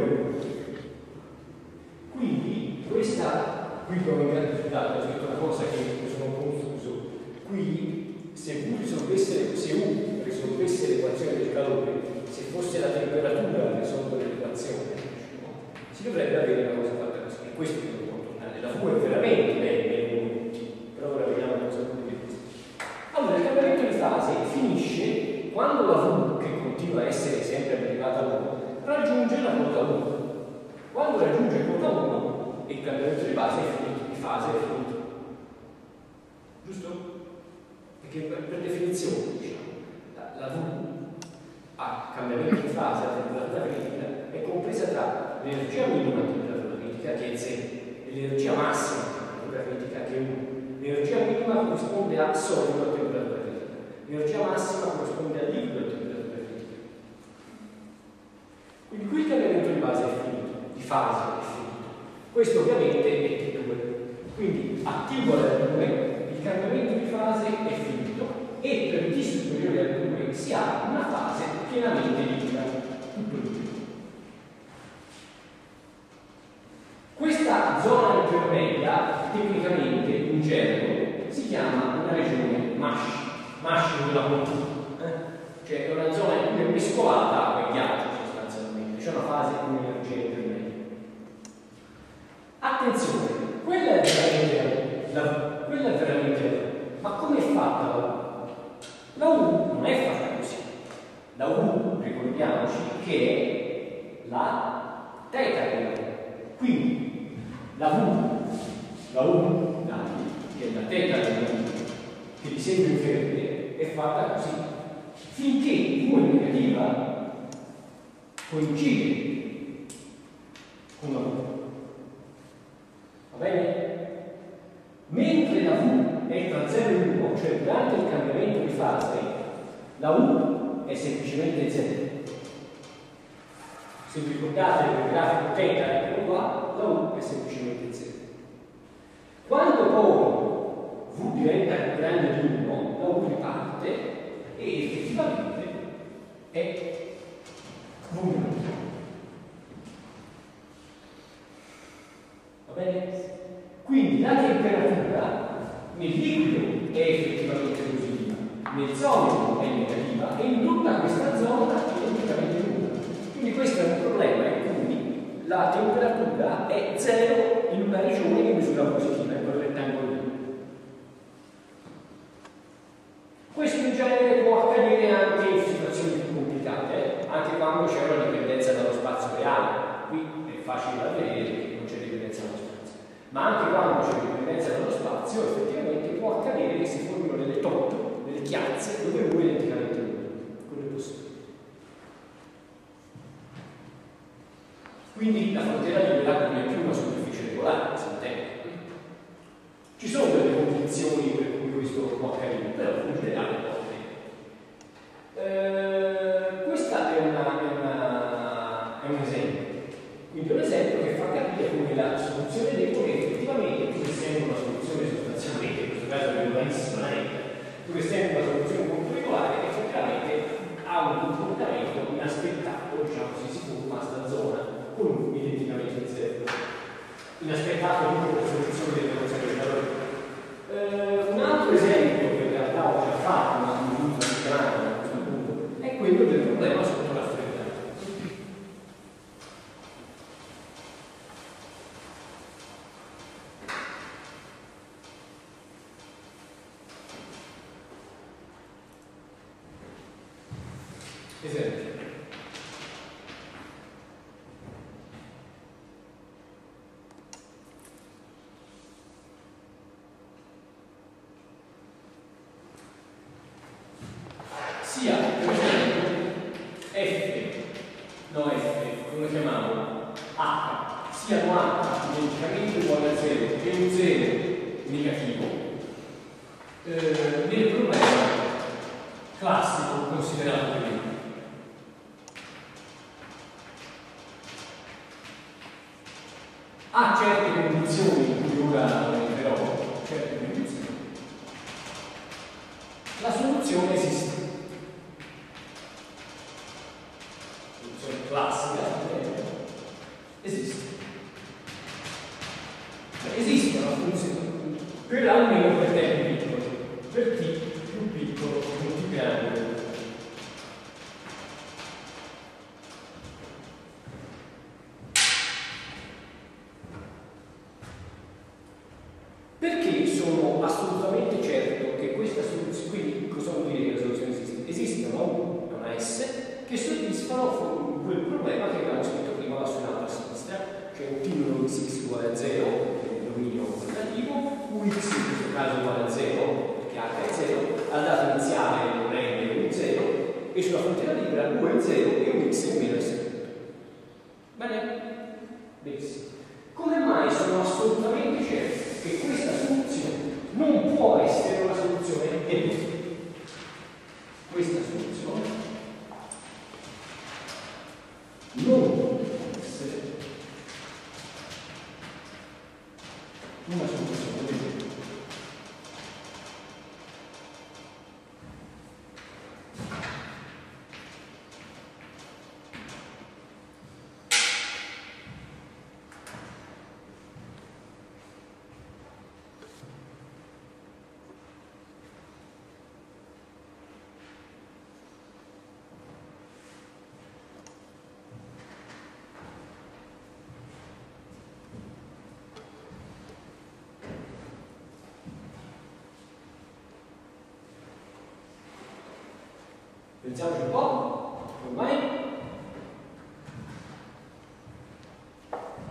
Pensiamoci un po', ormai.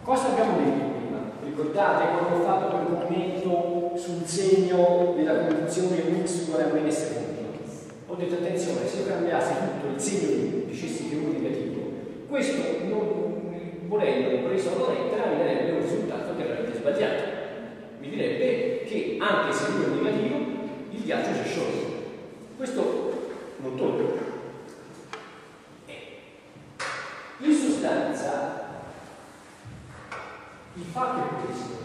Cosa abbiamo detto prima? Ricordate quando ho fatto quel commento sul segno Il fatto è questo.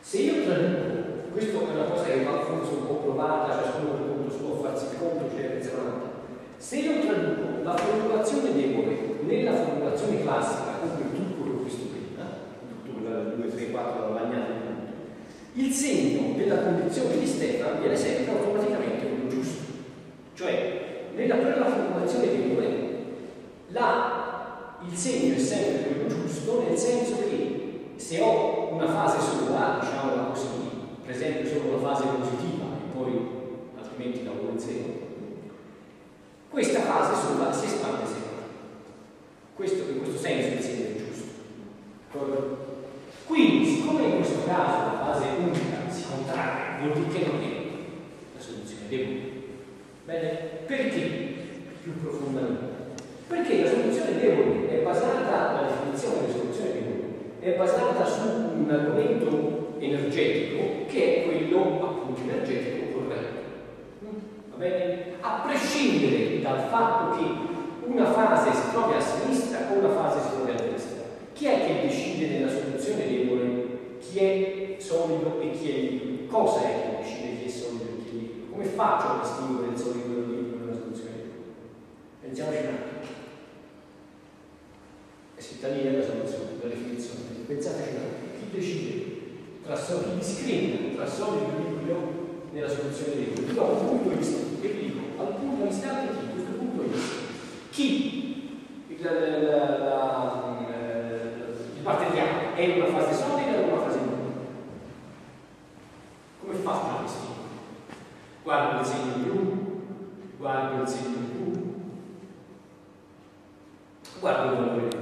Se io traduco, questa è una cosa che va forse un po' provata, ciascuno per conto suo a farsi conto, cioè pensare Se io traduco la formulazione debole nella formulazione classica, come il trucco che visto prima, tutto quella 2, 3, 4, la bagnata il segno della condizione di Stefano viene sempre automaticamente quello giusto. Cioè, nella, la formulazione debole, la, il segno è sempre quello giusto, nel senso che se ho una fase sola, diciamola così, per esempio solo una fase positiva e poi altrimenti lavoro in zero, questa fase sola si espande sempre. Questo, in questo senso segno è giusto. Quindi, siccome in questo caso la fase unica si contrae, vuol dire che non è la soluzione debole. Bene? Perché più profondamente? Perché la soluzione debole è basata, la definizione della soluzione debole è basata su un argomento energetico che è quello appunto energetico corretto. Va bene? A prescindere dal fatto che una fase si trovi a sinistra o una fase si trovi a destra. Chi è che decide nella soluzione debole chi è solido e chi è liquido? Cosa è che decide chi è solido e chi è liquido? Come faccio a distinguere il solido e il liquido nella soluzione debole? Pensiamoci un attimo. Lì è la soluzione, la definizione. Pensateci un attimo. Chi decide tra chi discrimina tra solido e liquido nella soluzione debole? Io ho un punto di vista e dico, al punto istante chi? Questo punto di vista. Chi? La, la, la, il partenziale è una fase solida o una fase liquida? Come faccio a distinguere? Guardo il segno blu, guardo il segno blu, guardo il valore di.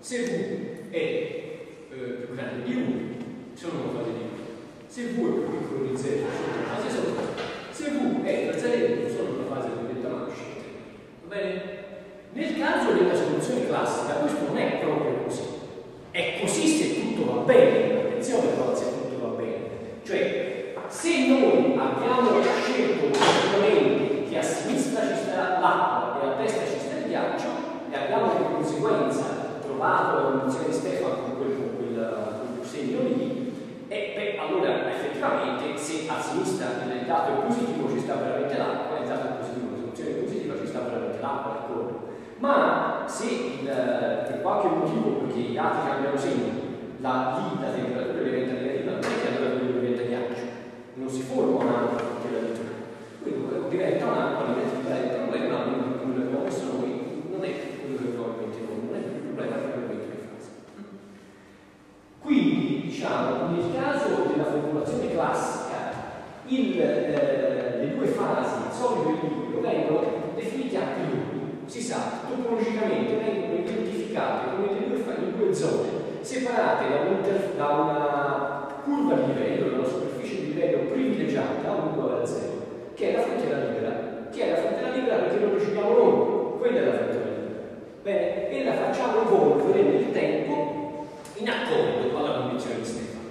Se V è eh, più grande di U, sono una fase liquida. Se V è più piccolo di 0, sono una fase solida. Se V è tra 0 e 1, sono una fase cosiddetta nascente. Va bene? Nel caso della soluzione classica questo non è proprio così. È così se tutto va bene, attenzione però se tutto va bene. Cioè, se noi abbiamo scelto correttamente che a sinistra ci sta l'acqua e a destra ci sta il ghiaccio e abbiamo di conseguenza trovato la condizione di Stefano con quel, con quel, con quel segno lì, e beh, allora effettivamente se a sinistra il dato è positivo ci sta veramente l'acqua, il dato è positivo, la soluzione è positiva ci sta veramente l'acqua, d'accordo? Ma se il, per qualche motivo, perché i dati cambiano sempre, la, lì la temperatura diventa negativa, allora quello diventa ghiaccio, non si forma un'acqua perché la vita. Quindi diventa un'acqua negativa e problema, come l'abbiamo messo noi, non è quello che probabilmente noi, il che probabilmente le fasi. Quindi, diciamo, nel caso della formulazione classica, il, eh, le due fasi, solido e liquido, vengono definite a priori si sa, topologicamente vengono identificate come le due, le due zone separate da, un da, una curva di livello, da una superficie di livello privilegiata, uguale a zero, che è la frontiera libera, che è la frontiera libera perché lo decidiamo noi, quella è la frontiera libera. Bene, e la facciamo evolvere nel tempo in accordo con la condizione di Stefano.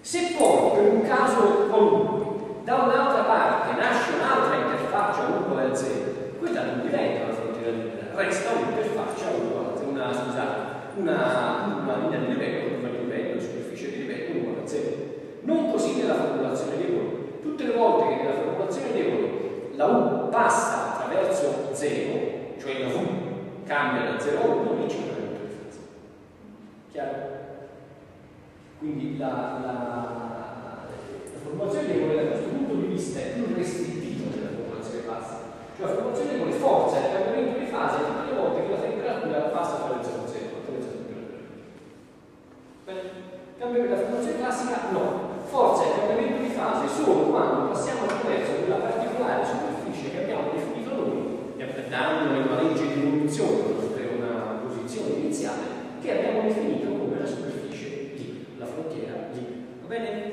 Se poi, per un caso qualunque, da un'altra parte nasce un'altra interfaccia uguale a zero, quella non diventa la frontiera libera, resta un'interfaccia uguale, una, scusate, una, una linea di livello, una di livello, una superficie di livello uguale a zero. Non così nella formulazione debole. Tutte le volte che nella formulazione debole la U passa attraverso 0, cioè la V cambia da 0 a 1, lì c'è un elemento di fase. Chiaro? Quindi la, la, la formulazione debole da questo punto di vista è più restrittiva della formulazione classica. Cioè la formazione con forza il cambiamento di fase tutte le volte che la temperatura passa tra le zone 0 attraverso la temperatura. Bene? Cambiamento della formazione classica no. Forza il cambiamento di fase solo quando passiamo attraverso quella particolare superficie che abbiamo definito noi, dando una legge un'intenzione, oltre una posizione iniziale che abbiamo definito come la superficie lì, la frontiera lì. Va bene?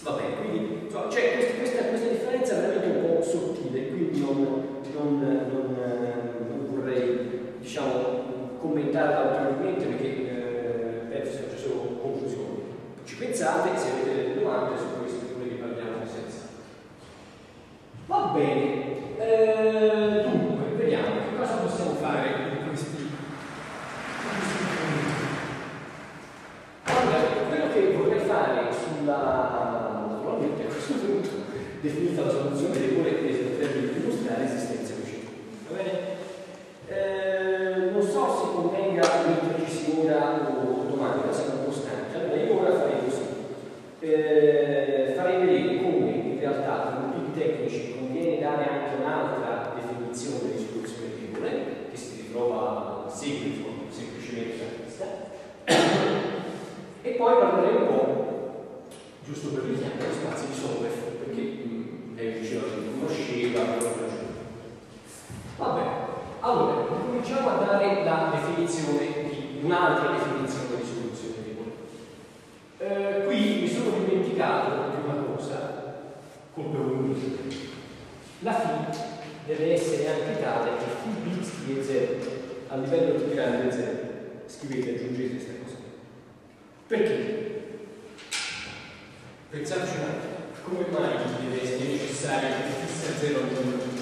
Va bene, quindi cioè, questa, questa, questa, differenza veramente un po' sottile, quindi non, non, non, non vorrei diciamo, commentarla ulteriormente perché eh, penso che ci sono confusioni. Ci pensate se avete delle domande su questo, come ne parliamo senza. Va bene. Eh fare di questi allora, quello che vorrei fare sulla, naturalmente a questo punto definita la soluzione dei nello spazio di Sobeff perché mh, è vicino a chi conosceva, però Va bene, allora cominciamo a dare la definizione di un'altra definizione di soluzione di eh, Qui mi sono dimenticato di una cosa, colpevolmente. La phi deve essere anche tale che phi bit di 0 a livello di grande di 0. Scrivete, aggiungete questa cosa. Perché? Pensateci un attimo, come mai deve essere necessario che fissa zero autonomia?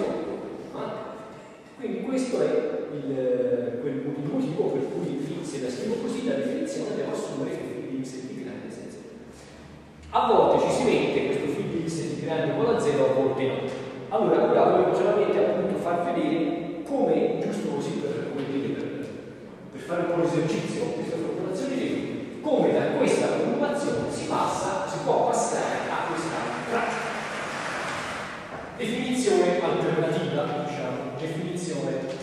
secondo. Ah. Quindi questo è il, eh, quel, il motivo per cui se la scrivo così la definizione devo assumere che phi di x è di grande senza A volte ci si mette questo phi di x è di grande con la 0, a volte no. Allora qua volevo solamente appunto far vedere come, giusto così per, come dire, per, per fare un po' l'esercizio questa formulazione lì, come da questa formulazione si passa, si può passare a questa pratica definizione alternativa, diciamo, definizione.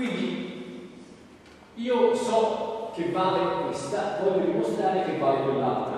Quindi io so che vale questa, voglio dimostrare che vale quell'altra.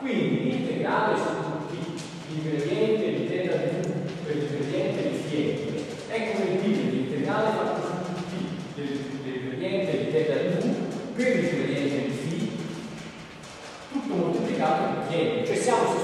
Quindi l'integrale su tutti gli ingredienti di teta di u per l'ingrediente di fieno è come dire l'integrale fatto su tutti l'ingrediente di teta di u per l'ingrediente di phi tutto moltiplicato per fieno. Cioè siamo su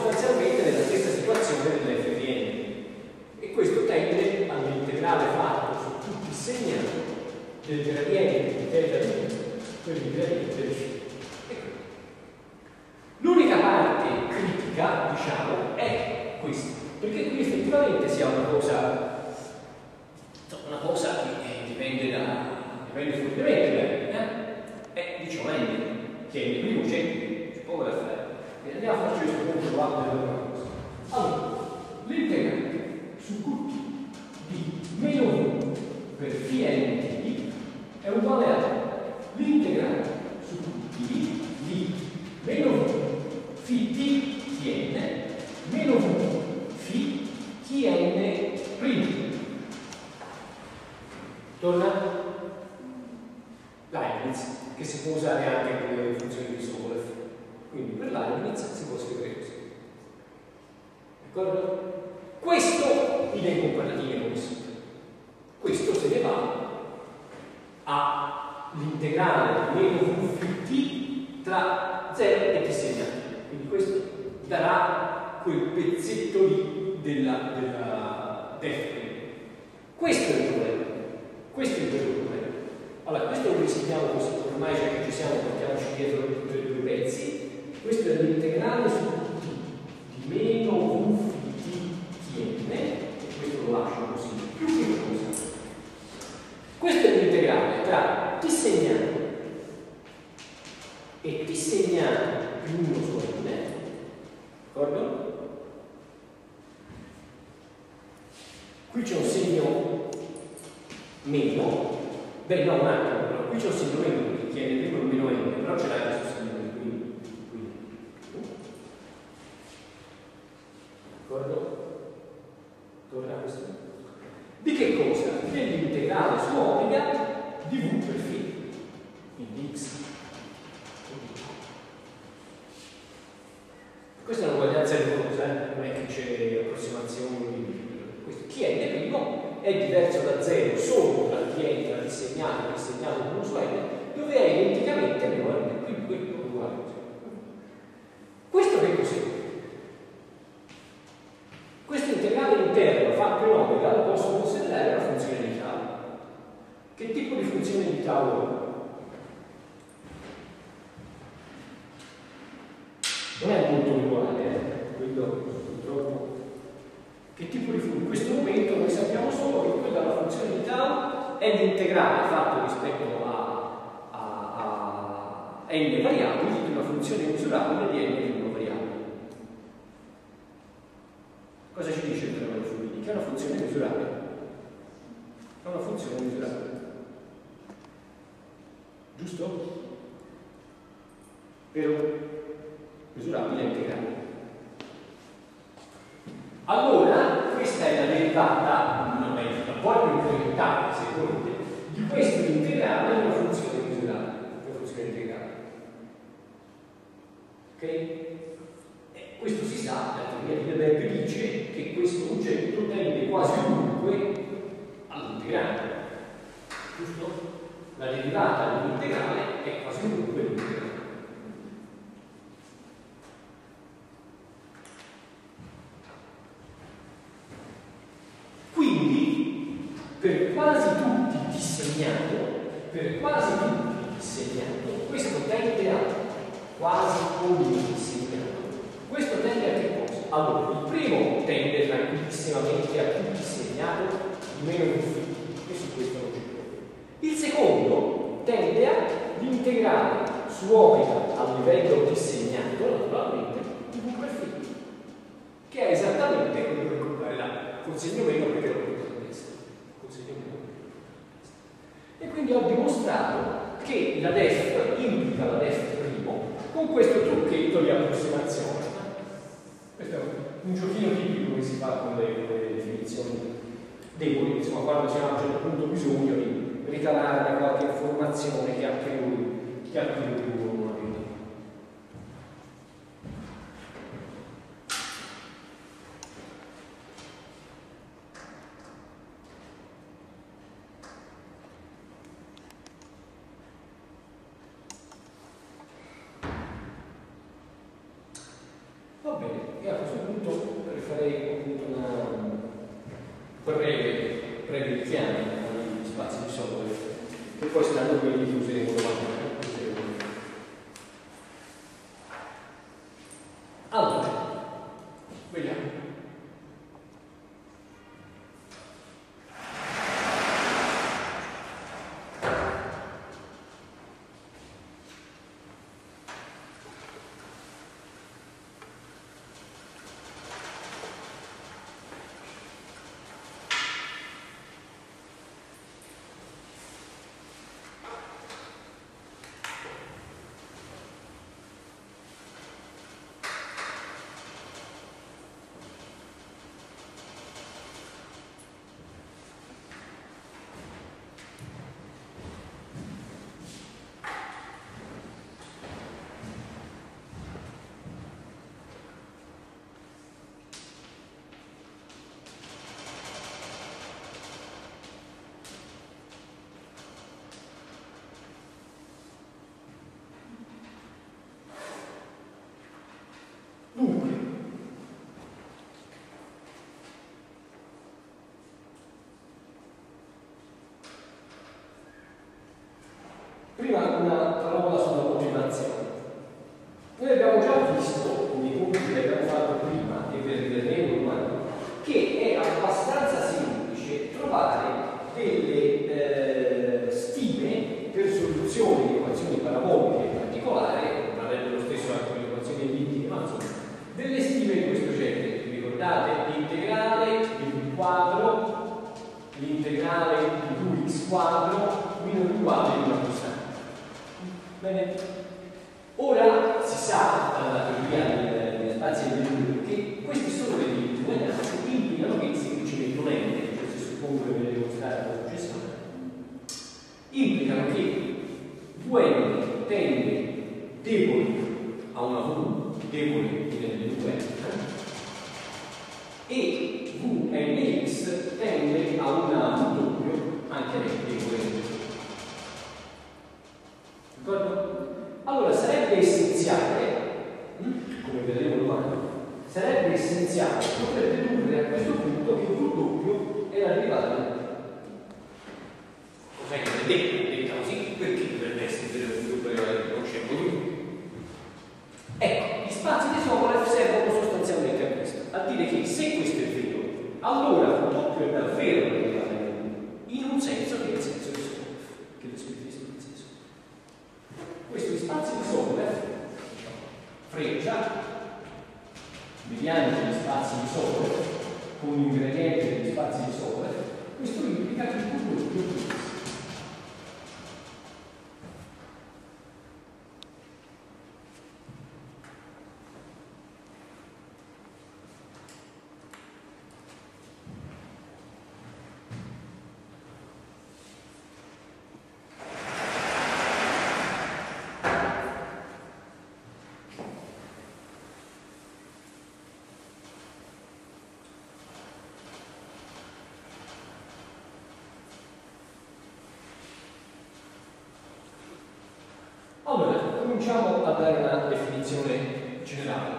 cominciamo a dare una definizione generale.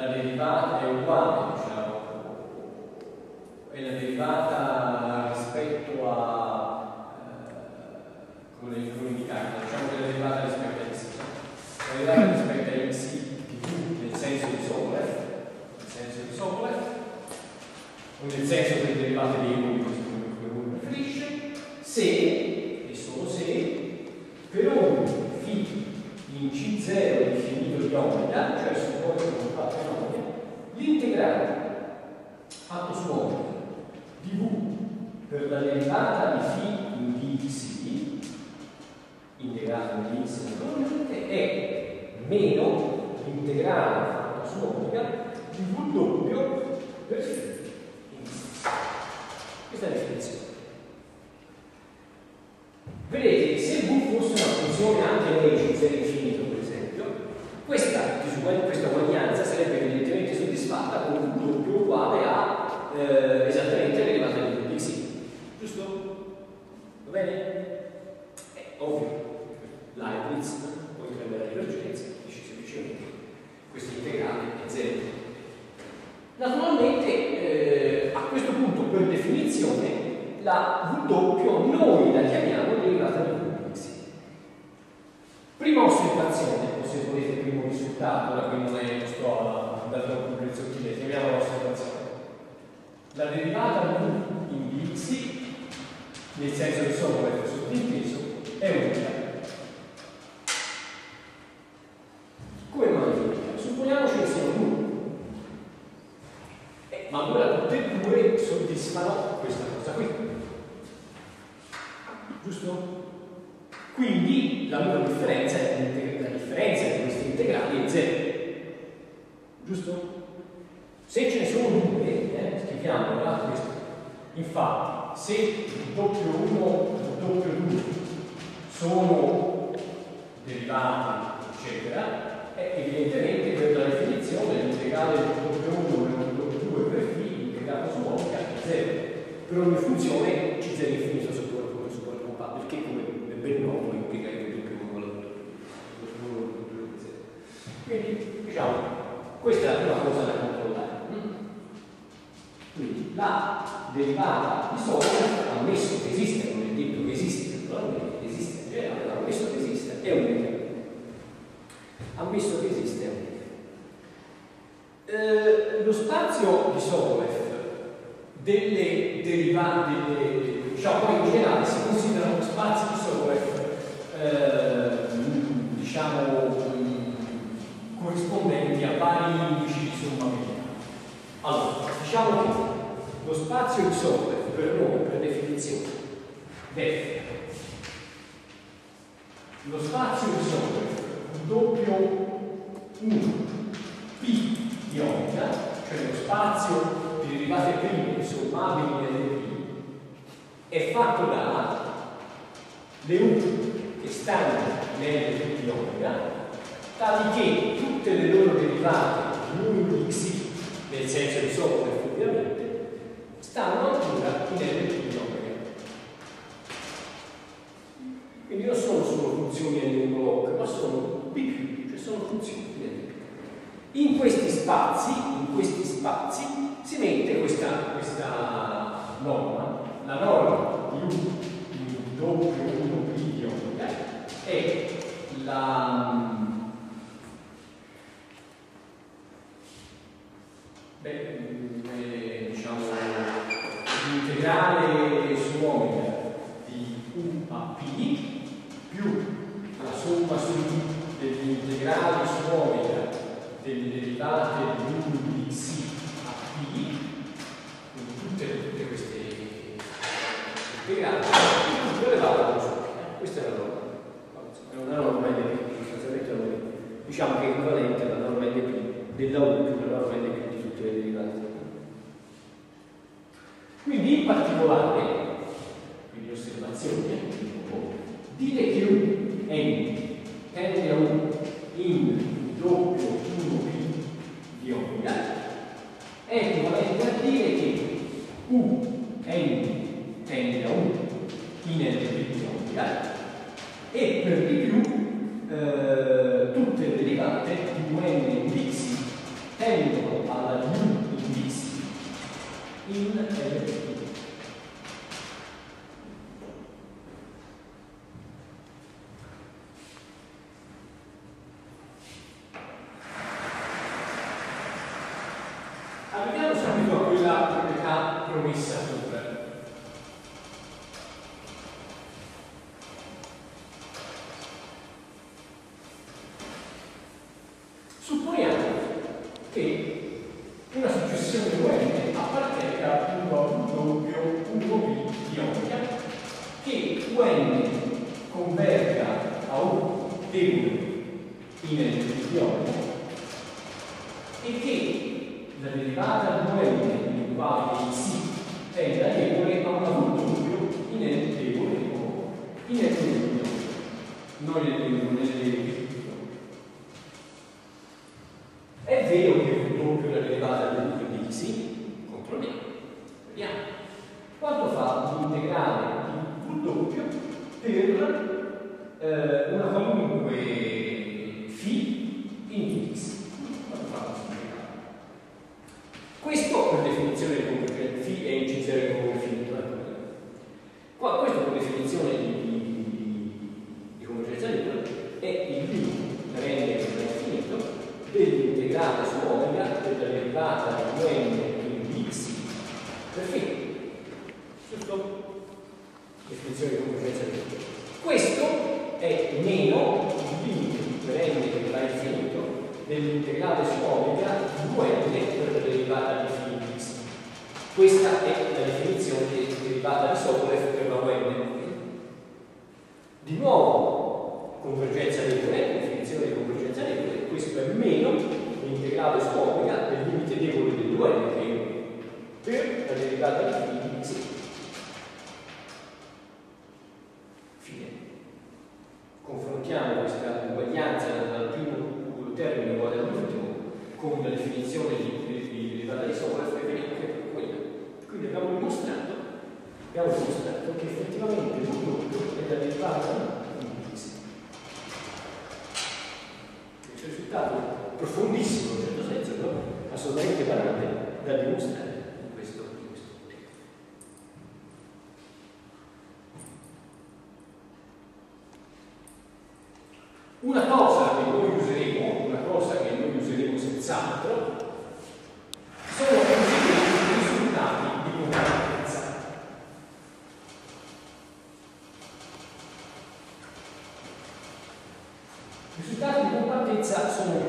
la derivata è uguale, diciamo, è la derivata rispetto a, eh, come, come indicate, diciamo che la derivata rispetto a x, la derivata rispetto a x nel senso di sopra nel senso di sopra o nel senso di self-solution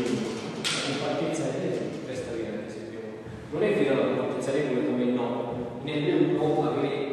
la compartenziale questa via, ad esempio. Non è vero la compartenziale come il nodo nel nuovo avere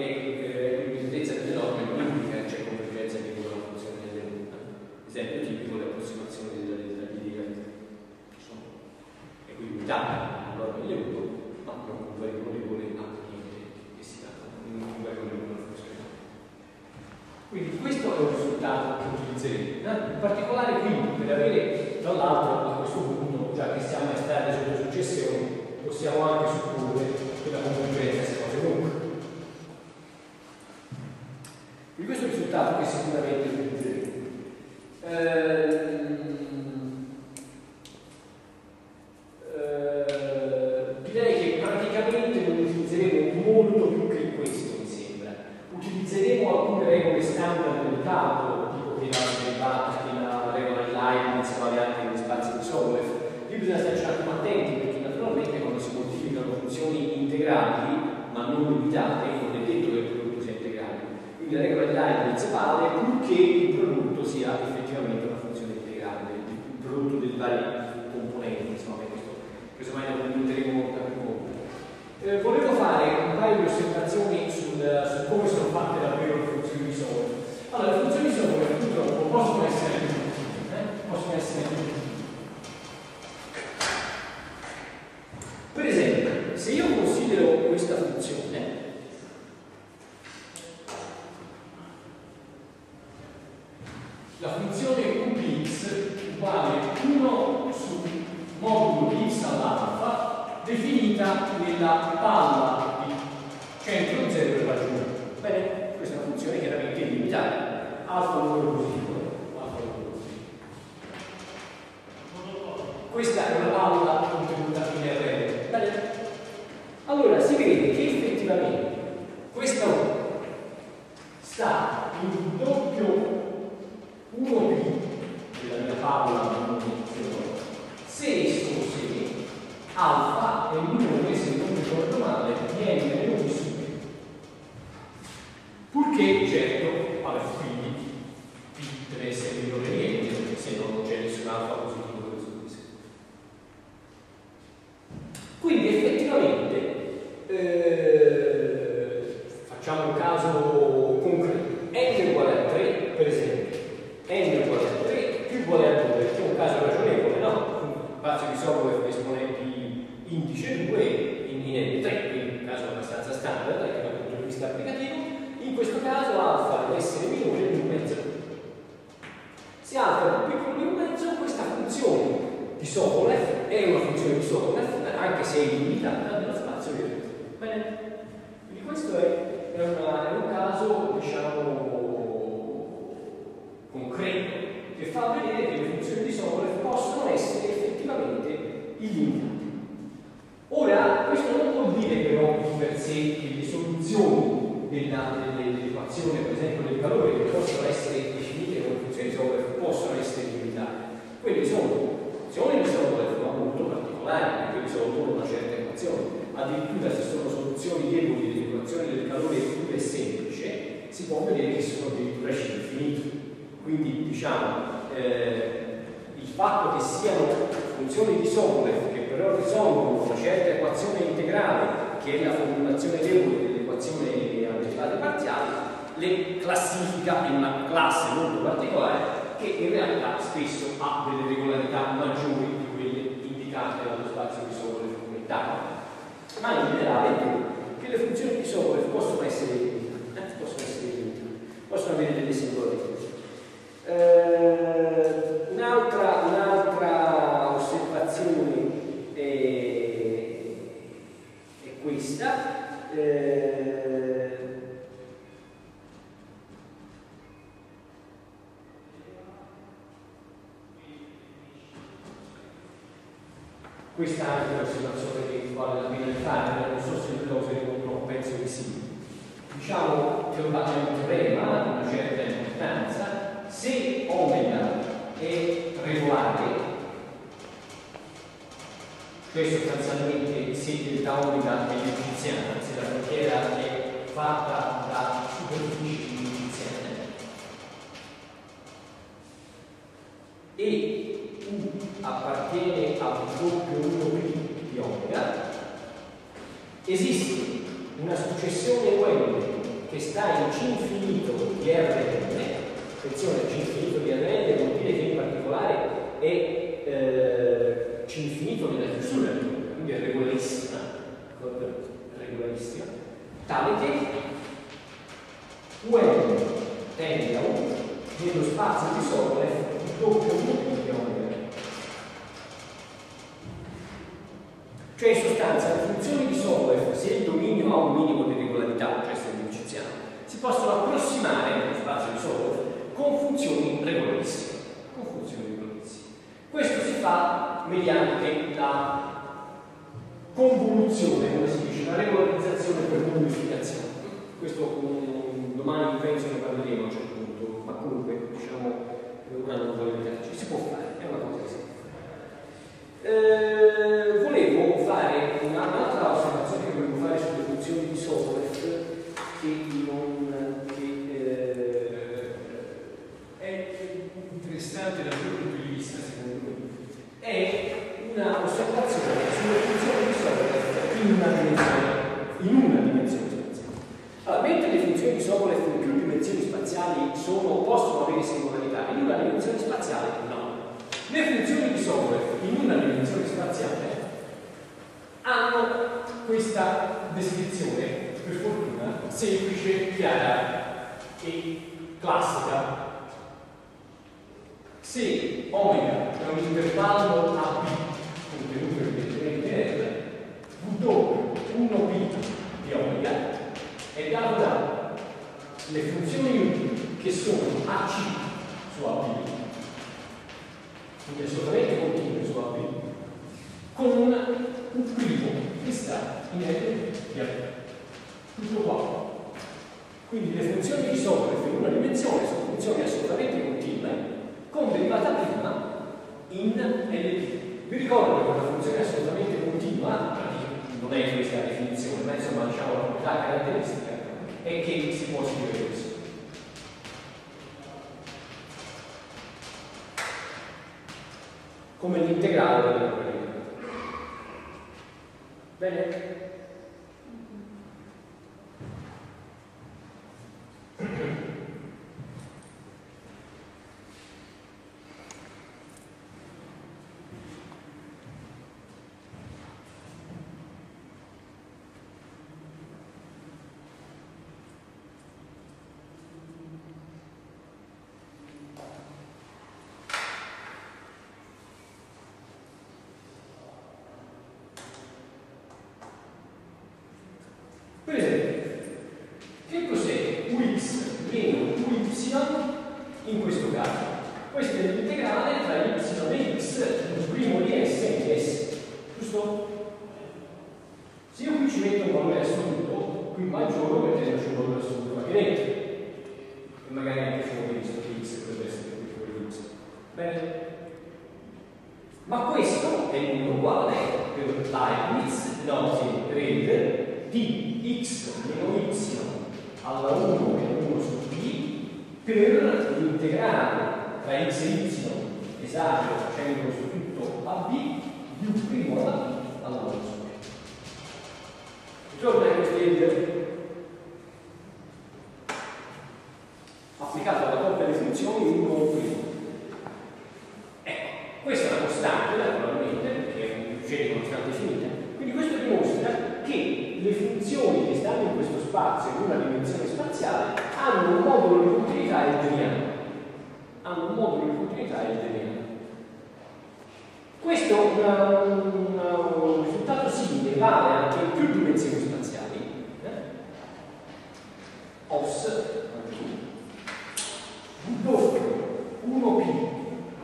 W1P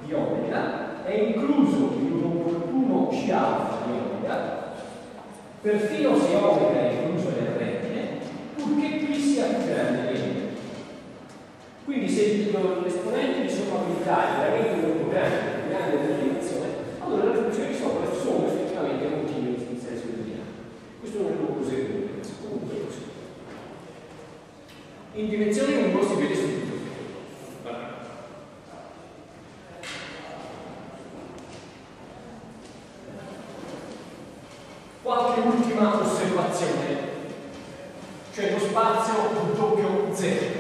di omega è incluso in un opportuno C di omega, perfino se omega è incluso nel rene, purché P sia più grande di n. Quindi se l'esponente di sommabilità è veramente molto grande, più allora le funzioni sopra sono effettivamente continue in senso lineare. Questo non lo. In dimensioni dimensione 1 si vede subito. Qualche ultima osservazione, cioè lo spazio doppio zero.